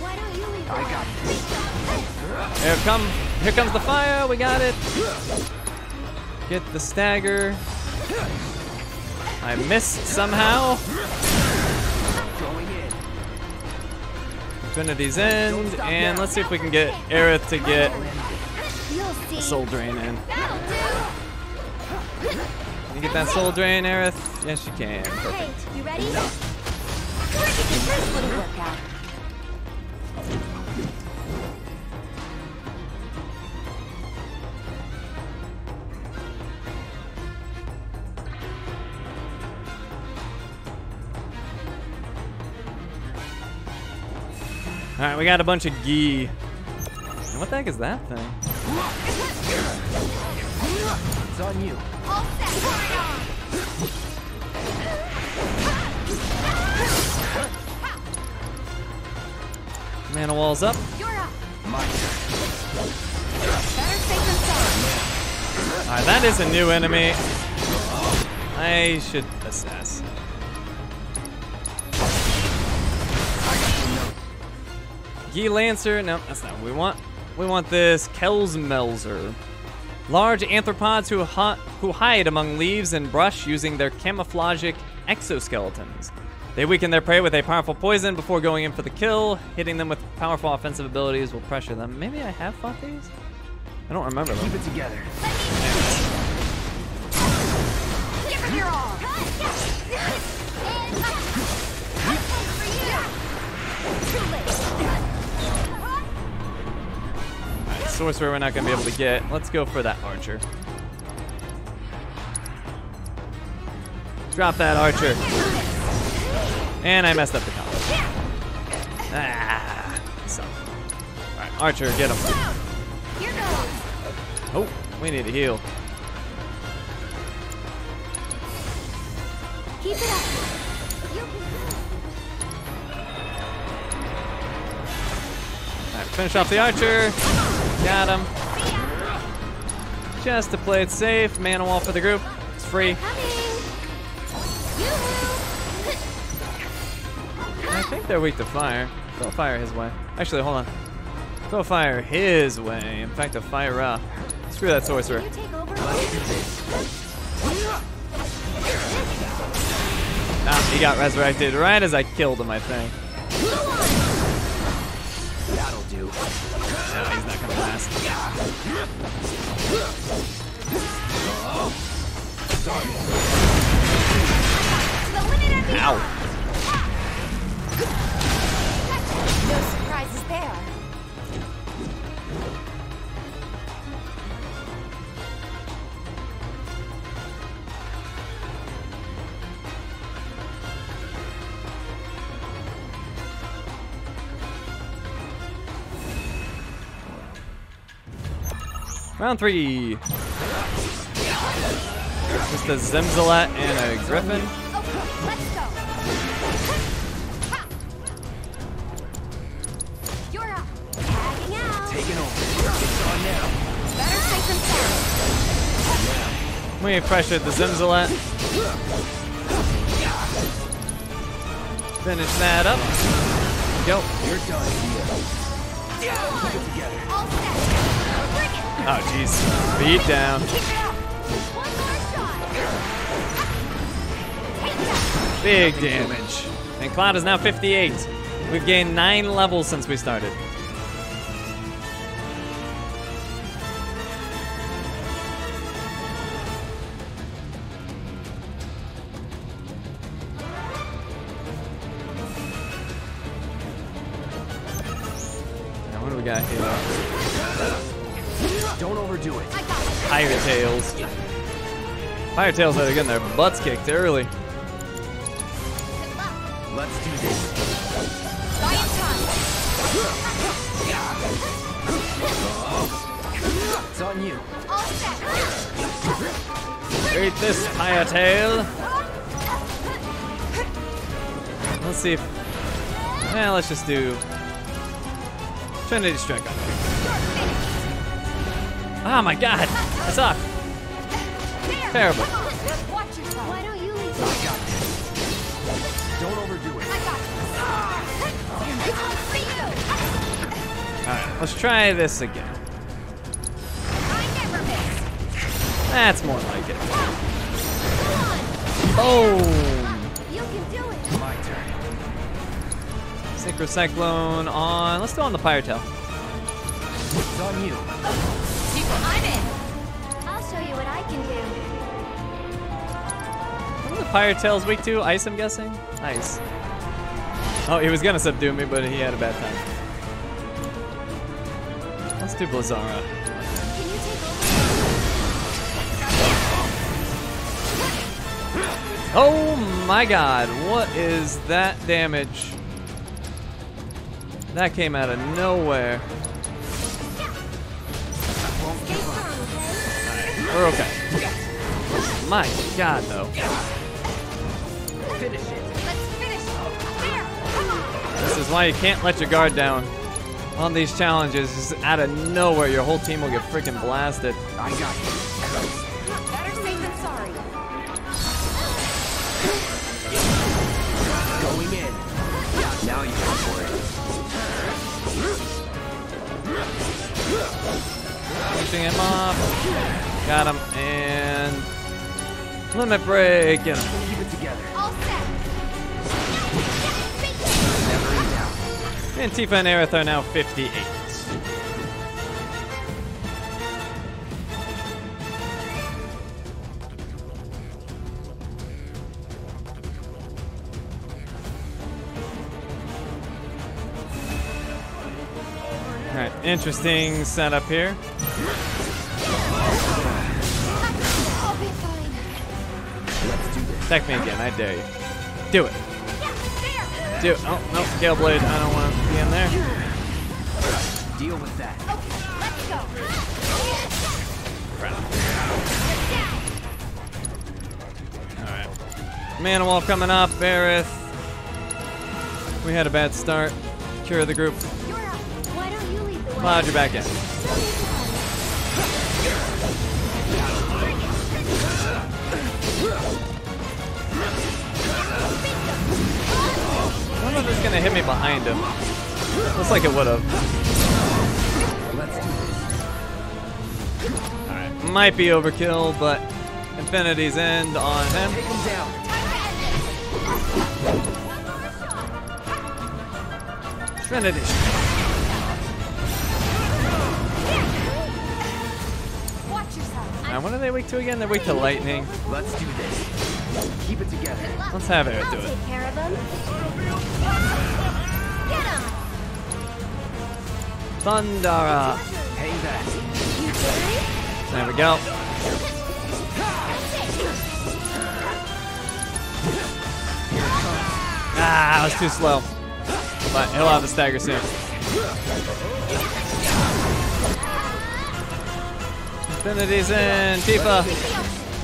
Why don't you lead the I way? got Here come here comes the fire, we got it. Get the stagger. I missed somehow. Infinity's End, and let's see if we can get Aerith to get. Soul Drain in. Can you get that Soul Drain, Aerith? Yes, you can. Perfect. Where did your first little workout? right, we got a bunch of gi. What the heck is that thing? It's on you. All. Mana wall's up. You're up. My turn. Better safe than sorry. Alright, that is a new enemy. I should assess. Gi Lancer. No, that's not what we want. We want this Kelzmelzer. Large arthropods who, hi- who hide among leaves and brush using their camouflagic exoskeletons. They weaken their prey with a powerful poison before going in for the kill. Hitting them with powerful offensive abilities will pressure them. Maybe I have fought these? I don't remember them. Keep it together. Give it your all. Too late. Sorcerer we're not gonna be able to get. Let's go for that archer. Drop that archer. And I messed up the combo. Ah, so. Alright, archer, get him. Oh, we need to heal. Keep it up. Alright, finish off the archer. Got him. Just to play it safe, mana wall for the group. It's free. I think they're weak to fire. Throw fire his way. Actually, hold on. Throw fire his way. In fact, a fire up. Screw that sorcerer. You take over. Ah, he got resurrected right as I killed him, I think. No, he's not gonna last. Ow. No surprises there. Round three. Just a Zimzalat and a Griffin. We pressured the Zimzalat. Finish that up. Go. You're done. It together. Oh, jeez. Beat down. Keep it up. One more shot. Take that. Big damage. And Cloud is now 58. We've gained nine levels since we started. Fire Tails that are getting their butts kicked early. Let's do this. It's on you. Eat this Fire Tail. Let's see if. Yeah, let's just do. Trinity Strike. Oh my god! I suck. There. Terrible. Come on. Watch yourself. Why don't you leave? I got this. Don't overdo it. I got. This one's for you. Alright, let's try this again. I never miss. That's more like it. Come on. Boom! You can do it. My turn. Synchro Cyclone on. Let's do on the Fire Tail. It's on you. I'm in. I'll show you what I can do. Fire Tail's weak to? Ice, I'm guessing? Ice. Oh, he was gonna subdue me, but he had a bad time. Let's do Blizzara. Can you take over? Oh my god, what is that damage? That came out of nowhere. We're okay. My god, though. This is why you can't let your guard down on these challenges. Just out of nowhere, your whole team will get freaking blasted. I got you. Better safe than sorry. Going in. Now you go for it. Pushing him off. Got him. And limit break. Get him. Keep it together. All set. Doubt. And Tifa and Aerith are now 58. Alright, interesting setup here. I'll be fine. Let's do this. Attack me again, I dare you. Do it. Yeah, there. Do it. Oh, no, Gale Blade. I don't want to be in there. Deal with that. Okay, let's go. Alright. Mana coming up, Aerith. We had a bad start. Cure the group. Why don't you lead? Cloud, you're back in. Don't know if it's gonna hit me behind him. Looks like it would have. Let's do this. Alright. Might be overkill, but Infinity's End on him. Take him. Trinity. Now, what are they weak to again? They're weak to lightning. Let's do this. Keep it together. Let's have it I'll do it. take care of him. Get him. Thundara. Hang back. There we go. Ah, I was too slow. But he'll have a stagger soon. Infinity's End. Tifa.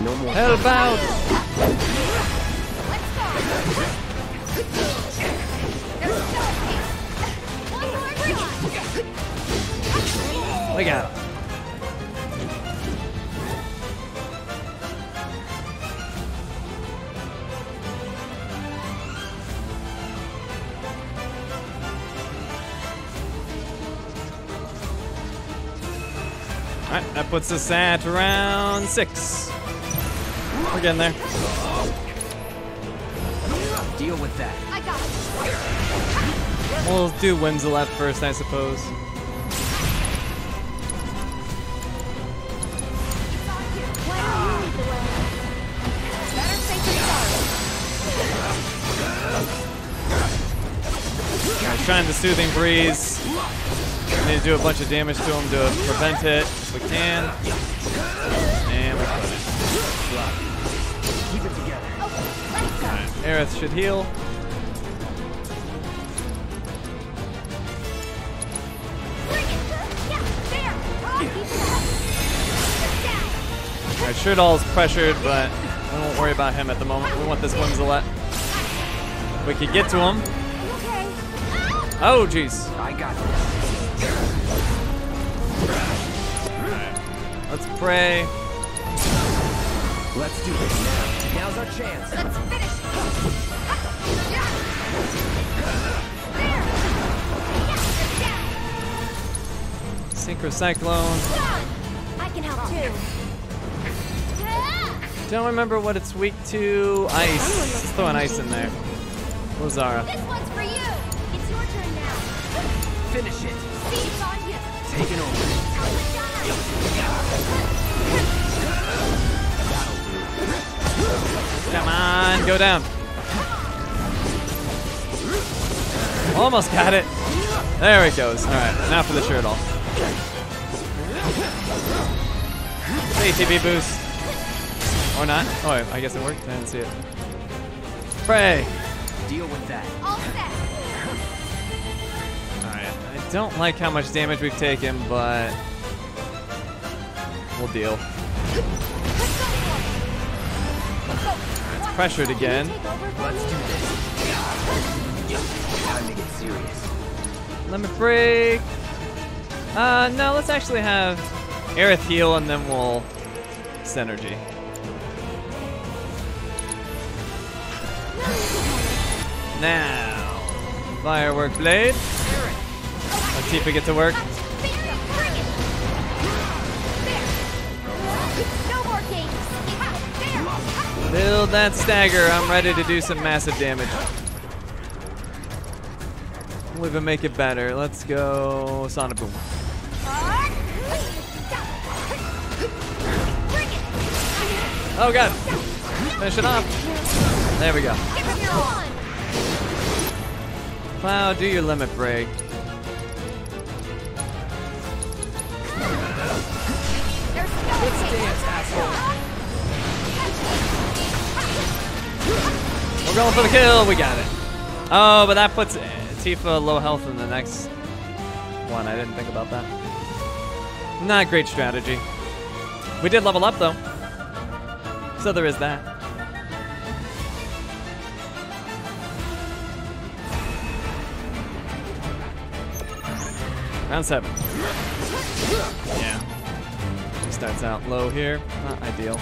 No more. Help out. Look him. Alright, that puts us at round six. We're getting there. Deal with that. I got it. We'll do Winzelette first, I suppose. Why don't you lead the way? Better safe than sorry. Alright, trying the Soothing Breeze. We need to do a bunch of damage to him to prevent it if we can. Aerith should heal. Bring it. Yeah, there. Keep it up. Alright, Shurdall's pressured, but we won't worry about him at the moment. We want this Winzelette. We could get to him. Oh, jeez. I got this. Let's pray. Let's do this now. Now's our chance. Let's finish. Yeah. Synchro Cyclone. I can help too. Don't remember what it's weak to. Ice. Let's throw an ice in there. Lozara. This one's for you. It's your turn now. Finish it. Steve's on you. Taking over. Come on, go down. Almost got it. There it goes. All right, now for the shirt off. ATB boost. Or not. Oh, I guess it worked. I didn't see it. Pray. Deal with that. All set. All right. I don't like how much damage we've taken, but we'll deal. It's pressured again. Let's do this. Time to get serious. Limit break. Uh, no, let's actually have Aerith heal and then we'll synergy. Now, firework blade. Let's see if we get to work. Build that stagger. I'm ready to do some massive damage. We'll even make it better. Let's go Sonic Boom. Oh god. Finish it off. There we go. Wow, do your limit break. We're going for the kill. We got it. Oh, but that puts Tifa low health in the next one. I didn't think about that. Not great strategy. We did level up though. So there is that. Round seven. Yeah. Starts out low here. Not ideal.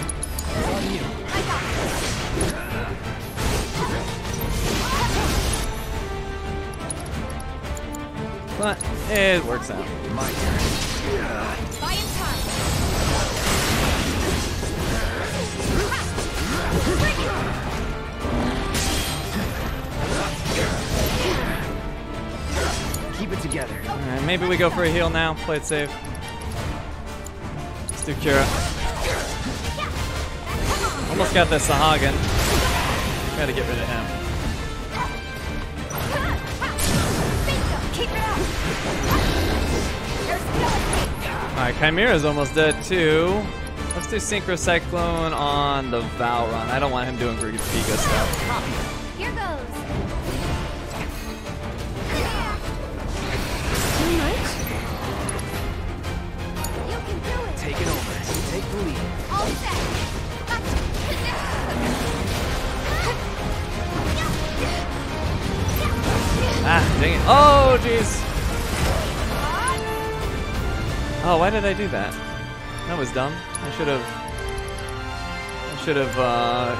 But it works out. My turn. Keep it together. Alright, maybe we go for a heal now. Play it safe. Let's do Cura. Almost got the Sahagin. Gotta get rid of him. Alright, Chimera's almost dead too. Let's do Synchro Cyclone on the Valron. I don't want him doing Giga stuff. Here goes. You can do it. Take it over. Take the lead. All set. Ah, dang it. Oh, jeez. Oh, why did I do that? That was dumb. I should have. I should have uh,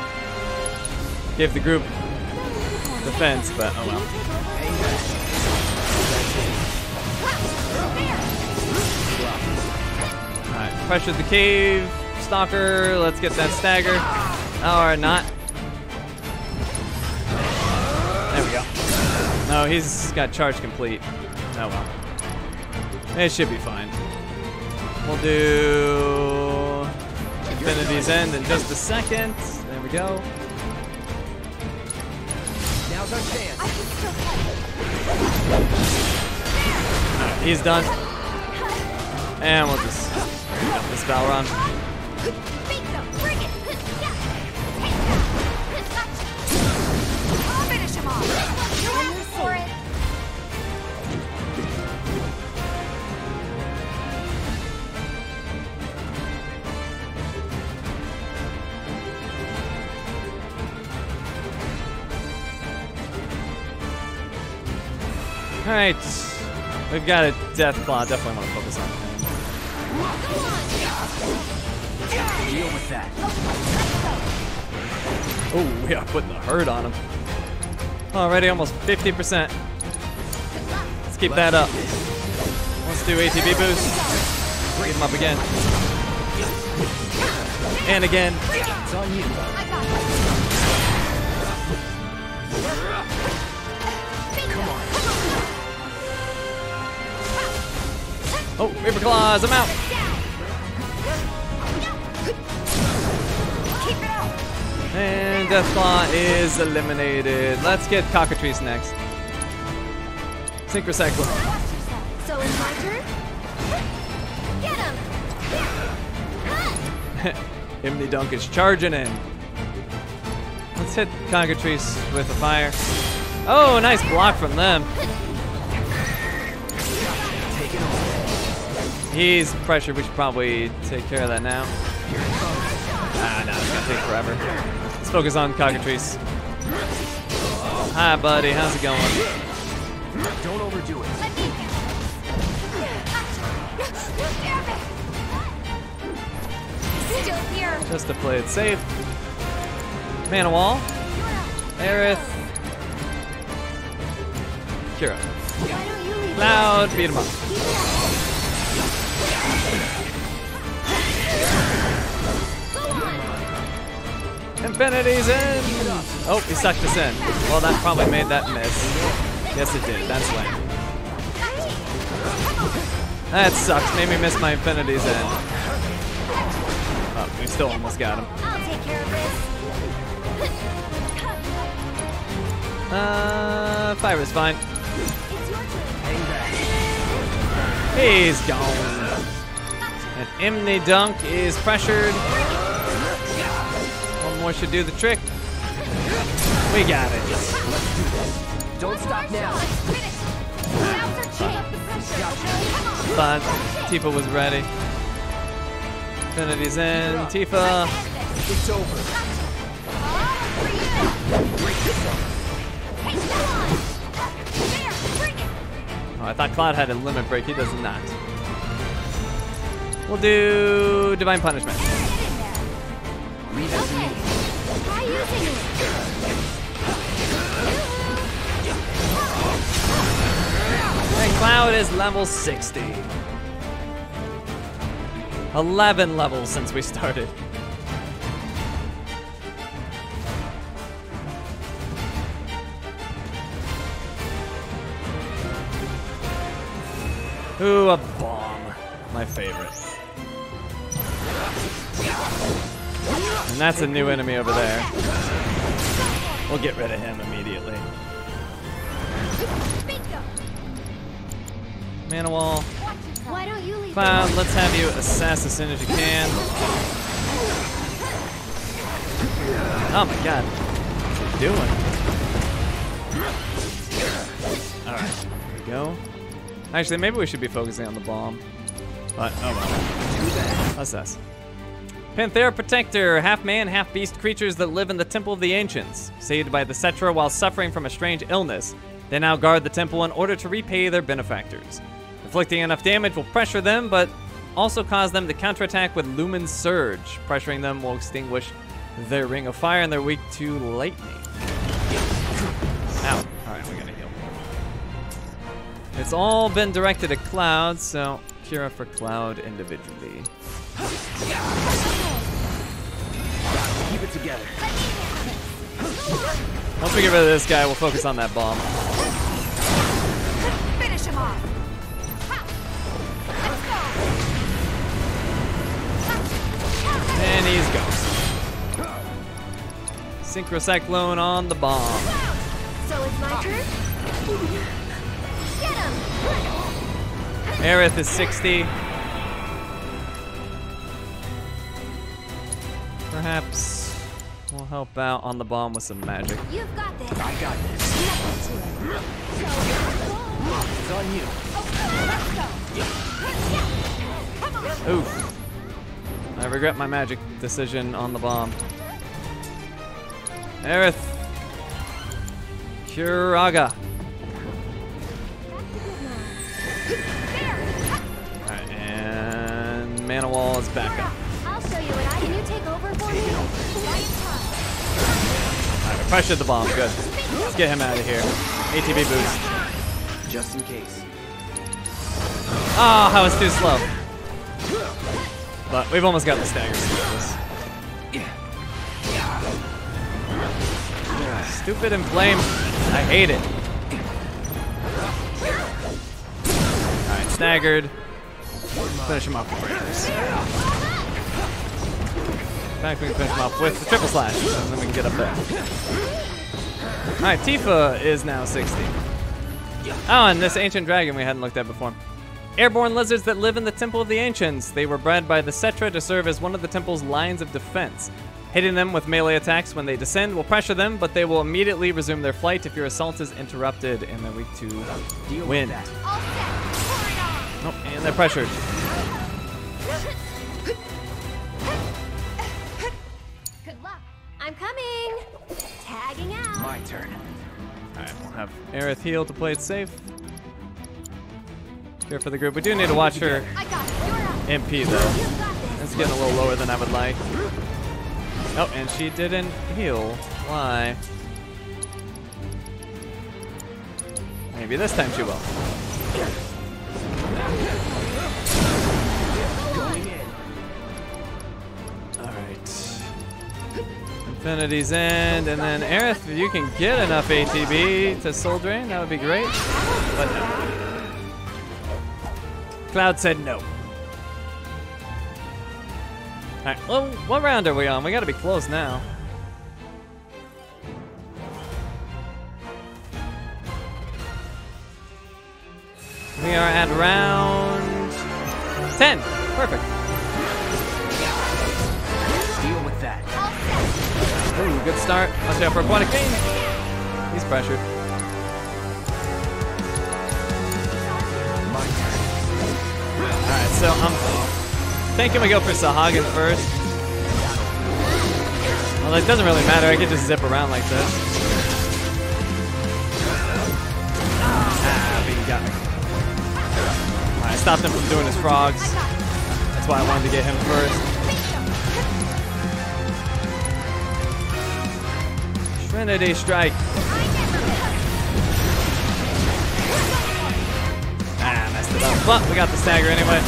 gave the group defense, but oh well. Alright, pressure the cave. Stalker, let's get that stagger. Or not. There we go. No, he's got charge complete. Oh well. It should be fine. We'll do Infinity's End in just a second. There we go. Now's our chance. Alright, he's done. And we'll just dump this Balron. Alright. We've got a Death Claw. Definitely want to focus on him. Deal with that. Oh, we are putting the hurt on him. Already almost 50%. Let's keep that up. Let's do ATB boost. Bring him up again. And again. It's on you. Oh, Reaper Claws, I'm out. And Deathclaw is eliminated. Let's get Cockatrice next. Synchro Cyclone. So it's my turn? Get him! Imni Dunk is charging in. Let's hit Cockatrice with a fire. Oh, nice block from them. He's pressured. We should probably take care of that now. Ah, no, it's gonna take forever. Let's focus on cockatrice. Hi, buddy. How's it going? Don't overdo it. Still here. Just to play it safe. Mana wall. Aerith. Cura. Loud, beat him up. Infinity's End! Oh, he sucked us in. Well, that probably made that miss. Yes, it did. That's lame. That sucks. Made me miss my Infinity's End. Oh, we still almost got him. I'll take care of this. Uh, fire is fine. He's gone. And Imni Dunk is pressured. One more should do the trick. We got it. Don't stop now. But Tifa was ready. Infinity's End. Tifa. It's over. Oh, I thought Cloud had a limit break. He does not. We'll do Divine Punishment. And Cloud is level 60. 11 levels since we started. Ooh, a bomb. My favorite. And that's a new enemy over there. We'll get rid of him immediately. Leave? Cloud, let's have you assess as soon as you can. Oh my god. What's he doing? Alright, we go. Actually, maybe we should be focusing on the bomb. But, oh well. Assess. Panthera Protector, half man, half beast creatures that live in the Temple of the Ancients. Saved by the Cetra while suffering from a strange illness. They now guard the temple in order to repay their benefactors. Inflicting enough damage will pressure them, but also cause them to counterattack with Lumen Surge. Pressuring them will extinguish their Ring of Fire and they're weak to lightning. Ow. Alright, we gotta heal. It's all been directed at Cloud, so Cura for Cloud individually. Keep it together. Once we get rid of this guy, we'll focus on that bomb. Finish him off. And he's ghost. Synchro Cyclone on the bomb. So it's my turn. Get him. Aerith is 60. Perhaps we'll help out on the bomb with some magic. You've got this. I got this. Nothing to it. So, It's on you. let's go. Oof. I regret my magic decision on the bomb. Aerith. Curaga. Alright, and Mana Wall is back up. I'll show you what I can. You take over for me. Right Alright, we pressured the bomb. Good. Let's get him out of here. ATB boost. Just in case. Ah, oh, I was too slow. But we've almost got the staggers to do this. Stupid inflame. I hate it. Alright, staggered. Finish him off with. Fact, we can finish him off with the triple slash, and then we can get up there. Alright, Tifa is now 60. Oh, and this ancient dragon we hadn't looked at before. Airborne lizards that live in the Temple of the Ancients. They were bred by the Cetra to serve as one of the temple's lines of defense. Hitting them with melee attacks when they descend will pressure them, but they will immediately resume their flight if your assault is interrupted and they're weak to wind. All set. Pour it on. Oh, and they're pressured. I'm coming. Tagging out. My turn. Alright, we'll have Aerith heal to play it safe. Care for the group. We do need to watch her I got it. You're up. MP though. It's getting a little lower than I would like. Oh, and she didn't heal. Why? Maybe this time she will. Infinity's End, and then Aerith, if you can get enough ATB to Soul Drain, that would be great. But no. Cloud said no. Alright, well, what round are we on? We gotta be close now. We are at round 10. Perfect. Ooh, good start. Watch out for Aquatic Beam. He's pressured. Alright, so I'm thinking we go for Sahagin first. Well, it doesn't really matter. I can just zip around like this. Ah, but he I stopped him from doing his frogs. That's why I wanted to get him first. Trinity Strike. Ah, messed it up. But we got the stagger anyway.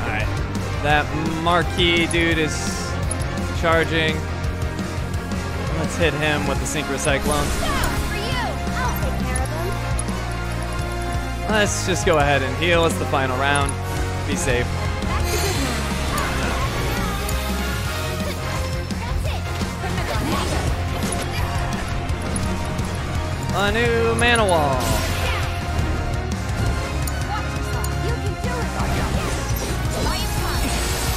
Alright. That marquee dude is charging. Let's hit him with the Synchro Cyclone. Let's just go ahead and heal. It's the final round. Be safe. A new mana wall.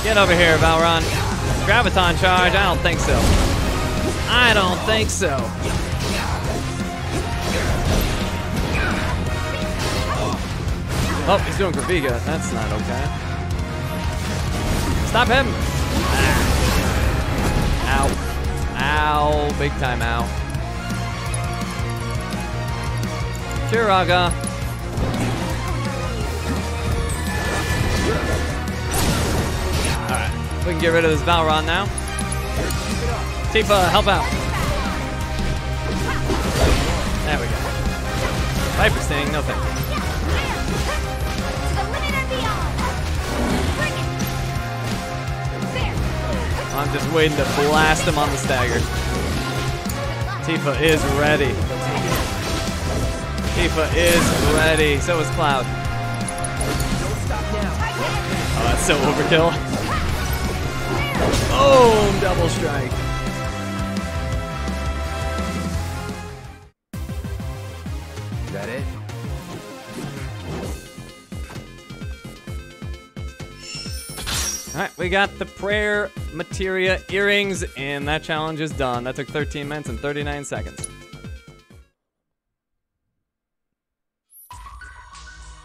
Get over here, Valron. Graviton charge? I don't think so. I don't think so. Oh, he's doing Graviga. That's not okay. Stop him! Ow. Ow. Big time ow. Curaga. Alright. We can get rid of this Valron now. Tifa, help out. There we go. Viper Sting, no thank you. I'm just waiting to blast him on the stagger. Tifa is ready. Tifa is ready. So is Cloud. Oh, that's so overkill. Boom! Double strike. That it? All right, we got the prayer materia earrings, and that challenge is done. That took 13 minutes and 39 seconds.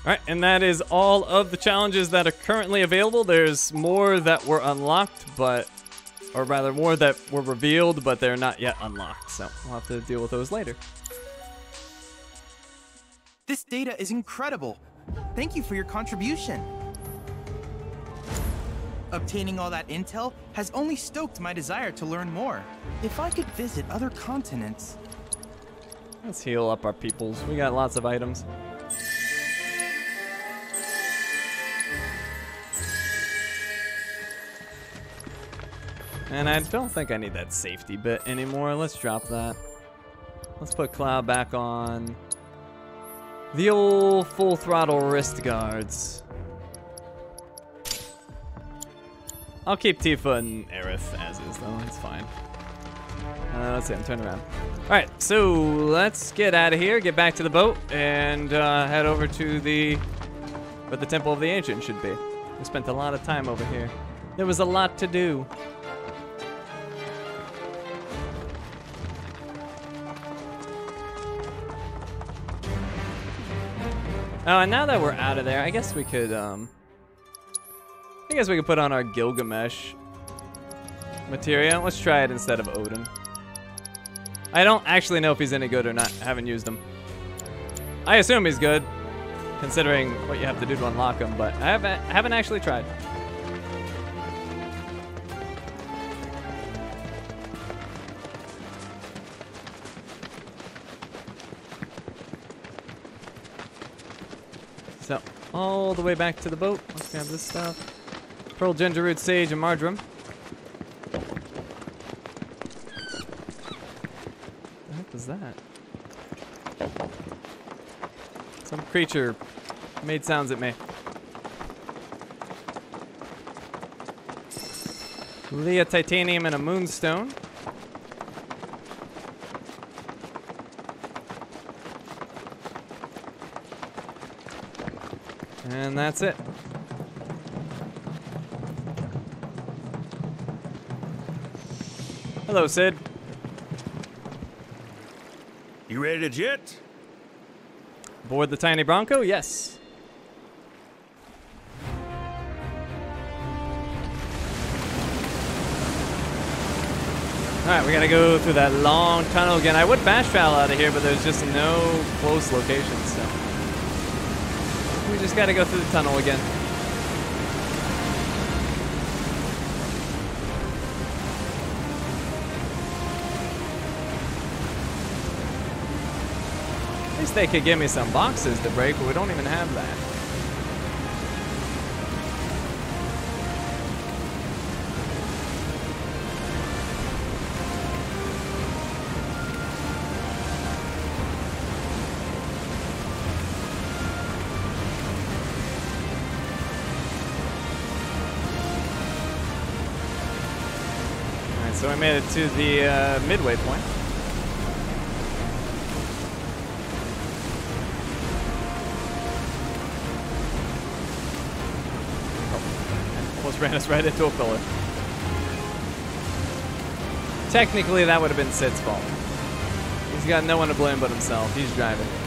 Right, and that is all of the challenges that are currently available. There's more that were unlocked, but, or rather, more that were revealed, but they're not yet unlocked. So we'll have to deal with those later. This data is incredible. Thank you for your contribution. Obtaining all that intel has only stoked my desire to learn more. If I could visit other continents, Let's heal up our peoples. We got lots of items. And I don't think I need that safety bit anymore. Let's drop that. Let's put Cloud back on. The old full throttle wrist guards. I'll keep Tifa and Aerith as is though, it's fine. Uh, let's see, I'm turning around. Alright, so let's get out of here, get back to the boat, and uh, head over to the... where the Temple of the Ancient should be. We spent a lot of time over here. There was a lot to do. Oh, and now that we're out of there, I guess we could, um... I guess we could put on our Gilgamesh materia. Let's try it instead of Odin. I don't actually know if he's any good or not. I haven't used him. I assume he's good, considering what you have to do to unlock him, but I haven't, I haven't actually tried. All the way back to the boat. Let's grab this stuff. Pearl, ginger root, sage, and marjoram. What the heck was that? Some creature made sounds at me. Leah titanium and a moonstone. And that's it. Hello, Sid. You ready to jet? Board the tiny Bronco? Yes. Alright, we gotta go through that long tunnel again. I would fast travel out of here, but there's just no close locations, so. We just gotta go through the tunnel again. At least they could give me some boxes to break, but we don't even have that. It to the uh, midway point. Almost ran us right into a pillar. Technically, that would have been Sid's fault. He's got no one to blame but himself. He's driving.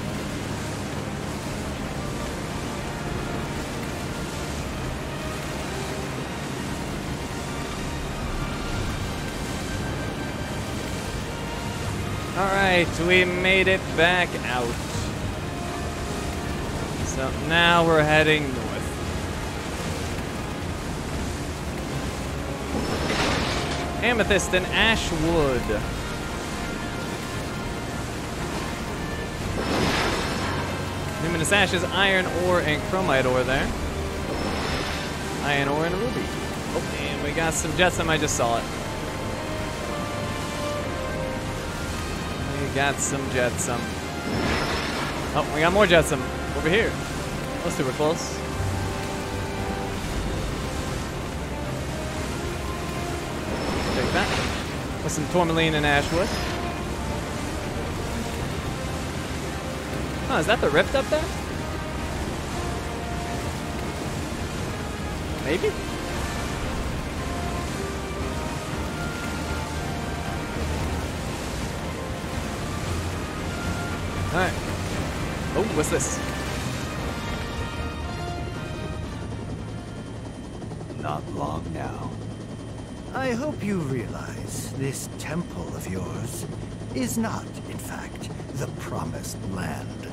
Alright, we made it back out. So now we're heading north. Amethyst and Ashwood. Luminous Ashes, Iron Ore, and Chromite Ore there. Iron Ore and Ruby. Oh, and we got some Jetsam, I just saw it. Some Jetsam. Oh, we got more Jetsam over here. That's super close. Take that. With some tourmaline and ashwood. Oh, is that the rift up there? Maybe? What's this? Not long now. I hope you realize this temple of yours is not, in fact, the promised land.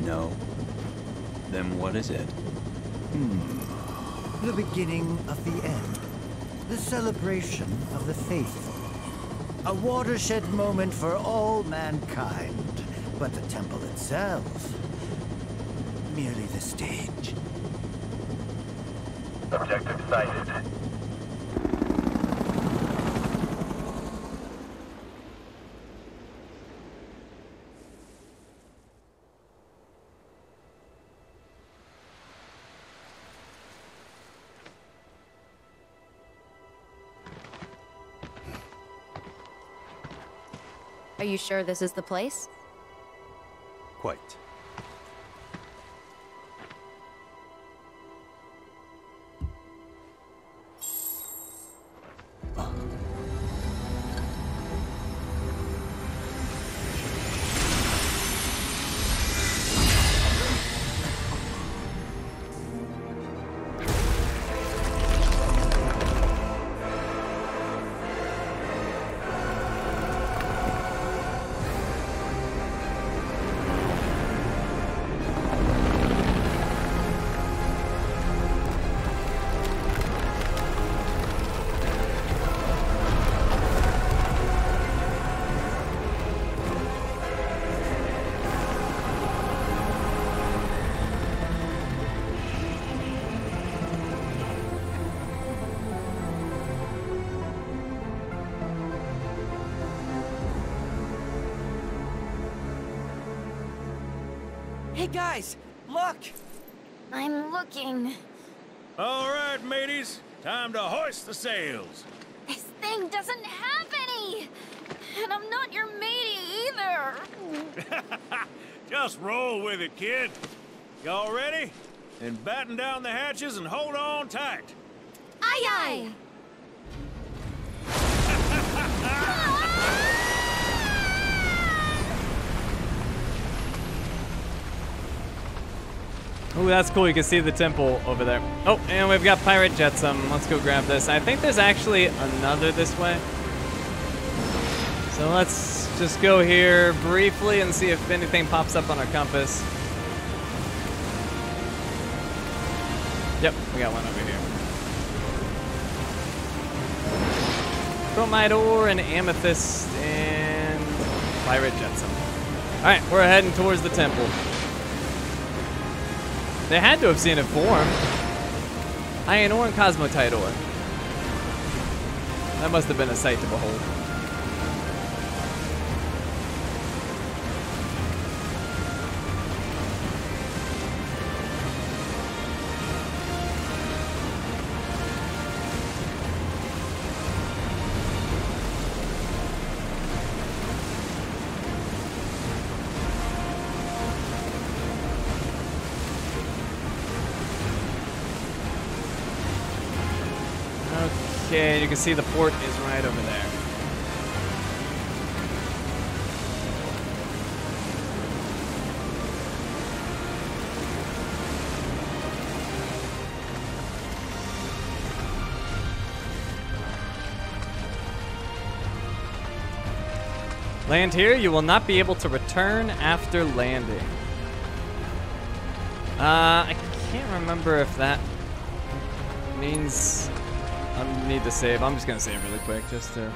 No. Then what is it? Hmm. The beginning of the end. The celebration of the faithful. A watershed moment for all mankind. But the temple itself, merely the stage. Objective sighted. Are you sure this is the place? Quite. I'm. All right, mateys. Time to hoist the sails. This thing doesn't have any! And I'm not your matey either! Just roll with it, kid. Y'all ready? Then batten down the hatches and hold on tight. Aye aye! Oh, that's cool. You can see the temple over there. Oh, and we've got Pirate Jetsam. Um, let's go grab this. I think there's actually another this way. So let's just go here briefly and see if anything pops up on our compass. Yep, we got one over here. Chromite and amethyst and pirate jetsam. All right, we're heading towards the temple. They had to have seen it form. Iron ore and cosmotite ore. That must have been a sight to behold. See the port is right over there. Land here, you will not be able to return after landing. Uh, I can't remember if that means I need to save. I'm just gonna save really quick, just to,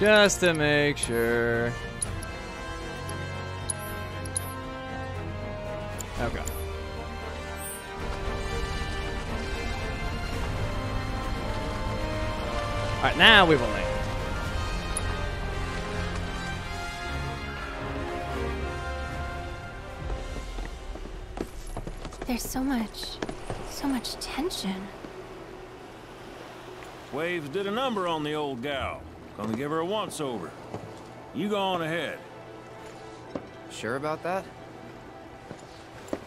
just to make sure. Okay. All right, now we will land. There's so much, so much tension. Waves did a number on the old gal. Gonna give her a once-over. You go on ahead. Sure about that?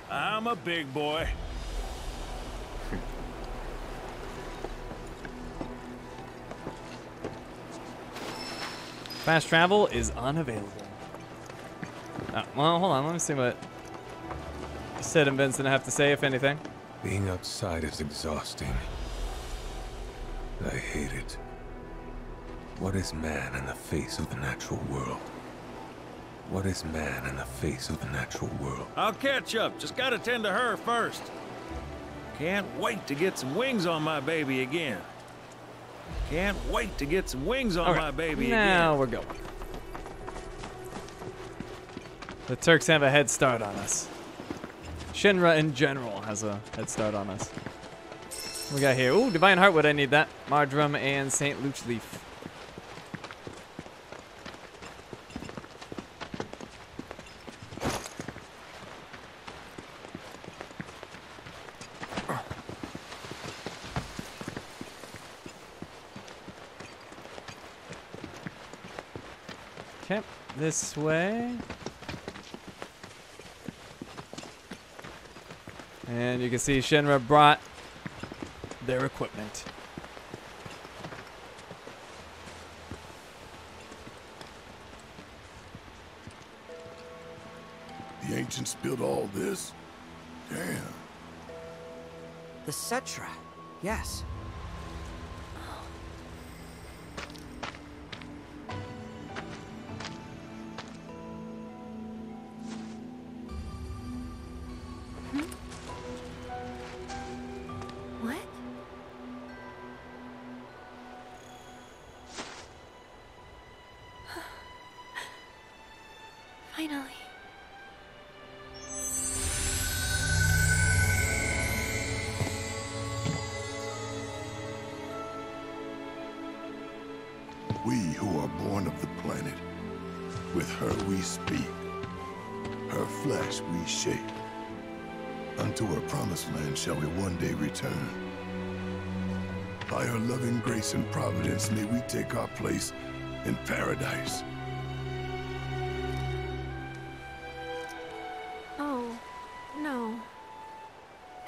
I'm a big boy. Fast travel is unavailable. Uh, well, hold on. Let me see what Sid and Vincent have to say, if anything. Being outside is exhausting. I hate it. What is man in the face of the natural world? What is man in the face of the natural world? I'll catch up. Just gotta tend to her first. Can't wait to get some wings on my baby again. Can't wait to get some wings on All my right, baby now again. we're going. The Turks have a head start on us. Shinra in general has a head start on us. We got here. Ooh, Divine Heartwood. I need that. Marjoram and St. Luch Leaf. Okay, this way. And you can see Shinra brought their equipment. The ancients built all this? Damn. The Cetra, yes.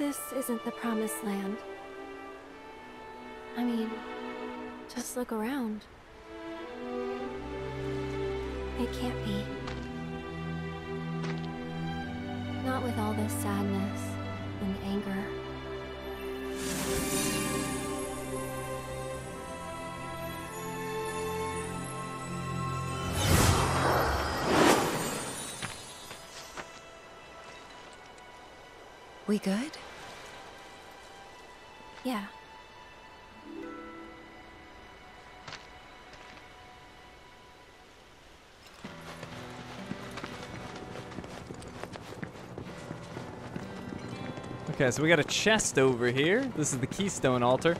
This isn't the promised land. I mean, just look around. It can't be. Not with all this sadness and anger. We good? Yeah. Okay, so we got a chest over here. This is the Keystone Altar.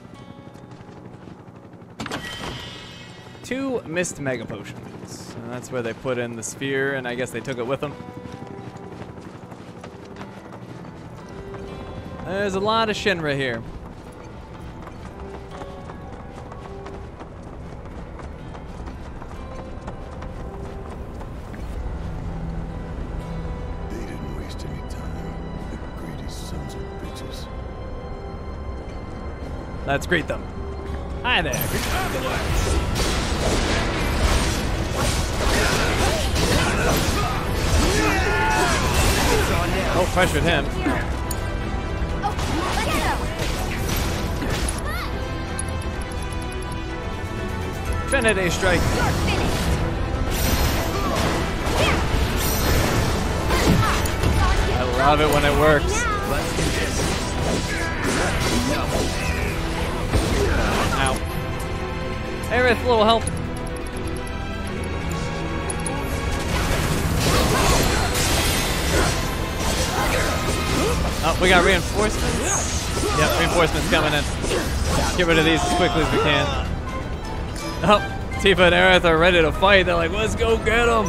Two Mist Mega Potions. And that's where they put in the sphere, and I guess they took it with them. There's a lot of Shinra here. Let's greet them. Hi there. Oh, pressured him. Trinity strike. I love it when it works. Ow. a little help. Oh, we got reinforcements? Yep, reinforcements coming in. Get rid of these as quickly as we can. Oh, Tifa and Aerith are ready to fight. They're like, let's go get them.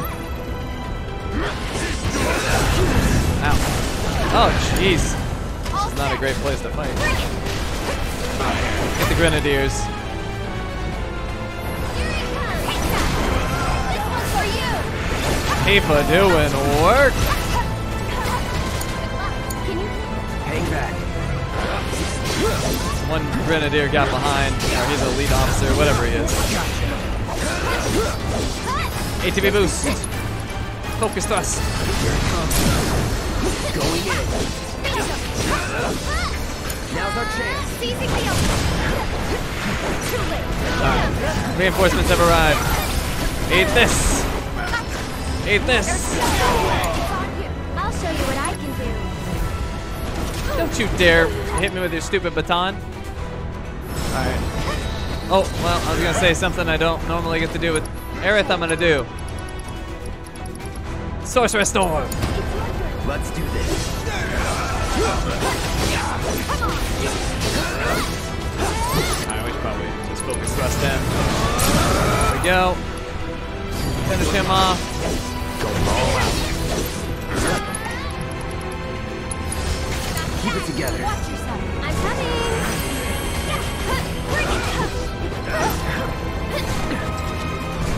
Ow. Oh, jeez. This is not a great place to fight. Get the Grenadiers. Tifa doing work. Hang back. One Grenadier got behind, or he's a lead officer, whatever he is. ATB boost. Focus thrust. Going in. Now's our chance. Alright. Reinforcements have arrived. Eat this. Eat this. I'll show you what I can do. Don't you dare hit me with your stupid baton. Alright. Oh, well, I was gonna say something I don't normally get to do with Aerith I'm gonna do. Sorcerous Storm. Let's do this. Alright, we should probably just focus thrust in. There we go. Finish him off. Keep it together. I'm coming.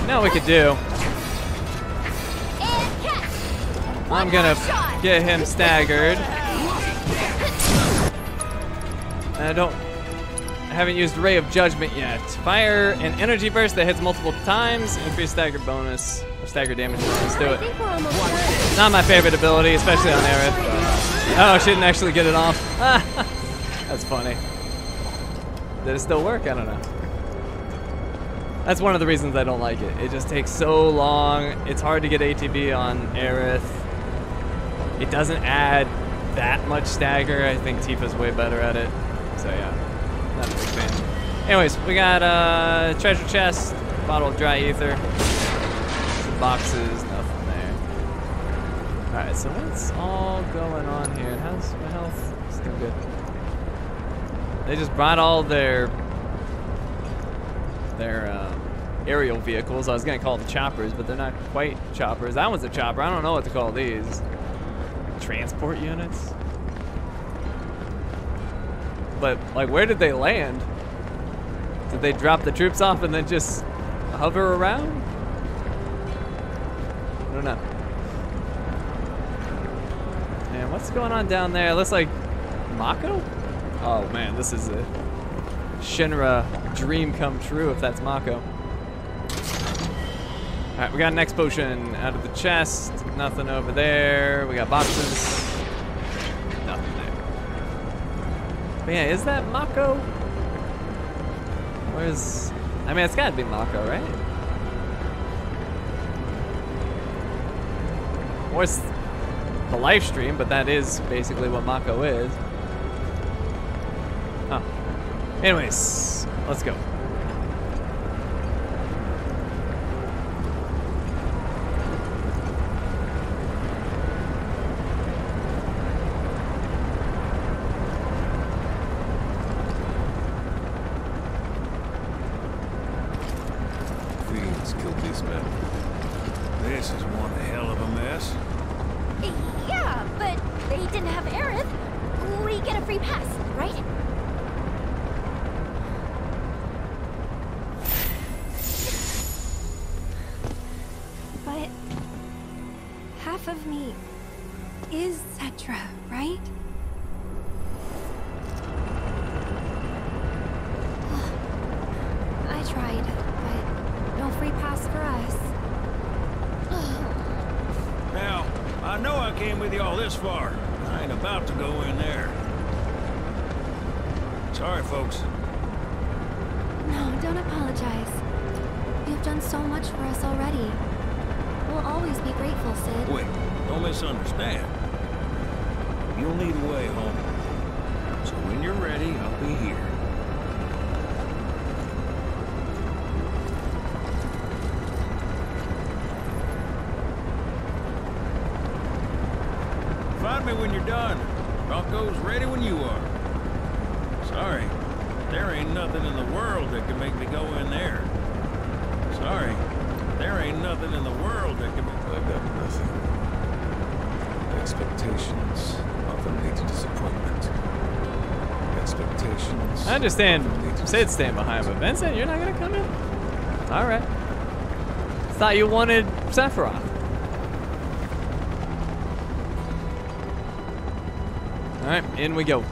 Now we could do. I'm gonna get him staggered. And I don't. I haven't used Ray of Judgment yet. Fire an energy burst that hits multiple times. Increase stagger bonus or stagger damage. Let's do it. Not my favorite ability, especially on Aerith. Oh, she didn't actually get it off. That's funny. Did it still work? I don't know. That's one of the reasons I don't like it. It just takes so long. It's hard to get ATB on Aerith. It doesn't add that much stagger. I think Tifa's way better at it. So yeah, not a big fan. Anyways, we got uh, treasure chest, bottle of dry ether, some boxes. All right, so what's all going on here? How's my health? Still good. They just brought all their their um, aerial vehicles. I was gonna call them choppers, but they're not quite choppers. That one's a chopper. I don't know what to call these. transport units? But, like, where did they land? Did they drop the troops off and then just hover around? I don't know. And what's going on down there? It looks like Mako? Oh man, this is a Shinra dream come true if that's Mako. Alright, we got an X potion out of the chest. Nothing over there. We got boxes. Nothing there. But yeah, is that Mako? Where's... I mean, it's gotta be Mako, right? It's the Lifestream, but that is basically what Mako is. Huh. Anyways, let's go. Came with you all this far. I ain't about to go in there. Sorry, folks. No, don't apologize. You've done so much for us already. We'll always be grateful, Sid. Wait, don't misunderstand. You'll need a way home. So when you're ready, I'll be here. Find me when you're done. Rocco's ready when you are. Sorry, there ain't nothing in the world that can make me go in there. Sorry, there ain't nothing in the world that can make... I've got nothing. Expectations often lead to disappointment. Expectations. I understand Sid staying behind, but Vincent, you're not gonna come in? Alright. Thought you wanted Sephiroth. Alright, in we go.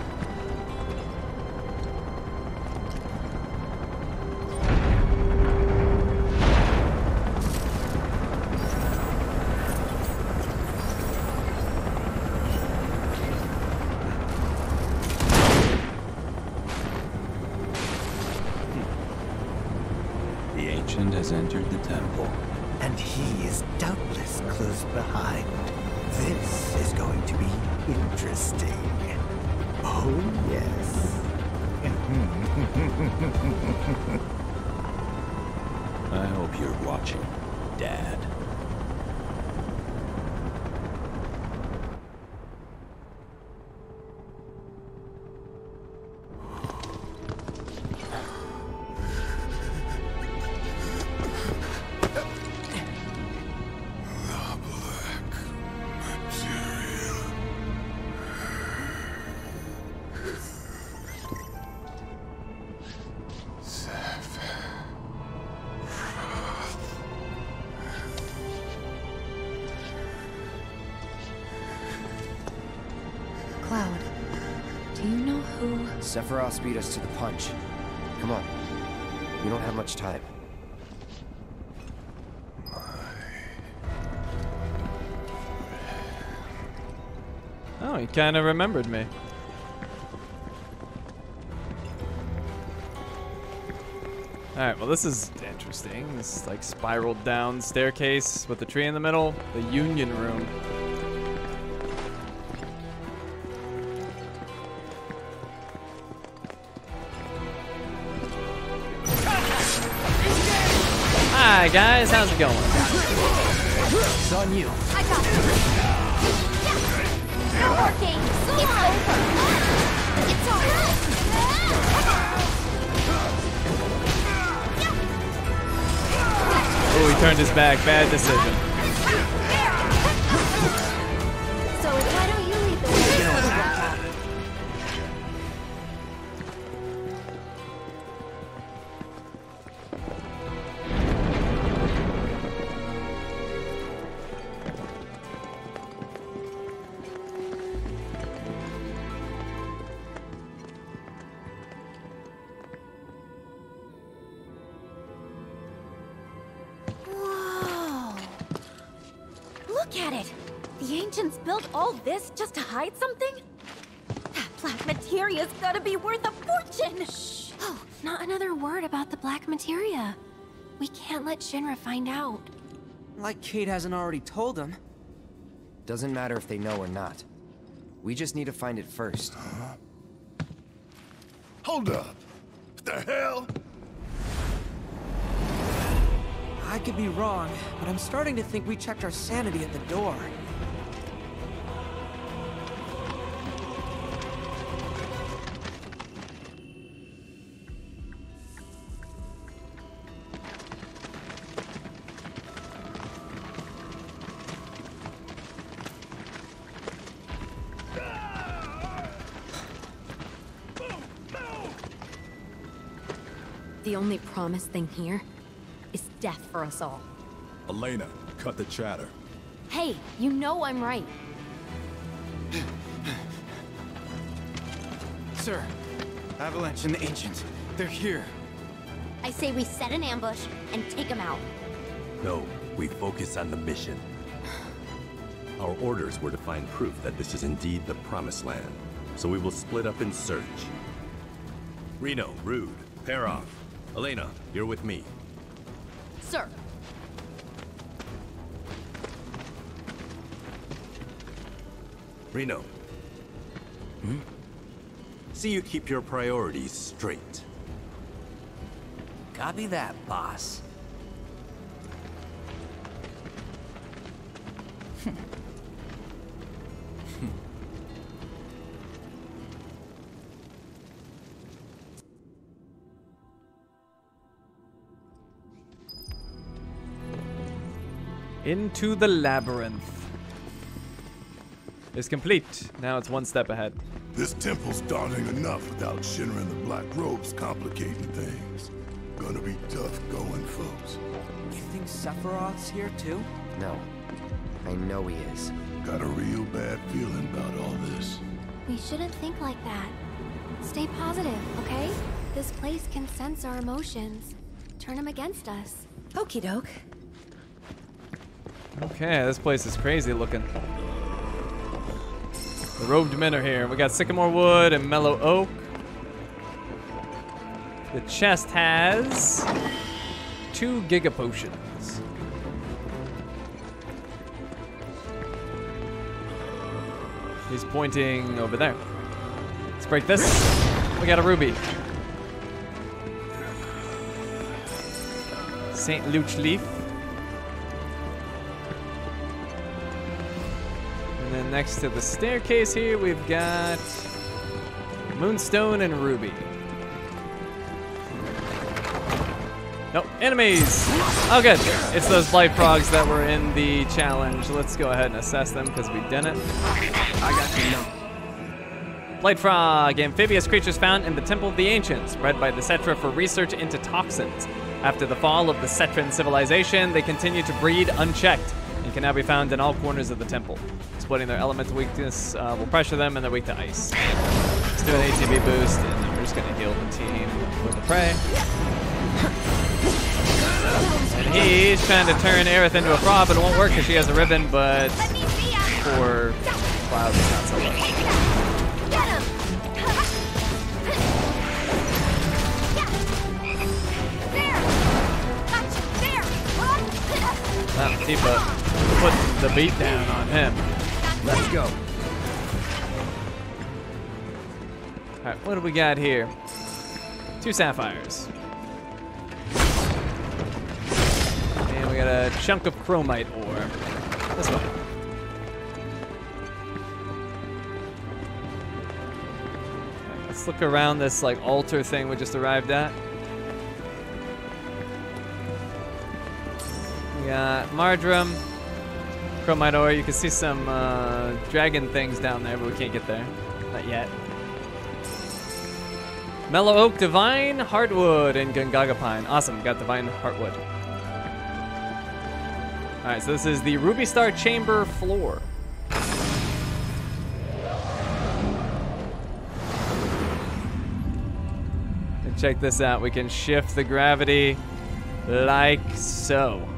Who? Sephiroth beat us to the punch. Come on. We don't have much time. Oh, he kind of remembered me. Alright, well this is interesting. This like spiraled down staircase with the tree in the middle. The Union Room. How's it going? It's on you. I got it. Not working. It's over. It's Oh, he turned his back. Bad decision. Like Cait hasn't already told them. Doesn't matter if they know or not. We just need to find it first. Hold up. What the hell? I could be wrong, but I'm starting to think we checked our sanity at the door. Only promised thing here is death for us all. Elena, cut the chatter. Hey, you know I'm right. Sir, Avalanche and the Ancients, they're here. I say we set an ambush and take them out. No, we focus on the mission. Our orders were to find proof that this is indeed the Promised Land, so we will split up and search. Reno, Rude, pair off. Elena, you're with me. Sir. Reno. Hmm? See you keep your priorities straight. Copy that, boss. Into the labyrinth. It's complete. Now it's one step ahead. This temple's daunting enough without Shinra and the Black Robes complicating things. Gonna be tough going, folks. You think Sephiroth's here too? No. I know he is. Got a real bad feeling about all this. We shouldn't think like that. Stay positive, okay? This place can sense our emotions. Turn them against us. Okie doke. Okay, this place is crazy looking. The robed men are here. We got sycamore wood and mellow oak. The chest has two giga potions. He's pointing over there. Let's break this. We got a ruby. St. Luch leaf. And then next to the staircase here, we've got Moonstone and Ruby. Nope, enemies! Oh good, it's those blight frogs that were in the challenge. Let's go ahead and assess them because we didn't. I got you now. Blight frog, amphibious creatures found in the Temple of the Ancients, bred by the Cetra for research into toxins. After the fall of the Cetran civilization, they continue to breed unchecked and can now be found in all corners of the temple. Splitting their elemental weakness uh, will pressure them and they're weak to ice. Let's do an ATB boost and we're just gonna heal the team with the prey. And he's trying to turn Aerith into a frog, but it won't work because she has a ribbon, but for Cloud, it's not so much. Wow, Tifa put the beat down on him. Let's go. Alright, what do we got here? Two sapphires. And we got a chunk of chromite ore. This. Alright, let's look around this like altar thing we just arrived at. We got Mardrum, chromite ore. You can see some uh, dragon things down there, but we can't get there. Not yet. Mellow Oak, Divine Heartwood, and Gongaga Pine. Awesome, got Divine Heartwood. Alright, so this is the Ruby Star Chamber floor. And check this out, we can shift the gravity like so.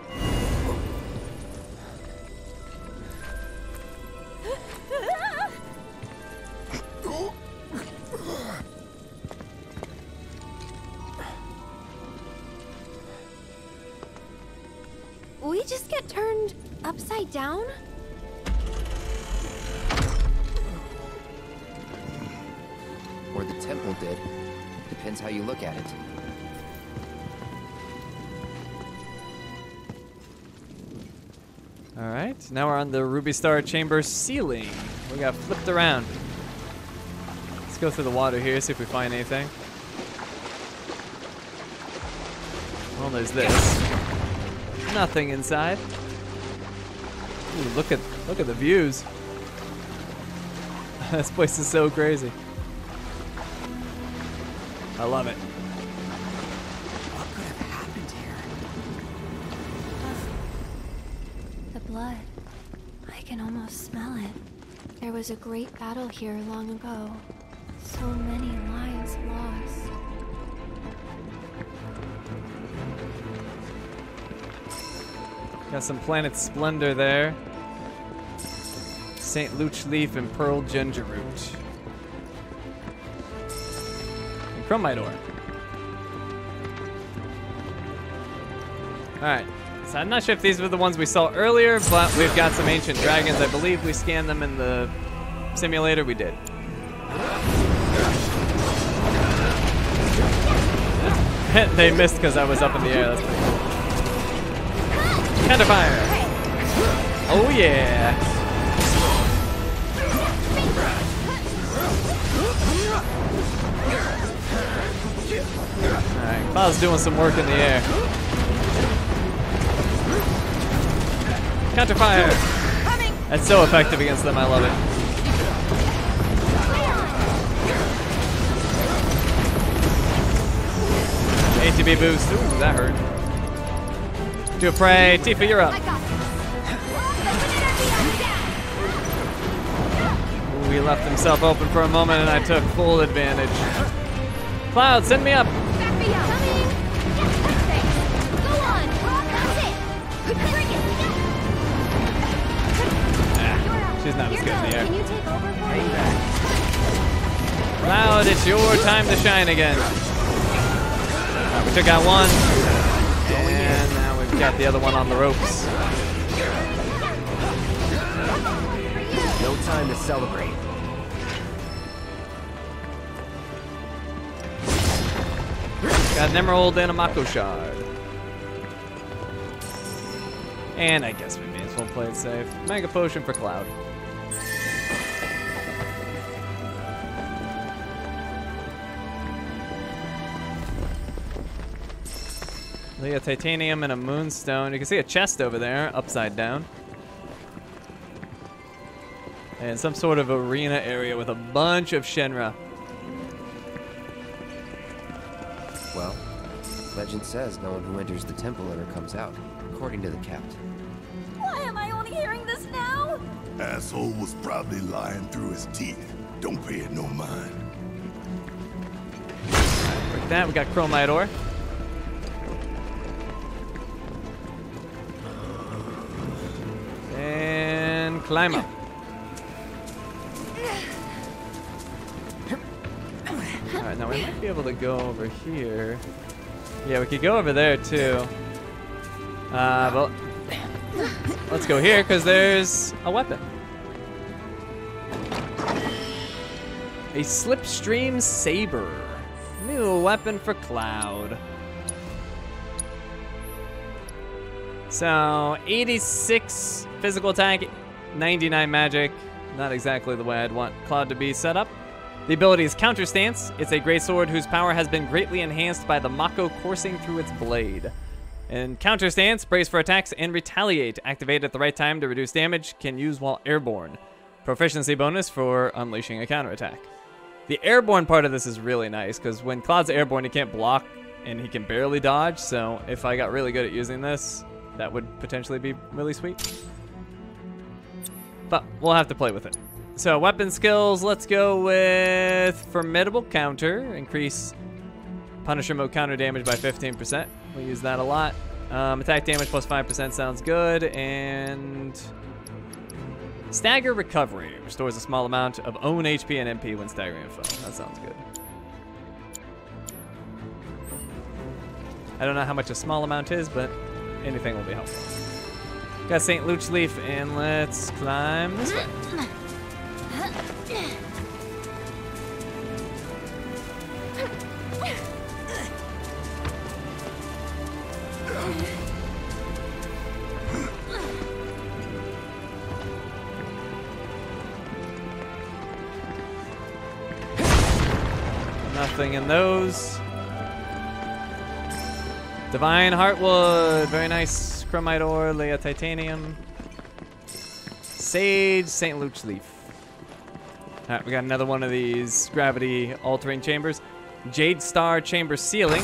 Ruby Star Chamber ceiling. We got flipped around. Let's go through the water here, see if we find anything. Well, there's this. Nothing inside. Ooh, look at look at the views. this place is so crazy. I love it. Was a great battle here long ago. So many lives lost. Got some Planet Splendor there. St. Luch Leaf and Pearl Ginger Root. And Chromite Ore. Alright. So I'm not sure if these were the ones we saw earlier, but we've got some ancient dragons. I believe we scanned them in the simulator. We did. they missed because I was up in the air. That's pretty cool. Counterfire! Oh yeah! Alright, Cloud's doing some work in the air. Counterfire! That's so effective against them, I love it. ATB boost. Ooh, that hurt. Do a pray. Tifa, you're up. Ooh, he left himself open for a moment and I took full advantage. Cloud, send me up. Ah, she's not as good in the air. Cloud, it's your time to shine again. Took out one. And now we've got the other one on the ropes. No time to celebrate. Got an emerald and a Mako shard. And I guess we may as well play it safe. Mega potion for Cloud. Leah titanium and a moonstone. You can see a chest over there, upside down. And some sort of arena area with a bunch of Shinra. Well, legend says no one who enters the temple ever comes out, according to the captain. Why am I only hearing this now? Asshole was probably lying through his teeth. Don't pay it no mind. Like that, we got chromite ore. And climb up. Alright, now we might be able to go over here. Yeah, we could go over there too. Uh, but let's go here because there's a weapon. A slipstream saber. New weapon for Cloud. So 86 physical attack, 99 magic. Not exactly the way I'd want Cloud to be set up. The ability is Counter Stance. It's a great sword whose power has been greatly enhanced by the Mako coursing through its blade. And Counter Stance, brace for attacks and retaliate. Activate at the right time to reduce damage. Can use while airborne. Proficiency bonus for unleashing a counterattack. The airborne part of this is really nice because when Cloud's airborne, he can't block and he can barely dodge. So if I got really good at using this, that would potentially be really sweet. But we'll have to play with it. So weapon skills, let's go with Formidable Counter. Increase Punisher mode counter damage by 15%. We use that a lot. Um, attack damage plus 5% sounds good. And Stagger Recovery. Restores a small amount of own HP and MP when staggering. That sounds good. I don't know how much a small amount is, but anything will be helpful. Got St. Luch Leaf, and let's climb this way. Nothing in those. Divine Heartwood, very nice. Chromite ore, Leia Titanium. Sage, St. Luke's Leaf. All right, we got another one of these gravity altering chambers. Jade Star chamber ceiling.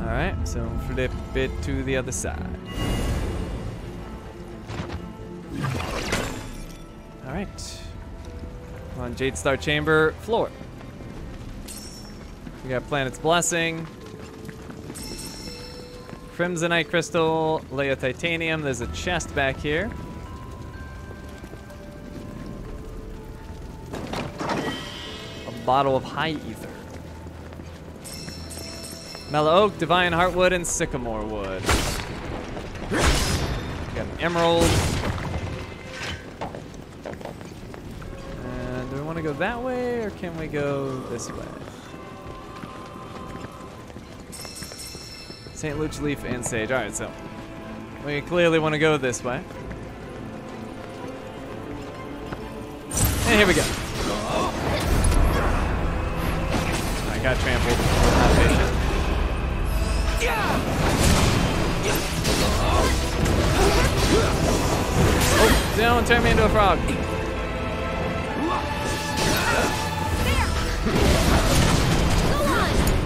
All right, so flip it to the other side. All right. On Jade Star chamber floor. We got Planet's Blessing. Crimsonite Crystal, Leia Titanium. There's a chest back here. A bottle of High Ether. Mellow Oak, Divine Heartwood, and Sycamore Wood. We Got an Emerald. And do we want to go that way, or can we go this way? St. Luch Leaf and Sage. All right, so we clearly want to go this way. And here we go. I got trampled. Not patient. Oh, don't turn me into a frog.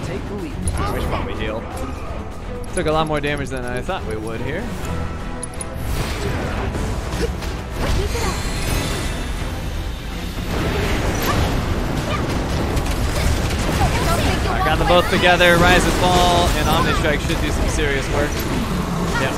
Take the lead. Which one we heal? Took a lot more damage than I thought we would here. I got them both together. Rise and Fall and Omni Strike should do some serious work. Yeah.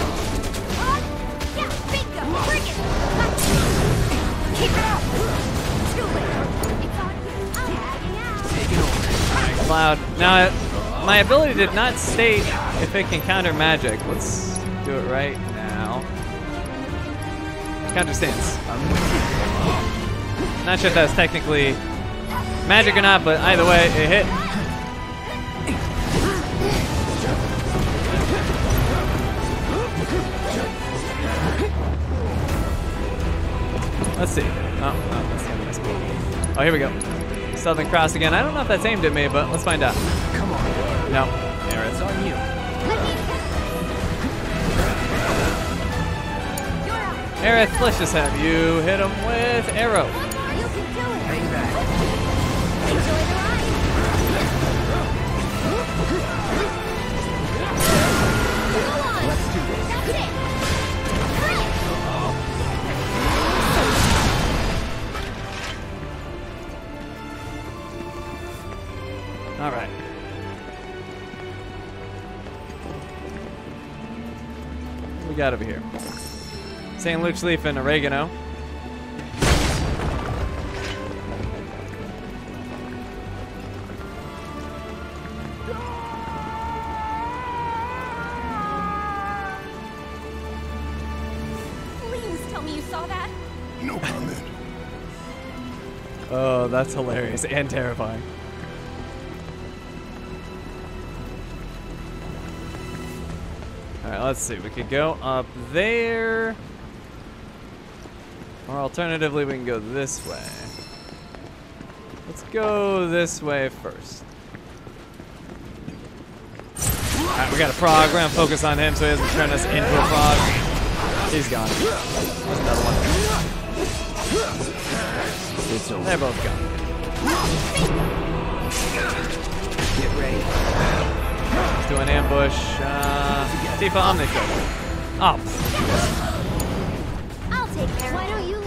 Cloud. Now, my ability did not state if it can counter magic. Let's do it right now. Counter stance. Not sure if that's technically magic or not, but either way, it hit. Let's see. Oh, oh that's me. Oh, here we go. Southern Cross again. I don't know if that's aimed at me, but let's find out. Come on. No. Aerith, let's just have you hit him with arrow. St. Luke's leaf and oregano. Please tell me you saw that. No comment. Oh, that's hilarious and terrifying. All right, let's see. We could go up there. Or alternatively, we can go this way. Let's go this way first. Alright, we got a frog. We're gonna focus on him so he doesn't turn us into a frog. He's gone. There's another one. It's over. They're both gone. Get ready. Let's do an ambush. Uh, Tifa Omnistrike. Oh, I'll take care Why don't you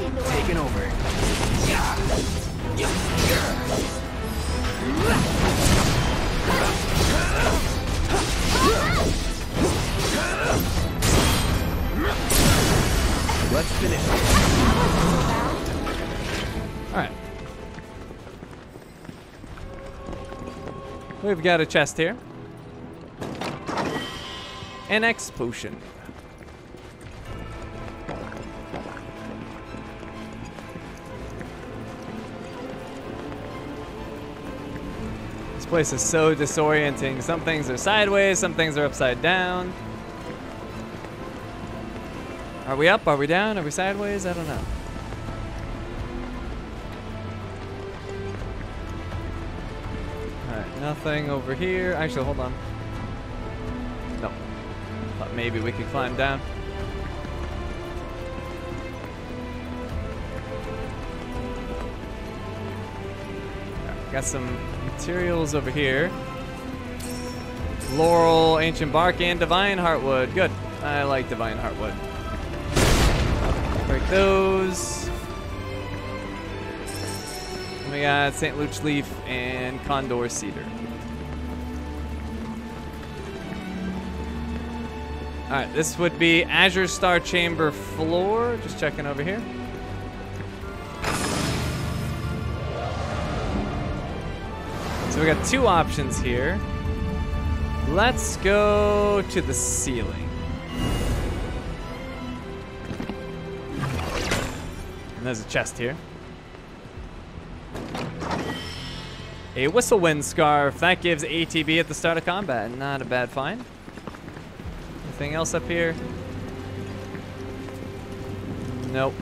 Taking over. Let's finish all right. We've got a chest here. An X potion. Place is so disorienting. Some things are sideways, some things are upside down. Are we up? Are we down? Are we sideways? I don't know. Alright, nothing over here. Actually, hold on. No. Thought maybe we could climb down. Got some materials over here. Laurel, Ancient Bark, and Divine Heartwood. Good. I like Divine Heartwood. Break those. And we got St. Luch Leaf and Condor Cedar. Alright, this would be Azure Star Chamber floor. Just checking over here. So we got two options here. Let's go to the ceiling. And there's a chest here. A Whistlewind Scarf. That gives ATB at the start of combat. Not a bad find. Anything else up here? Nope.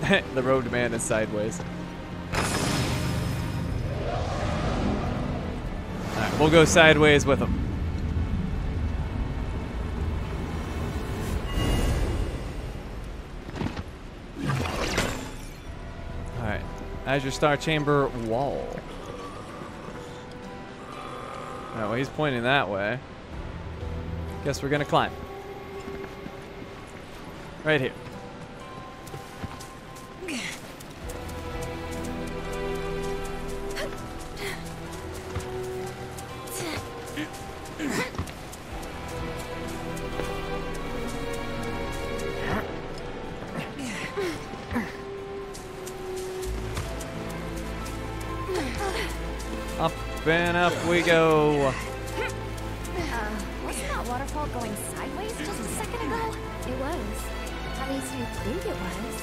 the road man is sideways. We'll go sideways with them. Alright. Azure Star Chamber wall. Oh, well, he's pointing that way. Guess we're gonna climb. Right here. Up we go. Uh, wasn't that waterfall going sideways just a second ago? It was. At least I think it was.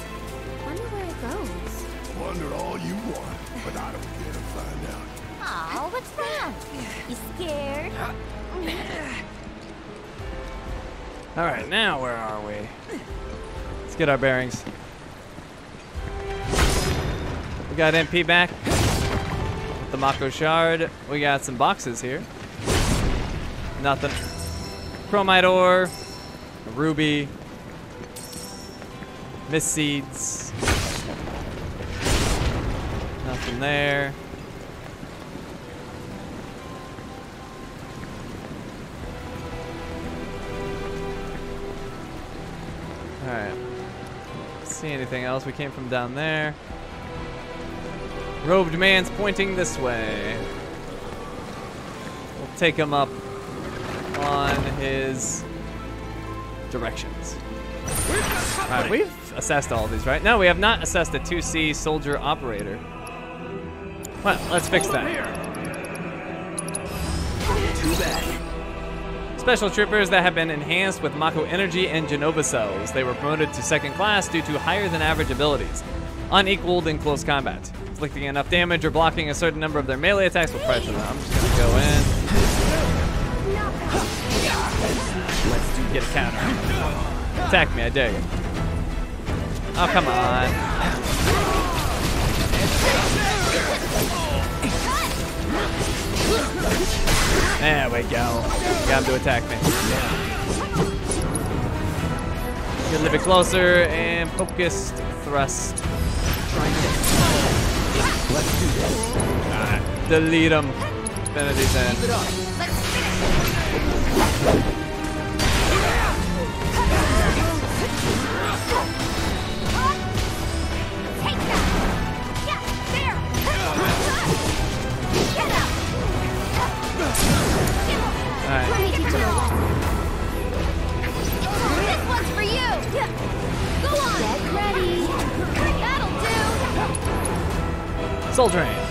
Wonder where it goes. Wonder all you want, but I don't care to find out. Aw, what's wrong? You scared? All right, now where are we? Let's get our bearings. We got MP back. The Mako Shard. We got some boxes here. Nothing. Chromite ore. Ruby. Mist seeds. Nothing there. Alright. See anything else? We came from down there. Robed man's pointing this way. We'll take him up on his directions. We've assessed all these, right? No, we have not assessed a 2C soldier operator. Well, let's fix that. Too bad. Special troopers that have been enhanced with Mako energy and Jenova cells. They were promoted to second class due to higher than average abilities. Unequaled in close combat. Inflicting enough damage or blocking a certain number of their melee attacks will pressure them. I'm just gonna go in. Let's do get a counter. Attack me, I dare you. Oh, come on. There we go. Got him to attack me. Get a little bit closer and focused thrust. Delete him. Infinity's End. Alright. This one's for you! Go on! Get ready! That'll do! Soul.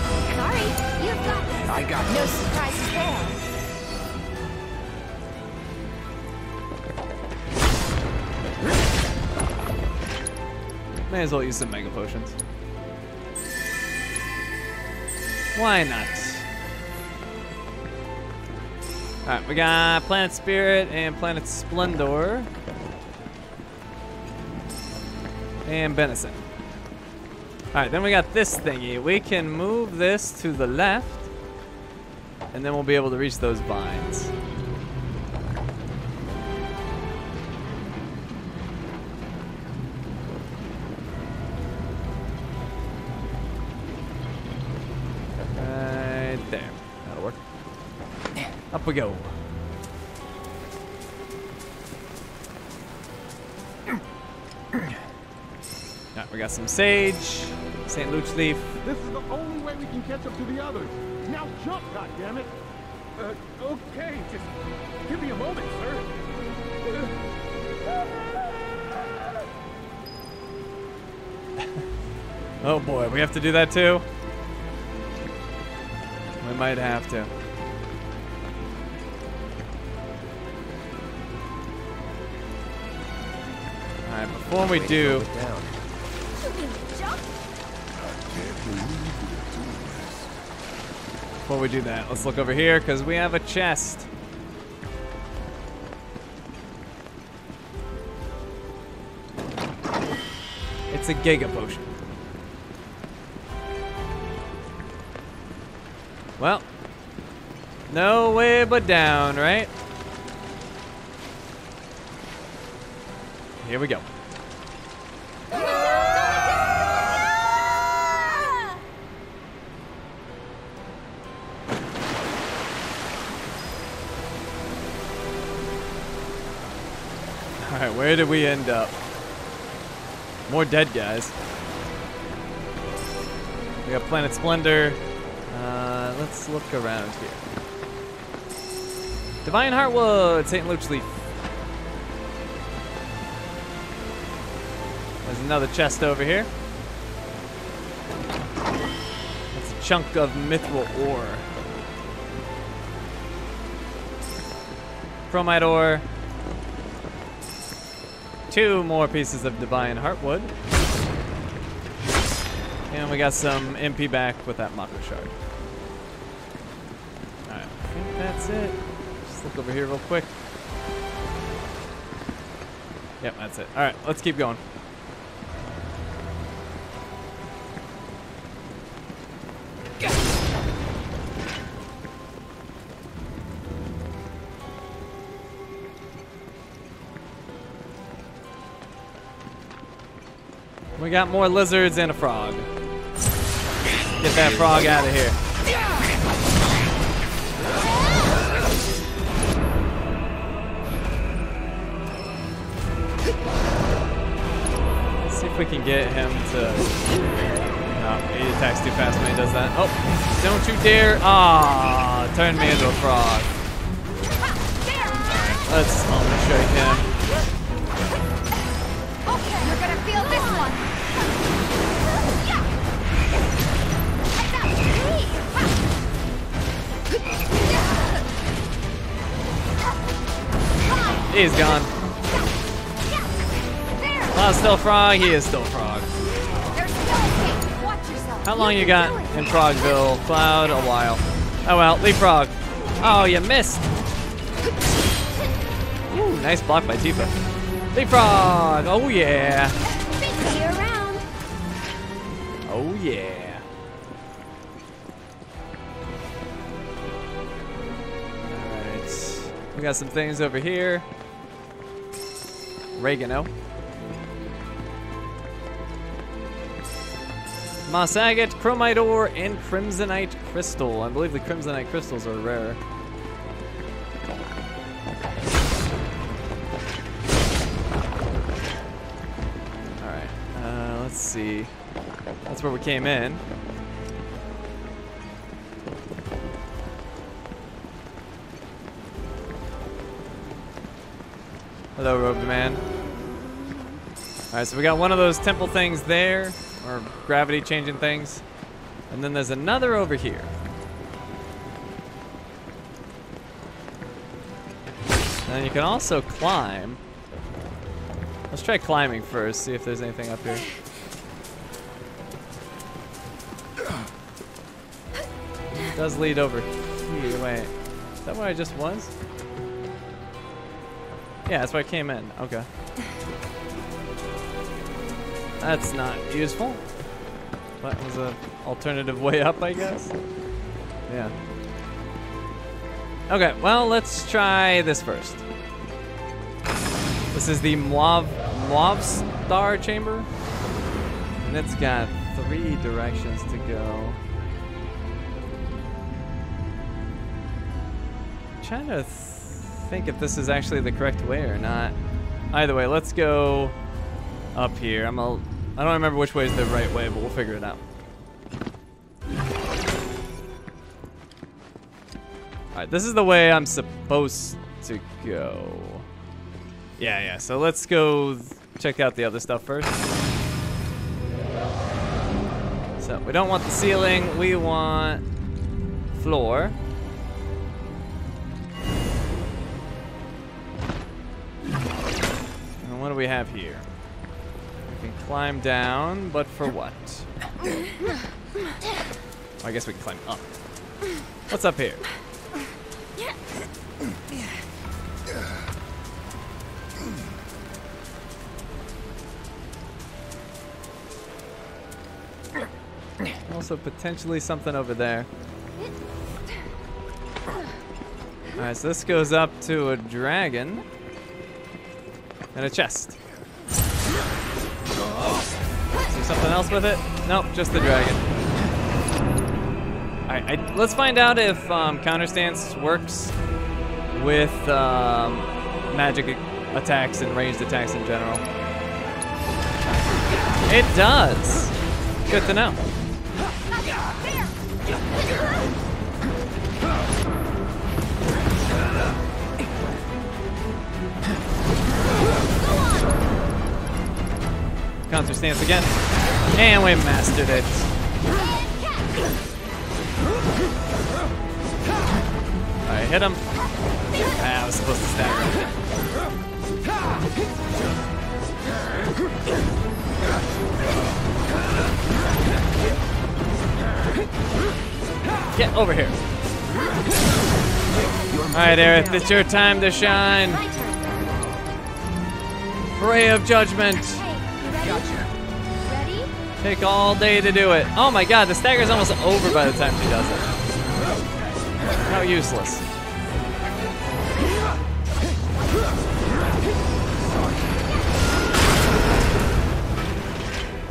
I got No surprises there. May as well use some mega potions. Why not? Alright, we got Planet Spirit and Planet Splendor. And Benison. Alright, then we got this thingy. We can move this to the left. And then we'll be able to reach those vines. Right there. That'll work. Up we go. Alright, we got some sage, St. Luke's leaf. This is the only way we can catch up to the others. Now jump, goddammit! Uh, okay, just give me a moment, sir. Oh boy, we have to do that too? We might have to. Alright, before we do, before we do that, let's look over here because we have a chest. It's a Giga Potion. Well, no way but down, right? Here we go. Where did we end up? More dead guys. We got Planet Splendor. Uh, let's look around here. Divine Heartwood, St. Luke's Leaf. There's another chest over here. That's a chunk of mithril ore. Chromite ore. Two more pieces of Divine Heartwood. And we got some MP back with that Mako Shard. Alright, I think that's it. Just look over here real quick. Yep, that's it. Alright, let's keep going. We got more lizards and a frog. Get that frog out of here. Let's see if we can get him to. No, he attacks too fast when he does that. Oh, don't you dare! Ah, turn me into a frog. Let's shake him. He's gone. Ah, still frog. He is still frog. How long you got in Frogville? Cloud, a while. Oh well, leave frog. Oh, you missed. Ooh, nice block by Tifa. Leapfrog! Oh yeah! Oh yeah! Alright. We got some things over here. Oregano. Moss agate, chromite ore, and crimsonite crystal. I believe the crimsonite crystals are rare. Alright, uh, let's see. That's where we came in. Hello, robed man. All right, so we got one of those temple things there, or gravity changing things. And then there's another over here. And you can also climb. Let's try climbing first, see if there's anything up here. It does lead over here. Wait, is that where I just was? Yeah, that's why I came in. Okay. That's not useful. That was a alternative way up, I guess. Yeah. Okay, well, let's try this first. This is the Mauve, Mauve Star Chamber. And it's got three directions to go. I'm trying to think if this is actually the correct way or not. Either way, let's go up here. I'm a, I don't remember which way is the right way, but we'll figure it out. Alright, this is the way I'm supposed to go. Yeah, yeah, so let's go check out the other stuff first. So, we don't want the ceiling, we want floor. And what do we have here? We can climb down, but for what? I guess we can climb up. What's up here? Also potentially something over there. Alright, so this goes up to a dragon. And a chest. See something else with it? Nope, just the dragon. Alright, let's find out if um, counter stance works with um, magic attacks and ranged attacks in general. It does. Good to know. Stance again. And we mastered it. I hit him. Ah, I was supposed to stagger Get over here. Alright, Aerith, it's your time to shine. Ray of Judgment. Take all day to do it. Oh my god, the stagger's almost over by the time she does it. How useless.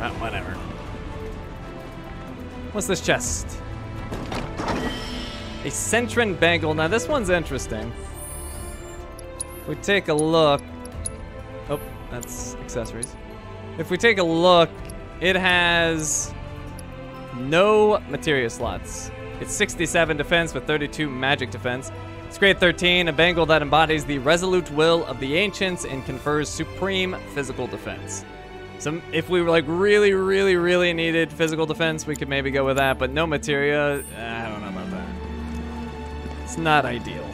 Oh, whatever. What's this chest? A Centron bangle. Now this one's interesting. If we take a look. Oh, that's accessories. If we take a look, it has no materia slots. It's 67 defense with 32 magic defense. It's grade 13, a bangle that embodies the resolute will of the ancients and confers supreme physical defense. So if we were like really, really, really needed physical defense, we could maybe go with that, but no materia, I don't know about that. It's not ideal.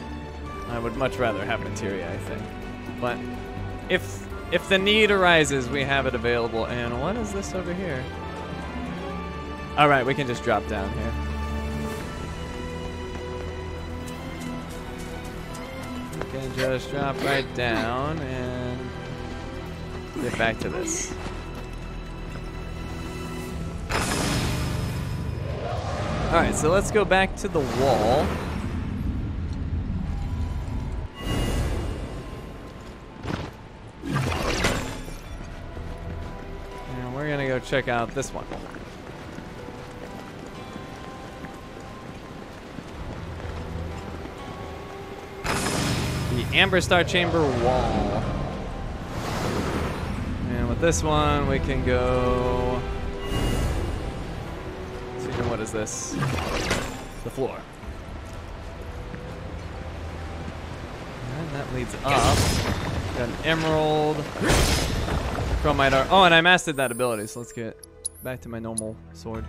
I would much rather have materia, I think. But if if the need arises, we have it available. And what is this over here? All right, we can just drop down here. We can just drop right down and get back to this. All right, so let's go back to the wall. We're gonna go check out this one. The Amber Star Chamber wall. And with this one, we can go. See, what is this? The floor. And that leads up. Got an emerald. Oh, and I mastered that ability, so let's get back to my normal sword.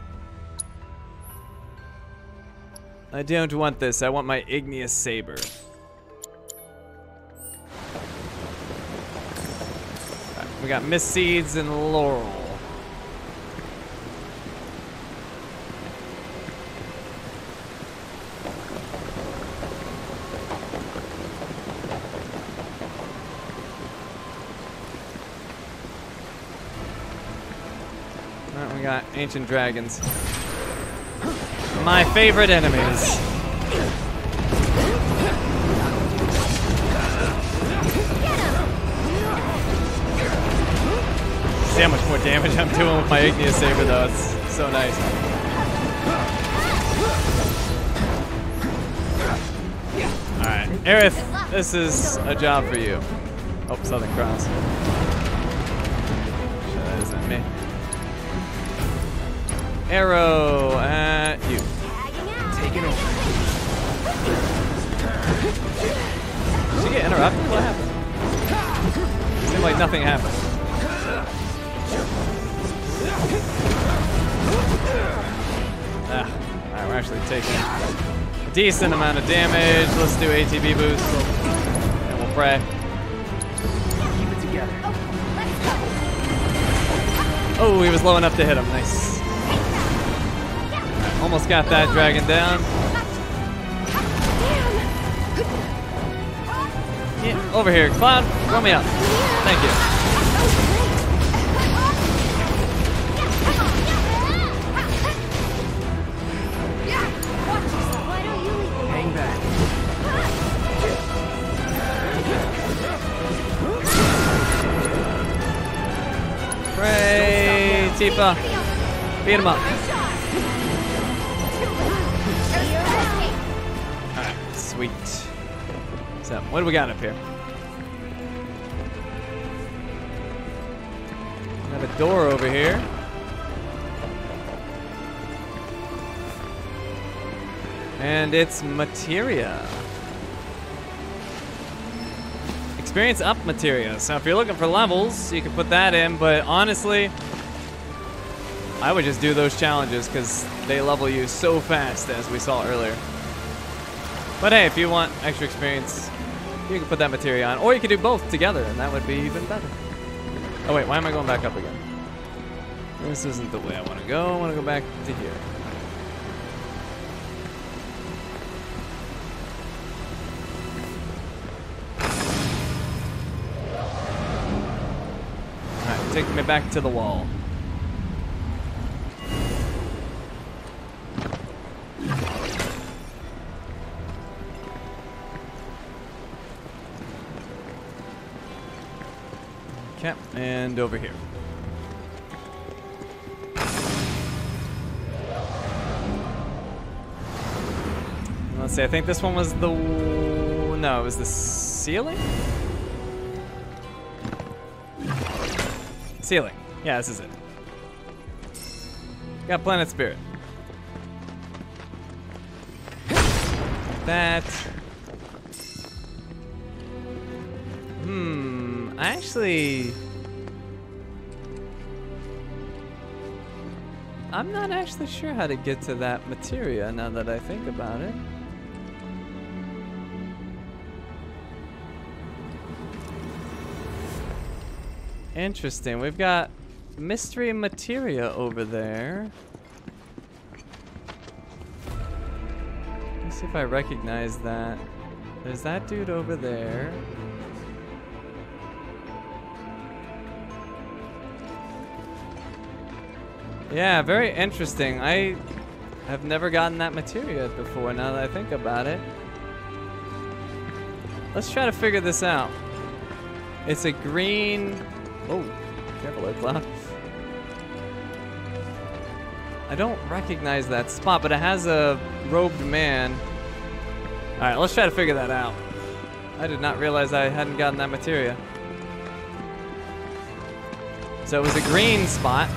I don't want this. I want my igneous saber. Right, we got mist seeds and laurel. Uh, we got ancient dragons. My favorite enemies. See how much more damage I'm doing with my Igneous Saber though. It's so nice. Alright, Aerith, this is a job for you. Oh, Southern Cross. Arrow at you. Taking over. Did she get interrupted? What happened? Seemed like nothing happened. Ah, alright, we're actually taking a decent amount of damage. Let's do ATB boost. And we'll pray. Keep it together. Oh, he was low enough to hit him. Nice. Almost got that dragon down. Yeah, over here. Cloud, throw me up. Thank you. Hang back. Tifa. Beat him up. So, what do we got up here? We have a door over here. And it's materia. Experience up materia. So if you're looking for levels, you can put that in, but honestly, I would just do those challenges because they level you so fast as we saw earlier. But hey, if you want extra experience, you can put that materia on, or you could do both together and that would be even better. Oh wait, why am I going back up again? This isn't the way I want to go. I want to go back to here. Alright, take me back to the wall. Okay, and over here. Let's see, I think this one was the... No, it was the ceiling? Ceiling. Yeah, this is it. Got Planet Spirit. That. Hmm. I actually. I'm not actually sure how to get to that materia now that I think about it. Interesting. We've got mystery materia over there. Let's see if I recognize that. There's that dude over there. Yeah, very interesting. I have never gotten that materia before now that I think about it. Let's try to figure this out. It's a green... Oh, careful. I don't recognize that spot, but it has a robed man. Alright, let's try to figure that out. I did not realize I hadn't gotten that materia. So it was a green spot.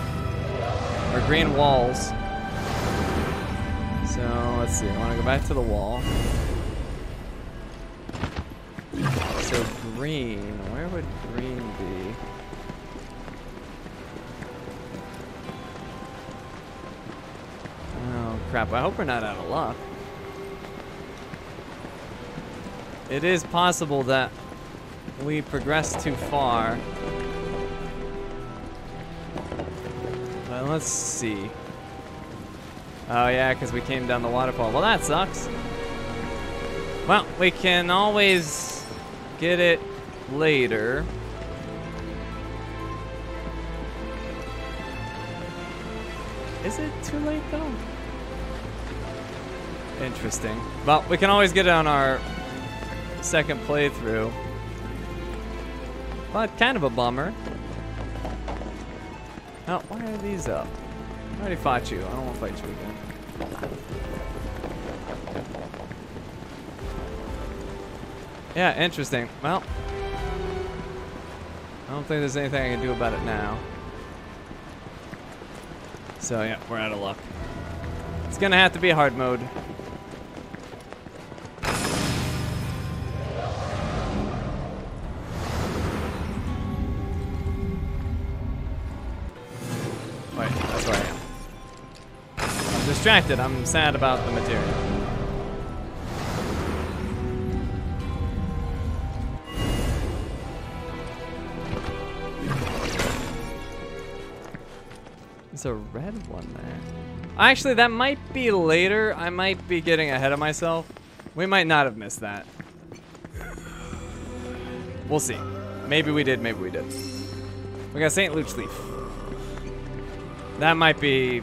Or green walls. So, let's see. I want to go back to the wall. So, green. Where would green be? Oh, crap. I hope we're not out of luck. It is possible that we progress too far. But let's see. Oh yeah, because we came down the waterfall. Well, that sucks. Well, we can always get it later. Is it too late though? Interesting. Well, we can always get it on our second playthrough. But kind of a bummer. Oh, why are these up? I already fought you. I don't want to fight you again. Yeah, interesting. Well, I don't think there's anything I can do about it now. So yeah, we're out of luck. It's gonna have to be hard mode. Distracted. I'm sad about the material. There's a red one there. Actually, that might be later. I might be getting ahead of myself. We might not have missed that. We'll see. Maybe we did, maybe we did. We got St. Luke's Leaf. That might be...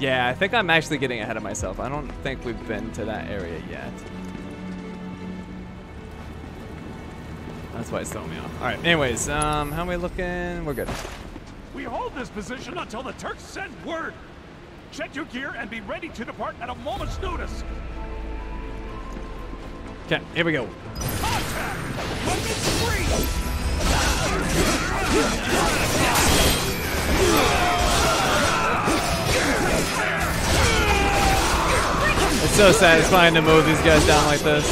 Yeah, I think I'm actually getting ahead of myself. I don't think we've been to that area yet. That's why it's throwing me off. All right, anyways, um, how are we looking? We're good. We hold this position until the Turks send word. Check your gear and be ready to depart at a moment's notice. Okay, here we go. It's so satisfying to mow these guys down like this.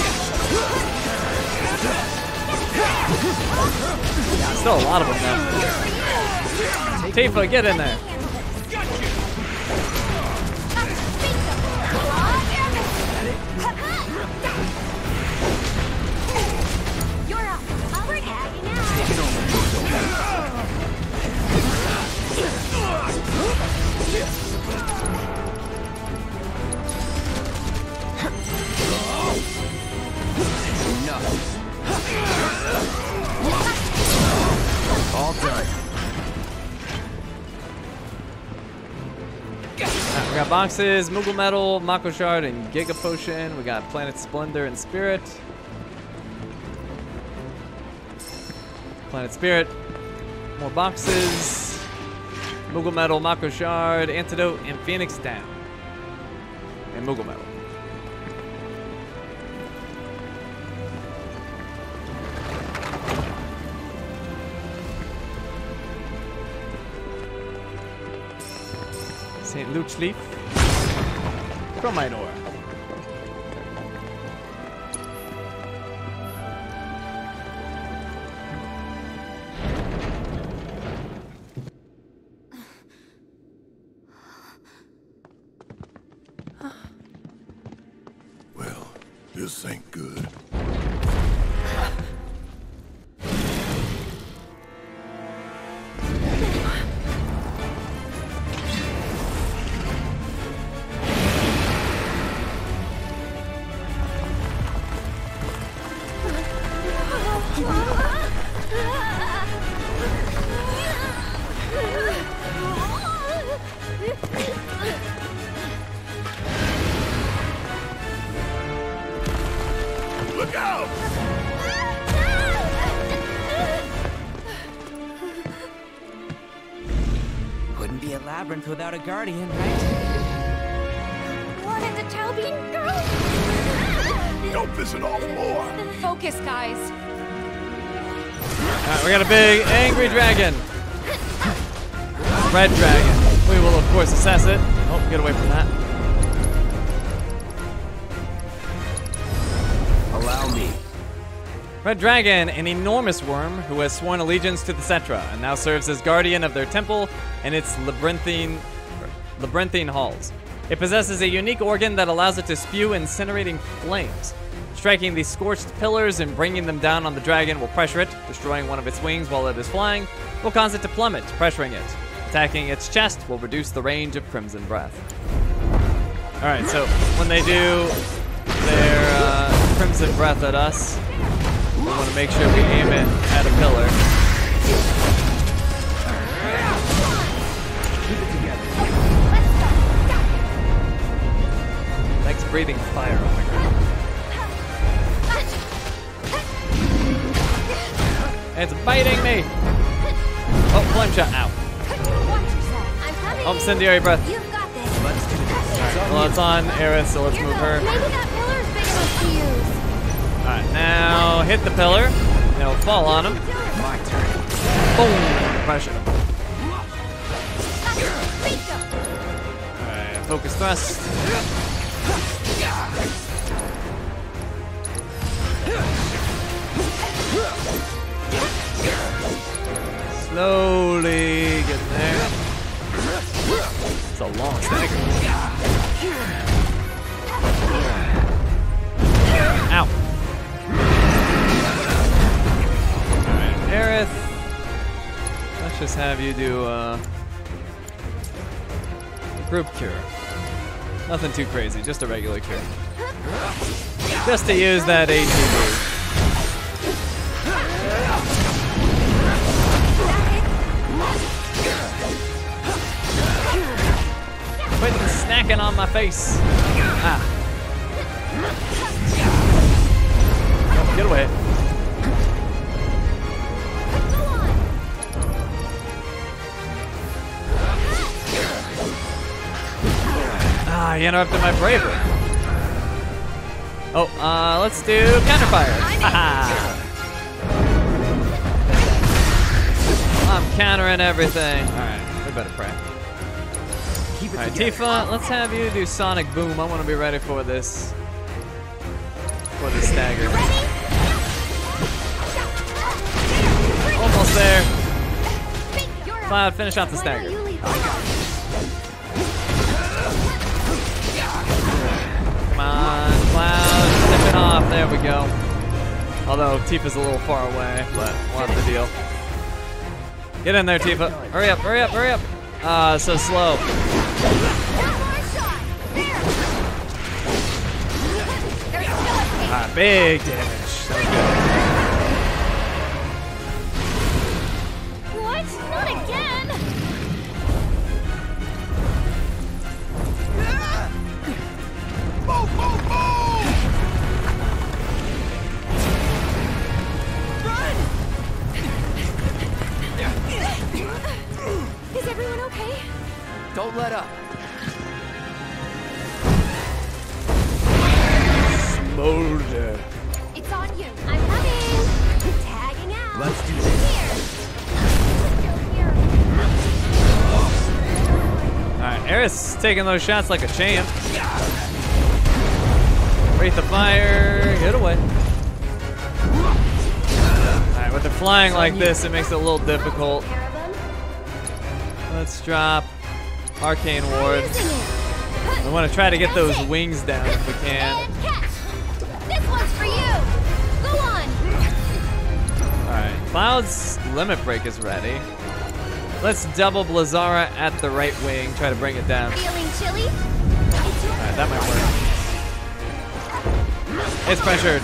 Still a lot of them now. Tifa, get in there. All done. Alright, we got boxes, Moogle Medal, Mako Shard, and Giga Potion. We got Planet Splendor and Spirit. Planet Spirit. More boxes. Moogle Medal, Mako Shard, Antidote, and Phoenix Down. And Moogle Medal. St. Luke's Leaf. Chromite Ore. Well, guardian, right? Wanted to tell being girl. Don't piss it off more. Focus, guys. Alright, we got a big angry dragon. Red dragon. We will, of course, assess it. Oh, get away from that. Allow me. Red Dragon, an enormous worm who has sworn allegiance to the Cetra and now serves as guardian of their temple and its labyrinthine, labyrinthine halls. It possesses a unique organ that allows it to spew incinerating flames. Striking these scorched pillars and bringing them down on the dragon will pressure it, destroying one of its wings while it is flying, will cause it to plummet, pressuring it. Attacking its chest will reduce the range of Crimson Breath. Alright, so when they do their uh, Crimson Breath at us, we want to make sure we aim it at a pillar. breathing fire on my ground. It's biting me! Oh, one shot. Ow. Oh, incendiary breath. Right, well, it's on Aerith, so let's move her. Alright, now hit the pillar. Now fall on him. Boom! Pressure. Alright, focus thrust. Slowly getting there. It's a long stagger. Ow. Alright, Aerith. Let's just have you do uh, a group cure. Nothing too crazy, just a regular cure. Just to use that move. Quit snacking on my face. Ah. Get away. Ah, you interrupted my bravery. Oh, uh, let's do counterfire. I'm countering everything. Alright, we better pray. Keep it Alright, together. Tifa, let's have you do Sonic Boom. I want to be ready for this. For the stagger. Almost there. Cloud, finish off the stagger. Come on, Cloud, snip it off. There we go. Although Tifa's a little far away, but we'll have to deal. Get in there, Tifa. Hurry up, hurry up, hurry up. Ah, so slow. Ah, big damage. That What? Don't let up. Smolder. It's on you. I'm coming. Tagging out. Let's do this. Alright, Aerith taking those shots like a champ. Wraith the fire, get away. Alright, with the flying like this, it makes it a little difficult. Let's drop Arcane Ward. We want to try to get those wings down if we can. This one's for you. Go on. Alright, Cloud's Limit Break is ready. Let's double Blizzara at the right wing, try to bring it down. Feeling chilly? Alright, that might work. It's pressured.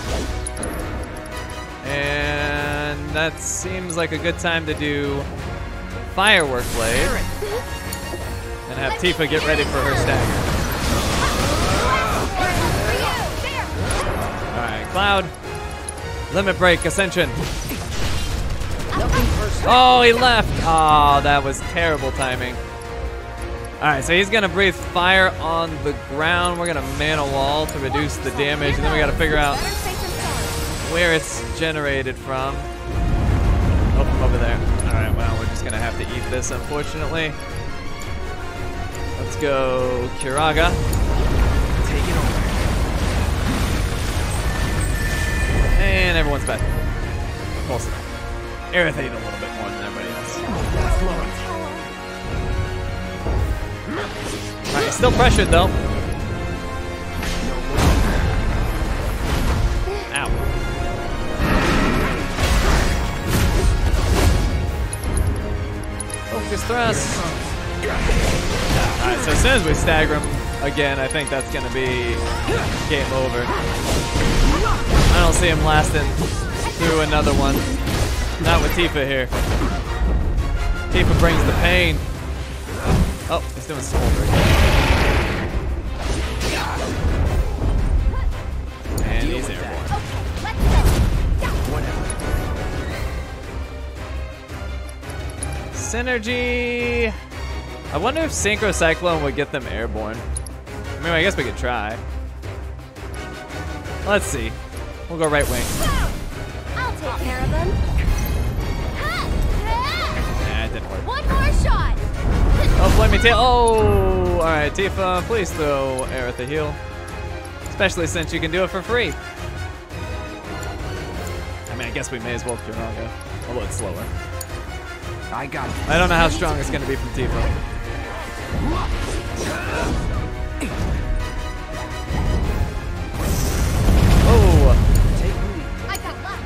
And that seems like a good time to do Firework Blade. And have Tifa get ready for her stagger. Alright, Cloud. Limit Break, Ascension. Oh, he left. Oh, that was terrible timing. Alright, so he's gonna breathe fire on the ground. We're gonna Mana Wall to reduce the damage, and then we gotta figure out where it's generated from. Oh, from over there. Alright, well, we're just gonna have to eat this, unfortunately. Let's go Curaga. Take it over. And everyone's back. Close enough. Aerith ate a little bit more than everybody else. Alright, still pressured though. Ow. Focus thrust. Alright, so as soon as we stagger him again, I think that's gonna be game over. I don't see him lasting through another one. Not with Tifa here. Tifa brings the pain. Oh, he's doing smolder. And he's. Synergy. I wonder if Synchro Cyclone would get them airborne. I mean, I guess we could try. Let's see. We'll go right wing. I'll take care of them. Nah, it didn't work. One more shot. Oh, Flaming Tail. Oh, all right, Tifa, please throw air at the heal. Especially since you can do it for free. I mean, I guess we may as well Curaga, although it's slower. I got it. I don't know how strong it's going to be from Tifa. Oh, I got luck.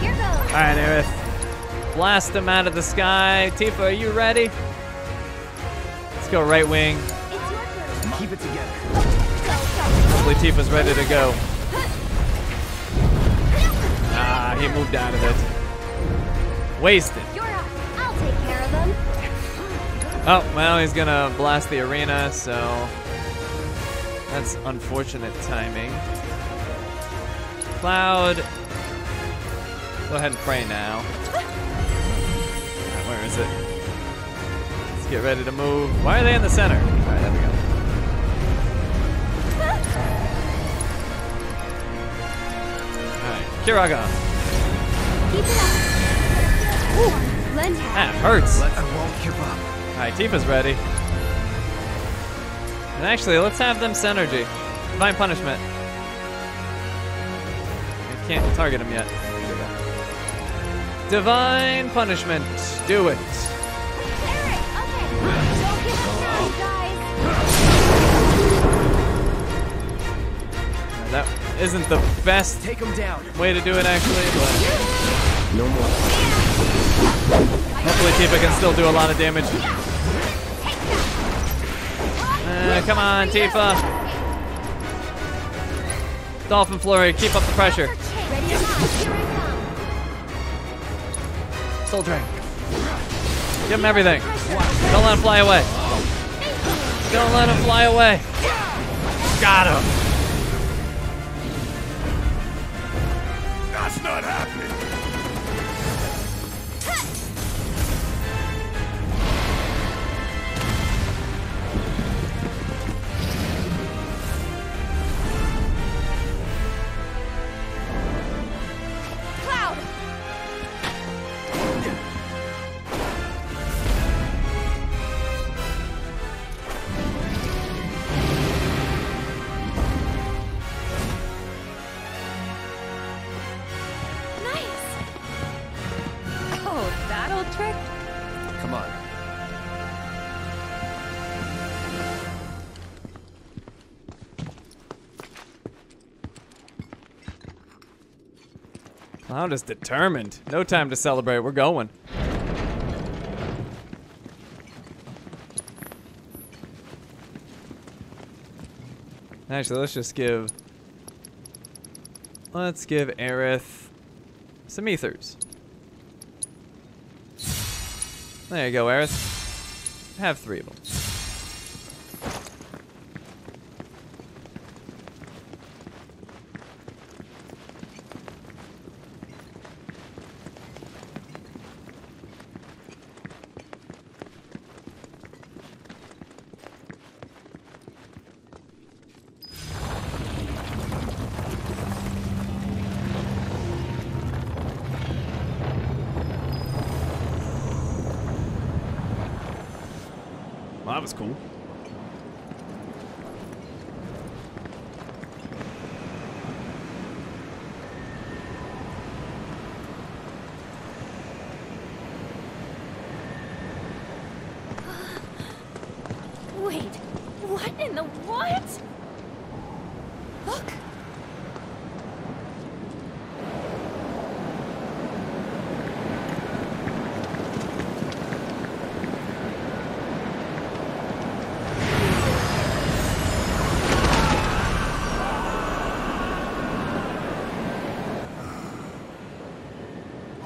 Here goes. all right, Aerith. Blast them out of the sky. Tifa, are you ready? Let's go right wing. Keep it together. Hopefully Tifa's ready to go. Ah, he moved out of it. Wasted. Oh, well, he's gonna blast the arena, so that's unfortunate timing. Cloud, go ahead and pray now. Alright, where is it? Let's get ready to move. Why are they in the center? Alright, there we go. Alright, Curaga. Keep it up. Lend That hurts. I won't give up. Alright, Tifa's ready. And actually, let's have them synergy. Divine punishment. I can't target him yet. There we go. Divine punishment. Do it. That isn't the best Take him down. way to do it, actually, but No more. Hopefully Tifa can still do a lot of damage. Uh, come on, Tifa. Dolphin Flurry, keep up the pressure. Soul Drain. Give him everything. Don't let him fly away. Don't let him fly away. Got him. That's not happening. Is determined. No time to celebrate. We're going. Actually, let's just give. Let's give Aerith some ethers. There you go, Aerith. Have three of them. Well, that was cool. Wait, what in the what? Look.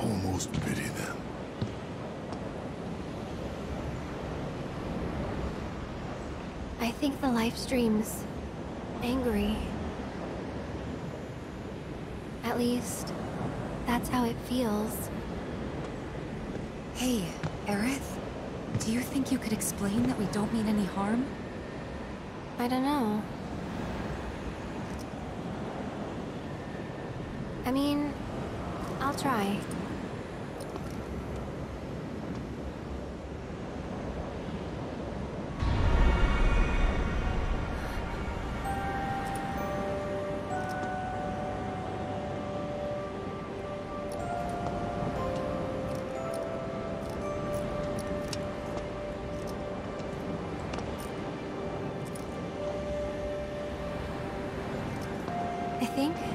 Almost pity them. I think the life stream's angry. At least, that's how it feels. Hey, Aerith? Do you think you could explain that we don't mean any harm? I don't know. I mean, I'll try. Think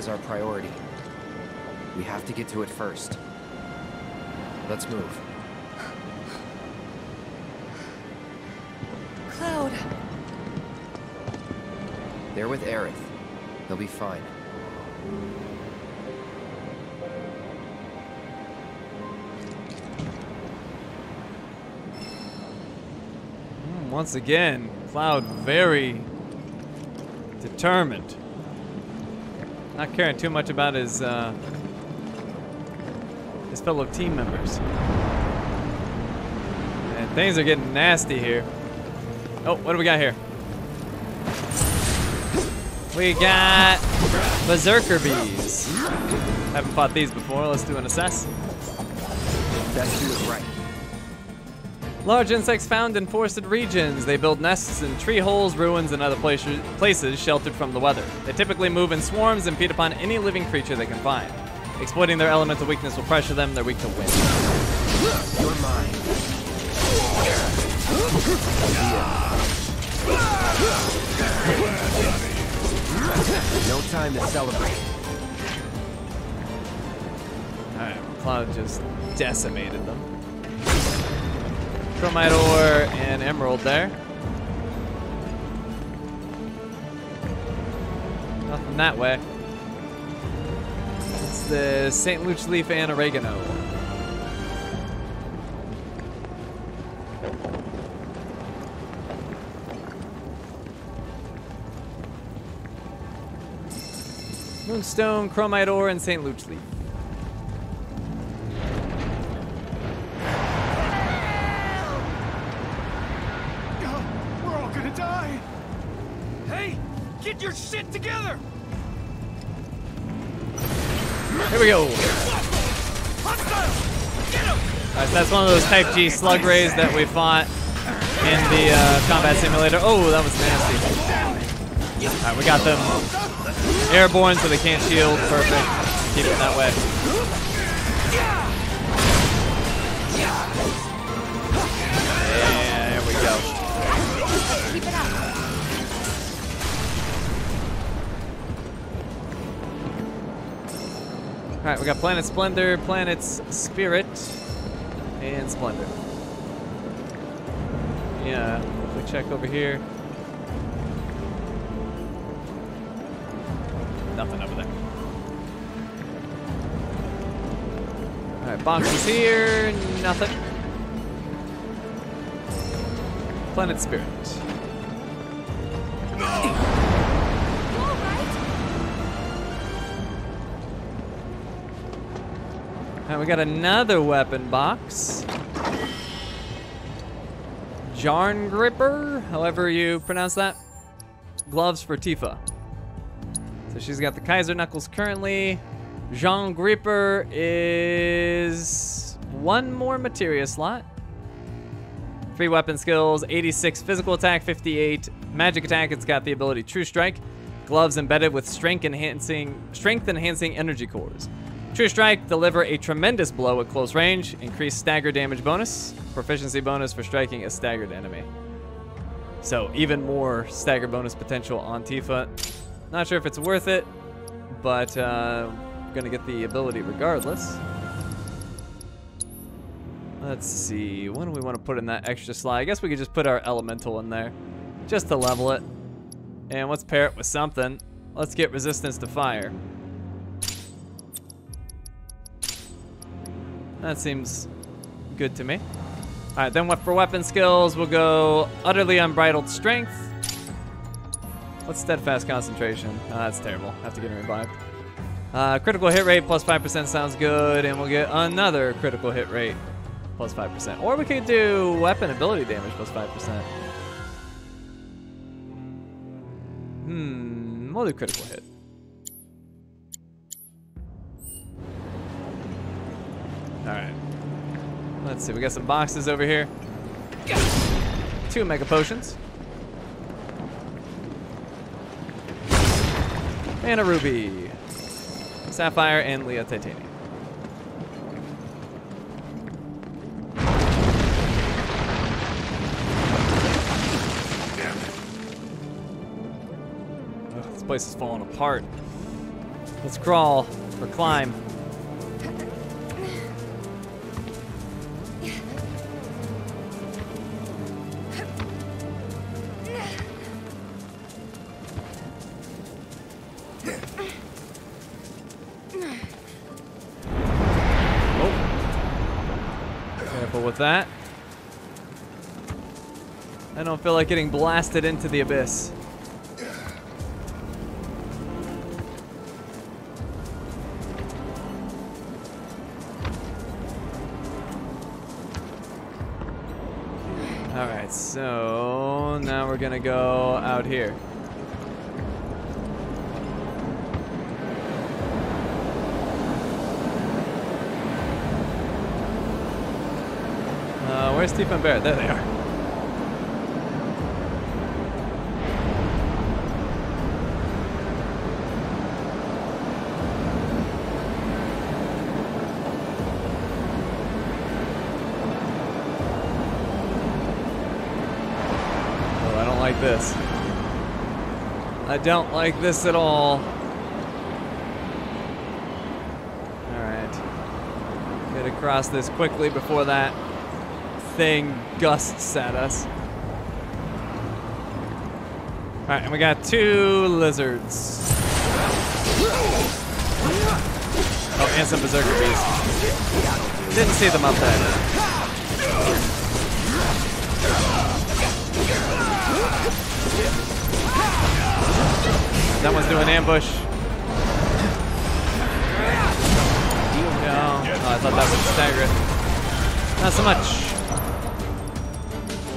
is our priority. We have to get to it first. Let's move. Cloud! They're with Aerith. They'll be fine. Hmm, Once again, Cloud very determined. Not caring too much about his uh, his fellow team members. And things are getting nasty here. Oh, what do we got here? We got Berserker Bees. Haven't fought these before. Let's do an assess. Right. Large insects found in forested regions. They build nests in tree holes, ruins, and other places, places sheltered from the weather. They typically move in swarms and feed upon any living creature they can find. Exploiting their elemental weakness will pressure them. They're weak to wind. You're mine. No time to celebrate. Alright, Cloud just decimated them. Chromite ore and emerald there. Nothing that way. It's the St. Luch leaf and oregano. Moonstone, chromite ore, and St. Luch leaf. Type G slug rays that we fought in the uh, combat simulator. Oh, that was nasty. Alright, we got them airborne so they can't shield. Perfect. Keep it that way. Yeah, there we go. Alright, we got Planet Splendor, Planet's Spirit, Splendor. me uh, quick check over here. Nothing over there. Alright, boxes here. Nothing. Planet Spirit. And we got another weapon box. Jarngreipr, however you pronounce that. Gloves for Tifa. So she's got the Kaiser Knuckles currently. Jarngreipr is one more materia slot. Three weapon skills, 86 physical attack, 58 magic attack. It's got the ability True Strike. Gloves embedded with strength enhancing strength enhancing energy cores. True Strike, deliver a tremendous blow at close range, increase stagger damage bonus, proficiency bonus for striking a staggered enemy. So even more stagger bonus potential on Tifa. Not sure if it's worth it, but uh, gonna get the ability regardless. Let's see, what do we want to put in that extra slot? I guess we could just put our elemental in there, just to level it. And let's pair it with something. Let's get resistance to fire. That seems good to me. All right, then what for weapon skills, we'll go Utterly Unbridled Strength. What's Steadfast Concentration? Oh, that's terrible. Have to get revived. Uh, critical hit rate plus 5% sounds good, and we'll get another critical hit rate plus 5%. Or we could do weapon ability damage plus 5%. Hmm, we'll do critical hit. Alright. Let's see, we got some boxes over here. Two mega potions. And a ruby. Sapphire and Leah Titanium. This place is falling apart. Let's crawl or climb. Don't feel like getting blasted into the abyss. Alright, so now we're gonna go out here. Uh, where's and Barrett? There they are. This. I don't like this at all. Alright. Get across this quickly before that thing gusts at us. Alright, and we got two lizards. Oh, and some berserker beasts. Didn't see them up there. That one's doing ambush. No. Oh, I thought that would stagger it. Not so much.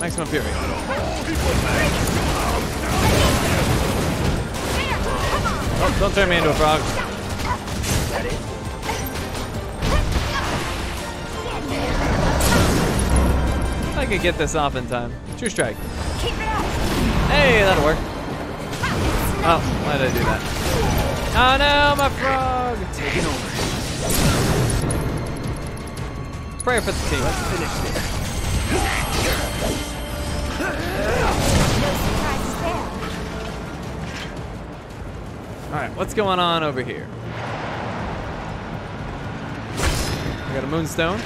Maximum Fury. Oh, don't turn me into a frog. I could get this off in time. True strike. Hey, that'll work. Oh, why did I do that? Oh no, my frog! Taking over. Prayer for the team. Let's finish this. Alright, what's going on over here? We got a moonstone.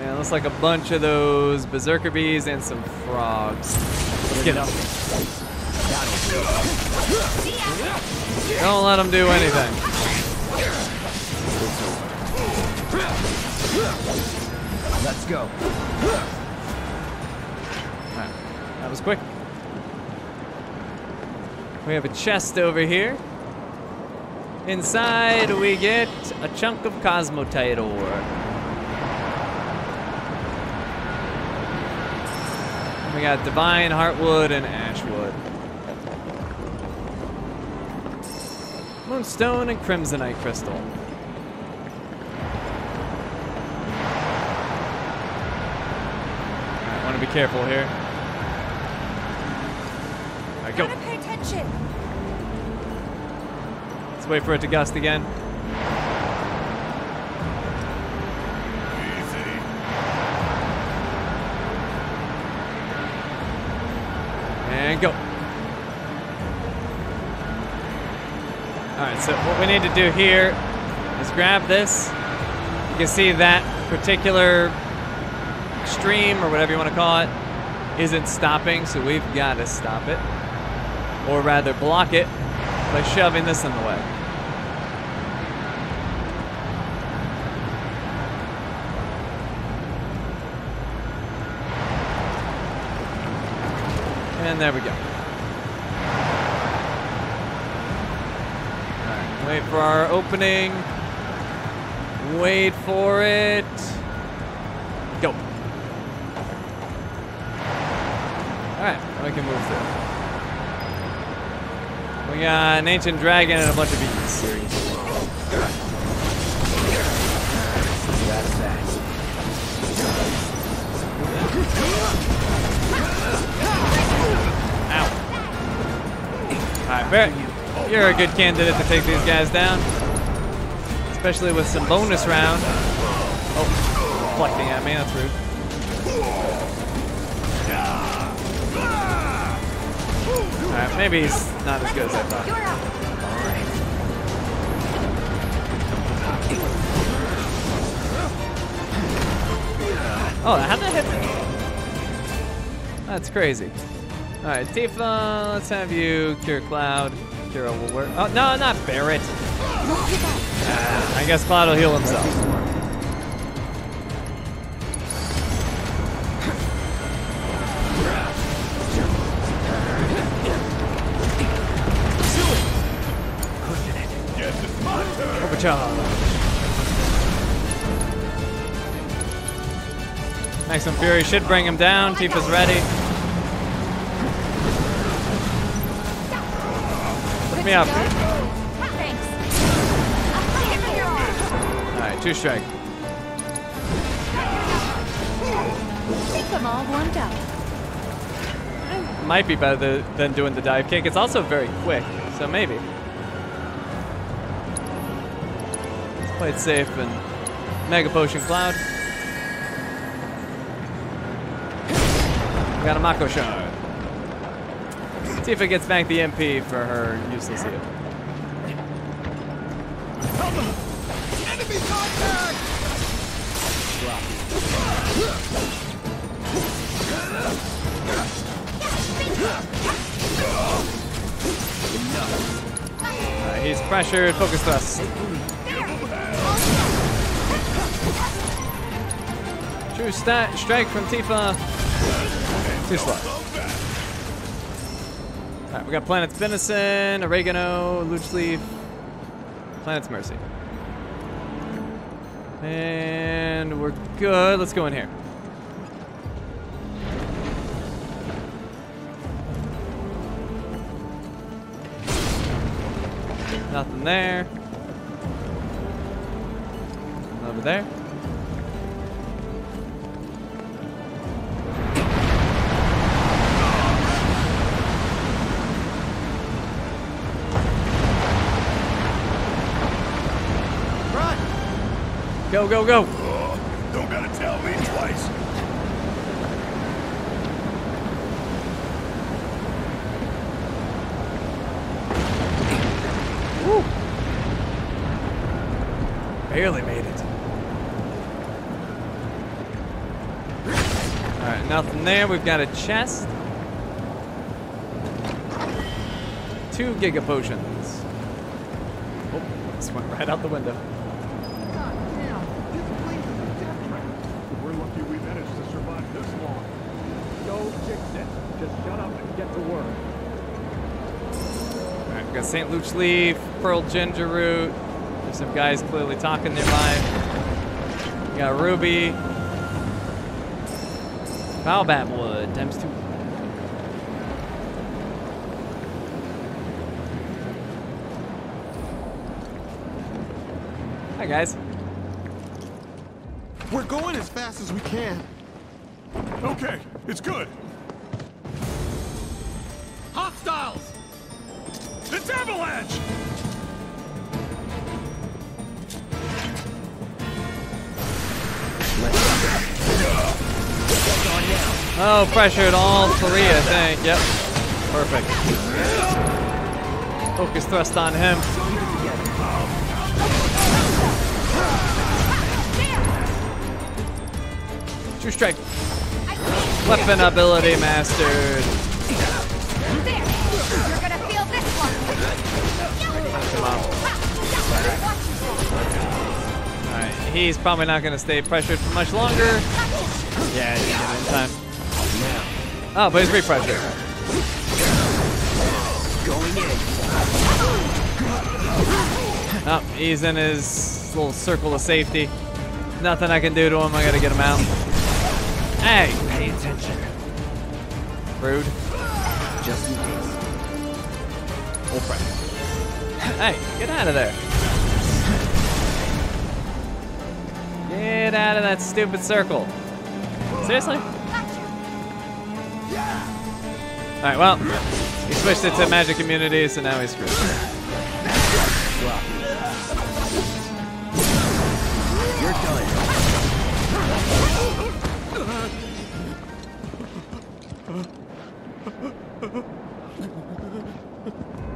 Yeah, looks like a bunch of those berserker bees and some frogs. Let's get up. Don't let them do anything. Let's go. That was quick. We have a chest over here. Inside, we get a chunk of Cosmotite ore. We got Divine Heartwood and Ashwood. Moonstone and Crimsonite Crystal. I want to be careful here. All right, go. Gotta pay attention. Let's wait for it to gust again. So what we need to do here is grab this. You can see that particular stream, or whatever you want to call it, isn't stopping, so we've got to stop it. Or rather, block it by shoving this in the way. And there we go. Wait for our opening. Wait for it. Go. Alright, we can move through. We got an ancient dragon and a bunch of beasts. That's that. Alright, Barrett, you're a good candidate to take these guys down. Especially with some bonus round. Oh, reflecting at me, that's rude. Alright, maybe he's not as good as I thought. Oh, how'd that hit me? That's crazy. Alright, Tifa, let's have you cure Cloud. Cura will work. Oh, no, not Barrett. Ah, I guess Cloud will heal himself. Overcharge. Maximum Fury should bring him down. Tifa's ready. Me up. Alright, true strike. Think I'm all warmed up. Might be better than doing the dive kick. It's also very quick, so maybe. Let's safe and Mega Potion Cloud. We got a Mako Shard. See if it gets back the MP for her useless heal. Alright, he's pressured. Focus thrust. True stat strike from Tifa. Too slow. Got Planet's Venison, Oregano, Luch Leaf, Planet's Mercy. And we're good. Let's go in here. Nothing there. Over there. Go, go, go. Don't gotta tell me twice. Woo. Barely made it. Alright, nothing there. We've got a chest. Two Giga Potions. Oh, this went right out the window. We're lucky we managed to survive this long. Go fix it. Just shut up and work. Alright, we got St. Luke's Leaf, Pearl Ginger Root. There's some guys clearly talking nearby. We got Ruby. Baobab wood times two. Hi guys. We're going as fast as we can. Okay, it's good. Oh, pressured all three, I think. Yep. Perfect. Focus thrust on him. True strike. Weapon ability mastered. Alright, he's probably not gonna stay pressured for much longer. Yeah, he in time. Oh, but he's repressured. Going. Oh, he's in his little circle of safety. Nothing I can do to him. I gotta get him out. Hey! Pay attention. Rude. Just in case. Full pressure. Hey, get out of there. Get out of that stupid circle. Seriously? Alright, well, he switched it to magic immunity, so now he's screwed. You're done.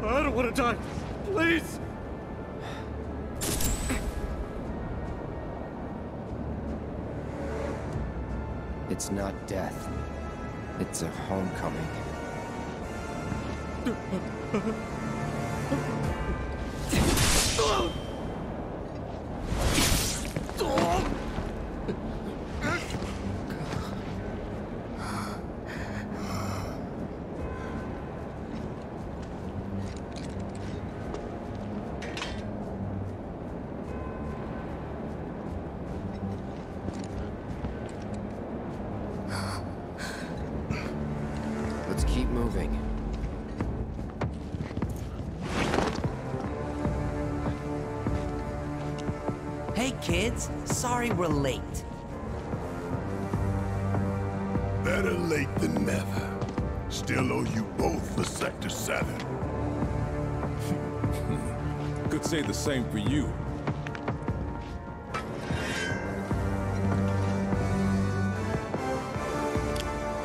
I don't want to die. Please! It's not death. It's a homecoming. Moving. Hey kids, sorry we're late. Better late than never. Still owe you both for Sector 7. Could say the same for you.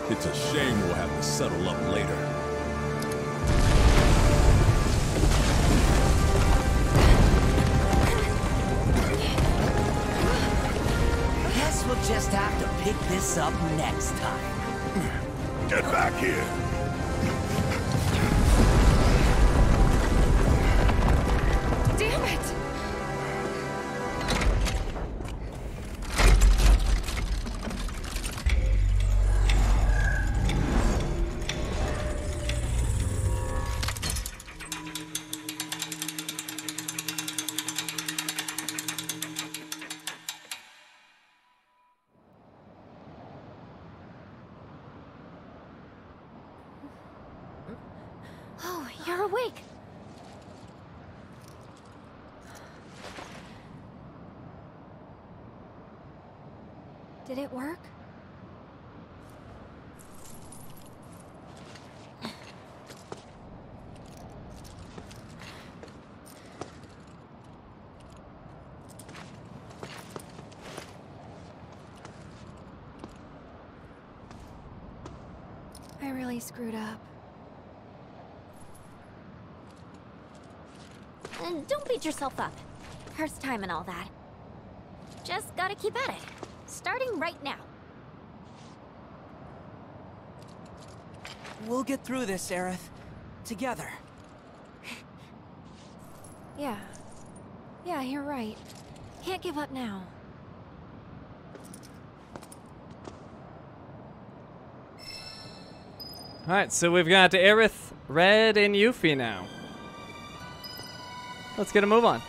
It's a shame we'll have to settle up later. This up next time. Get back here. Really screwed up. And don't beat yourself up. First time and all that. Just gotta keep at it. Starting right now. We'll get through this, Aerith. Together. Yeah. Yeah, you're right. Can't give up now. Alright, so we've got Aerith, Red, and Yuffie now. Let's get a move on.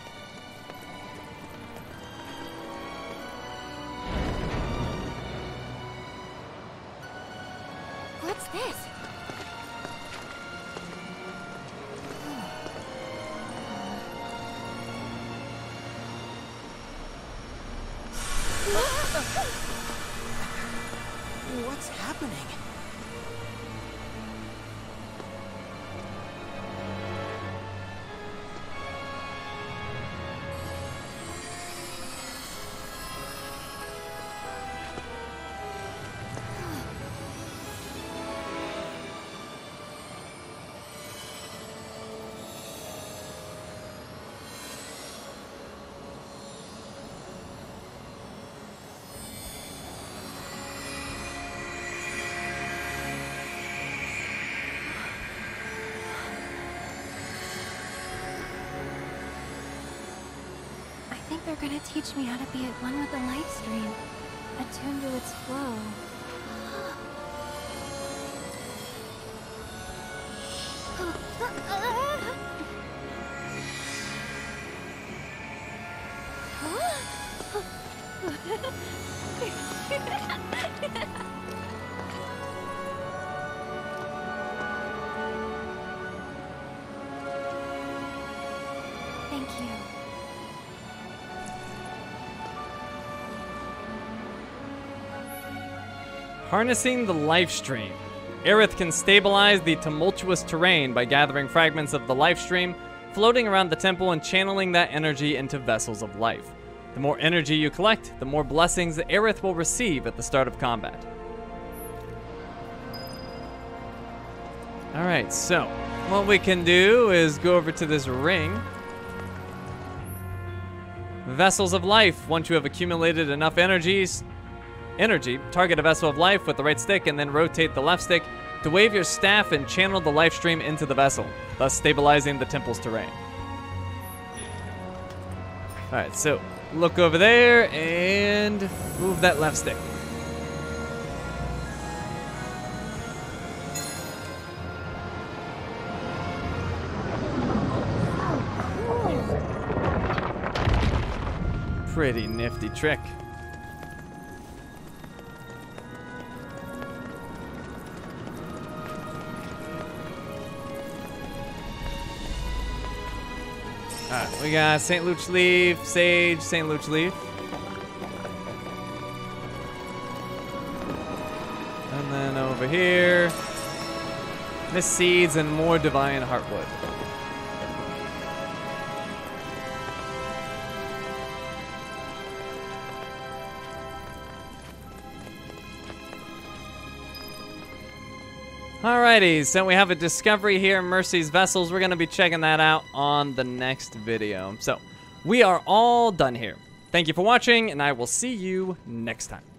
Harnessing the Lifestream. Aerith can stabilize the tumultuous terrain by gathering fragments of the Lifestream, floating around the temple and channeling that energy into vessels of life. The more energy you collect, the more blessings Aerith will receive at the start of combat. Alright, so what we can do is go over to this ring. Vessels of life. Once you have accumulated enough energies, energy, target a vessel of life with the right stick and then rotate the left stick to wave your staff and channel the Lifestream into the vessel, thus stabilizing the temple's terrain. Alright, so look over there and move that left stick. Pretty nifty trick. We got St. Luch Leaf, Sage, St. Luch Leaf. And then over here, Miss Seeds and more Divine Heartwood. Alrighty, so we have a discovery here Mercy's Vessels. We're going to be checking that out on the next video. So, we are all done here. Thank you for watching, and I will see you next time.